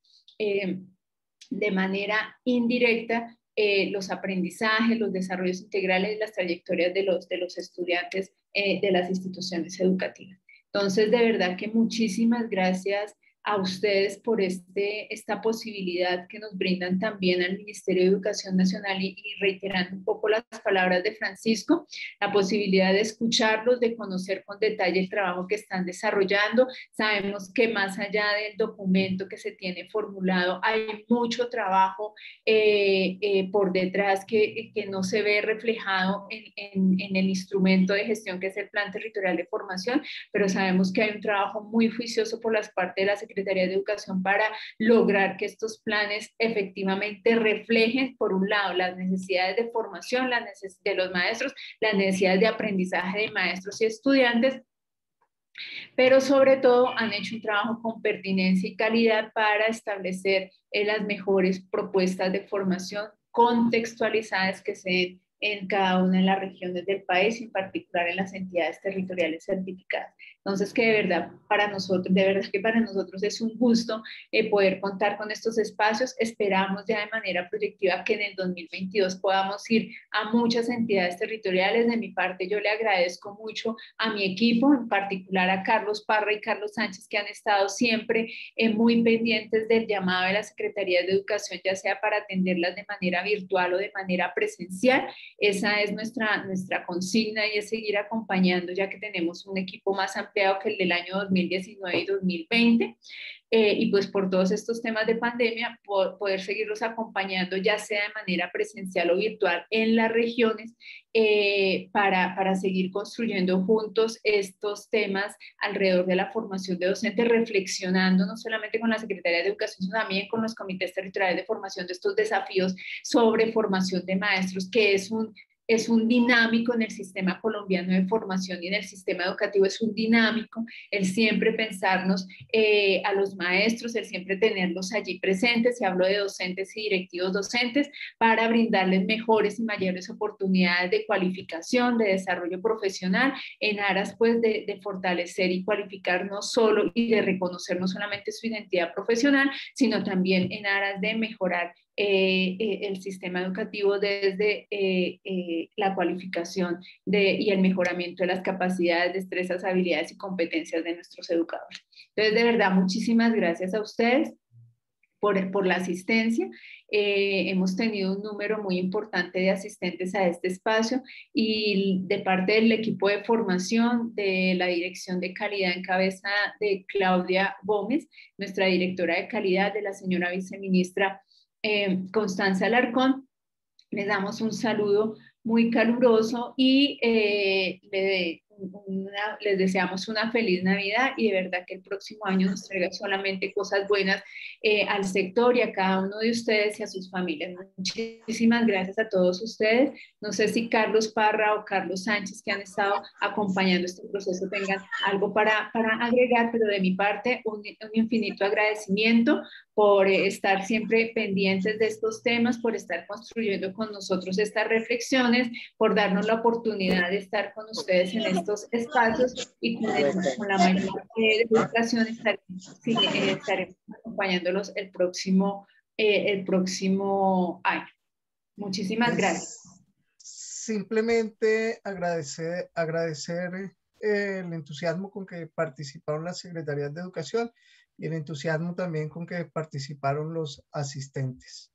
de manera indirecta eh, los aprendizajes, los desarrollos integrales, las trayectorias de los, de los estudiantes eh, de las instituciones educativas. Entonces, de verdad que muchísimas gracias a ustedes por este, esta posibilidad que nos brindan también al Ministerio de Educación Nacional y, reiterando un poco las palabras de Francisco, la posibilidad de escucharlos, de conocer con detalle el trabajo que están desarrollando. Sabemos que más allá del documento que se tiene formulado, hay mucho trabajo eh, eh, por detrás que, que, no se ve reflejado en, en, en el instrumento de gestión que es el Plan Territorial de Formación, pero sabemos que hay un trabajo muy juicioso por las partes de la Secretaría de Educación para lograr que estos planes efectivamente reflejen, por un lado, las necesidades de formación las de los maestros, las necesidades de aprendizaje de maestros y estudiantes, pero sobre todo han hecho un trabajo con pertinencia y calidad para establecer eh, las mejores propuestas de formación contextualizadas que se en cada una de las regiones del país, en particular en las entidades territoriales certificadas. Entonces, que de verdad para nosotros, de verdad que para nosotros es un gusto eh, poder contar con estos espacios. Esperamos ya de manera proyectiva que en el 2022 podamos ir a muchas entidades territoriales. De mi parte, yo le agradezco mucho a mi equipo, en particular a Carlos Parra y Carlos Sánchez, que han estado siempre eh, muy pendientes del llamado de la Secretaría de Educación, ya sea para atenderlas de manera virtual o de manera presencial. Esa es nuestra, nuestra consigna y es seguir acompañando, ya que tenemos un equipo más ampliado que el del año 2019 y 2020. Eh, y pues por todos estos temas de pandemia, poder seguirlos acompañando ya sea de manera presencial o virtual en las regiones eh, para, para, seguir construyendo juntos estos temas alrededor de la formación de docentes, reflexionando no solamente con la Secretaría de Educación, sino también con los comités territoriales de formación de estos desafíos sobre formación de maestros, que es un es un dinámico en el sistema colombiano de formación y en el sistema educativo, es un dinámico el siempre pensarnos eh, a los maestros, el siempre tenerlos allí presentes, y hablo de docentes y directivos docentes, para brindarles mejores y mayores oportunidades de cualificación, de desarrollo profesional, en aras pues de, de fortalecer y cualificar no solo y de reconocer no solamente su identidad profesional, sino también en aras de mejorar eh, eh, el sistema educativo desde eh, la cualificación de, y el mejoramiento de las capacidades, destrezas, habilidades y competencias de nuestros educadores. Entonces, de verdad, muchísimas gracias a ustedes por, por la asistencia. hemos tenido un número muy importante de asistentes a este espacio y de parte del equipo de formación de la Dirección de Calidad en cabeza de Claudia Gómez, nuestra directora de calidad, de la señora viceministra eh, Constanza Alarcón. Les damos un saludo muy caluroso y eh, una- les deseamos una feliz Navidad y de verdad que el próximo año nos traiga solamente cosas buenas eh, al sector y a cada uno de ustedes y a sus familias. Muchísimas gracias a todos ustedes. No sé si Carlos Parra o Carlos Sánchez, que han estado acompañando este proceso, tengan algo para, para agregar, pero de mi parte, un, un infinito agradecimiento por eh, estar siempre pendientes de estos temas, por estar construyendo con nosotros estas reflexiones, por darnos la oportunidad de estar con ustedes en estos espacios y con, el- con la mayor eh, dedicación estaremos, sí, eh, estaremos acompañándolos el próximo, eh, el próximo año. Muchísimas gracias. Simplemente agradecer, agradecer el entusiasmo con que participaron las secretarías de educación y el entusiasmo también con que participaron los asistentes.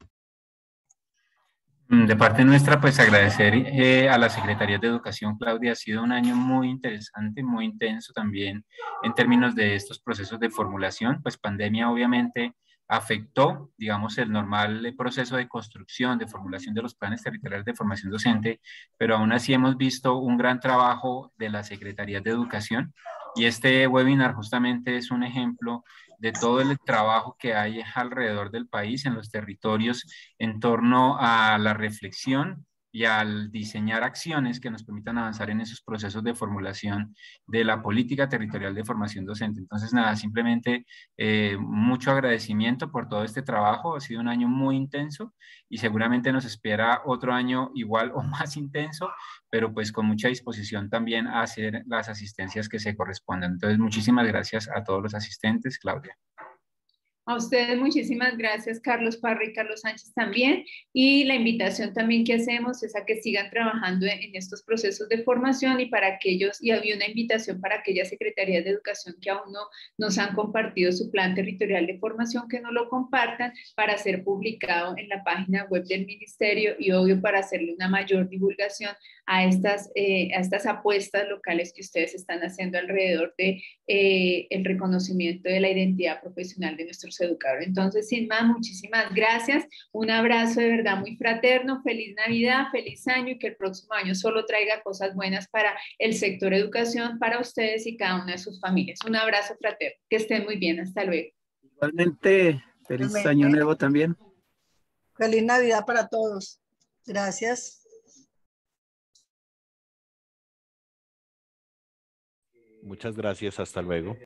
Mm, De parte nuestra, pues agradecer eh, a la Secretaría de Educación, Claudia, ha sido un año muy interesante, muy intenso también en términos de estos procesos de formulación, pues pandemia obviamente afectó, digamos, el normal proceso de construcción, de formulación de los planes territoriales de formación docente, pero aún así hemos visto un gran trabajo de la Secretaría de Educación y este webinar justamente es un ejemplo de todo el trabajo que hay alrededor del país, en los territorios, en torno a la reflexión y al diseñar acciones que nos permitan avanzar en esos procesos de formulación de la política territorial de formación docente. Entonces, nada, simplemente eh, mucho agradecimiento por todo este trabajo. Ha sido un año muy intenso y seguramente nos espera otro año igual o más intenso, pero pues con mucha disposición también a hacer las asistencias que se correspondan. Entonces, muchísimas gracias a todos los asistentes, Claudia. A ustedes muchísimas gracias, Carlos Parra y Carlos Sánchez también. Y la invitación también que hacemos es a que sigan trabajando en, estos procesos de formación y para aquellos, y había una invitación para aquellas secretarías de educación que aún no nos han compartido su plan territorial de formación, que no lo compartan para ser publicado en la página web del ministerio y obvio para hacerle una mayor divulgación a estas, eh, a estas apuestas locales que ustedes están haciendo alrededor de eh, el reconocimiento de la identidad profesional de nuestros educadores. Entonces, sin más, muchísimas gracias. Un abrazo de verdad muy fraterno. Feliz Navidad, feliz año y que el próximo año solo traiga cosas buenas para el sector educación, para ustedes y cada una de sus familias. Un abrazo fraterno. Que estén muy bien. Hasta luego. Igualmente, feliz Igualmente. año nuevo también. Feliz Navidad para todos. Gracias. Muchas gracias, hasta luego.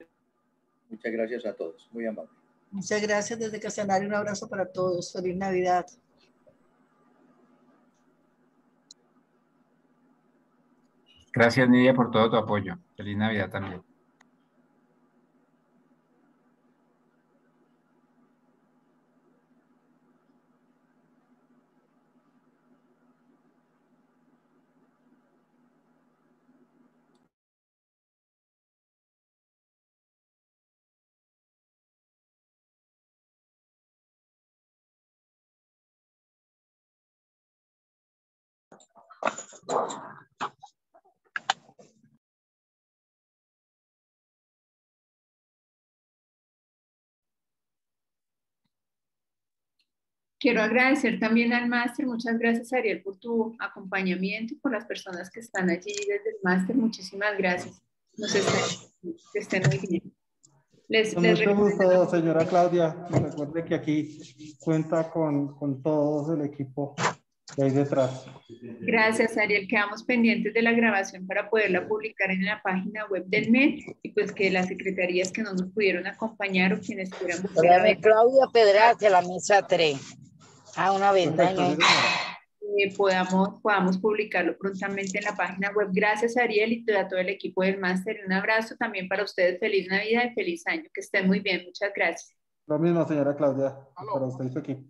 Muchas gracias a todos, muy amable. Muchas gracias desde Casanare. Un abrazo para todos. Feliz Navidad. Gracias, Nidia, por todo tu apoyo. Feliz Navidad también. Quiero agradecer también al máster. Muchas gracias, Ariel, por tu acompañamiento y por las personas que están allí desde el máster. Muchísimas gracias. Nos estén, que estén muy bien. Les, Con les mucho gusto, señora Claudia. Recuerde que aquí cuenta con, con todo el equipo que hay detrás. Gracias, Ariel. Quedamos pendientes de la grabación para poderla publicar en la página web del MED y pues que las secretarías que no nos pudieron acompañar o quienes quieran buscar a Claudia Pedraza, la mesa 3. Ah, una ventana. eh, podamos, podamos publicarlo prontamente en la página web. Gracias, Ariel, y a todo el equipo del máster. Un abrazo también para ustedes. Feliz Navidad y feliz año. Que estén muy bien. Muchas gracias. Lo mismo, señora Claudia, para usted y su equipo.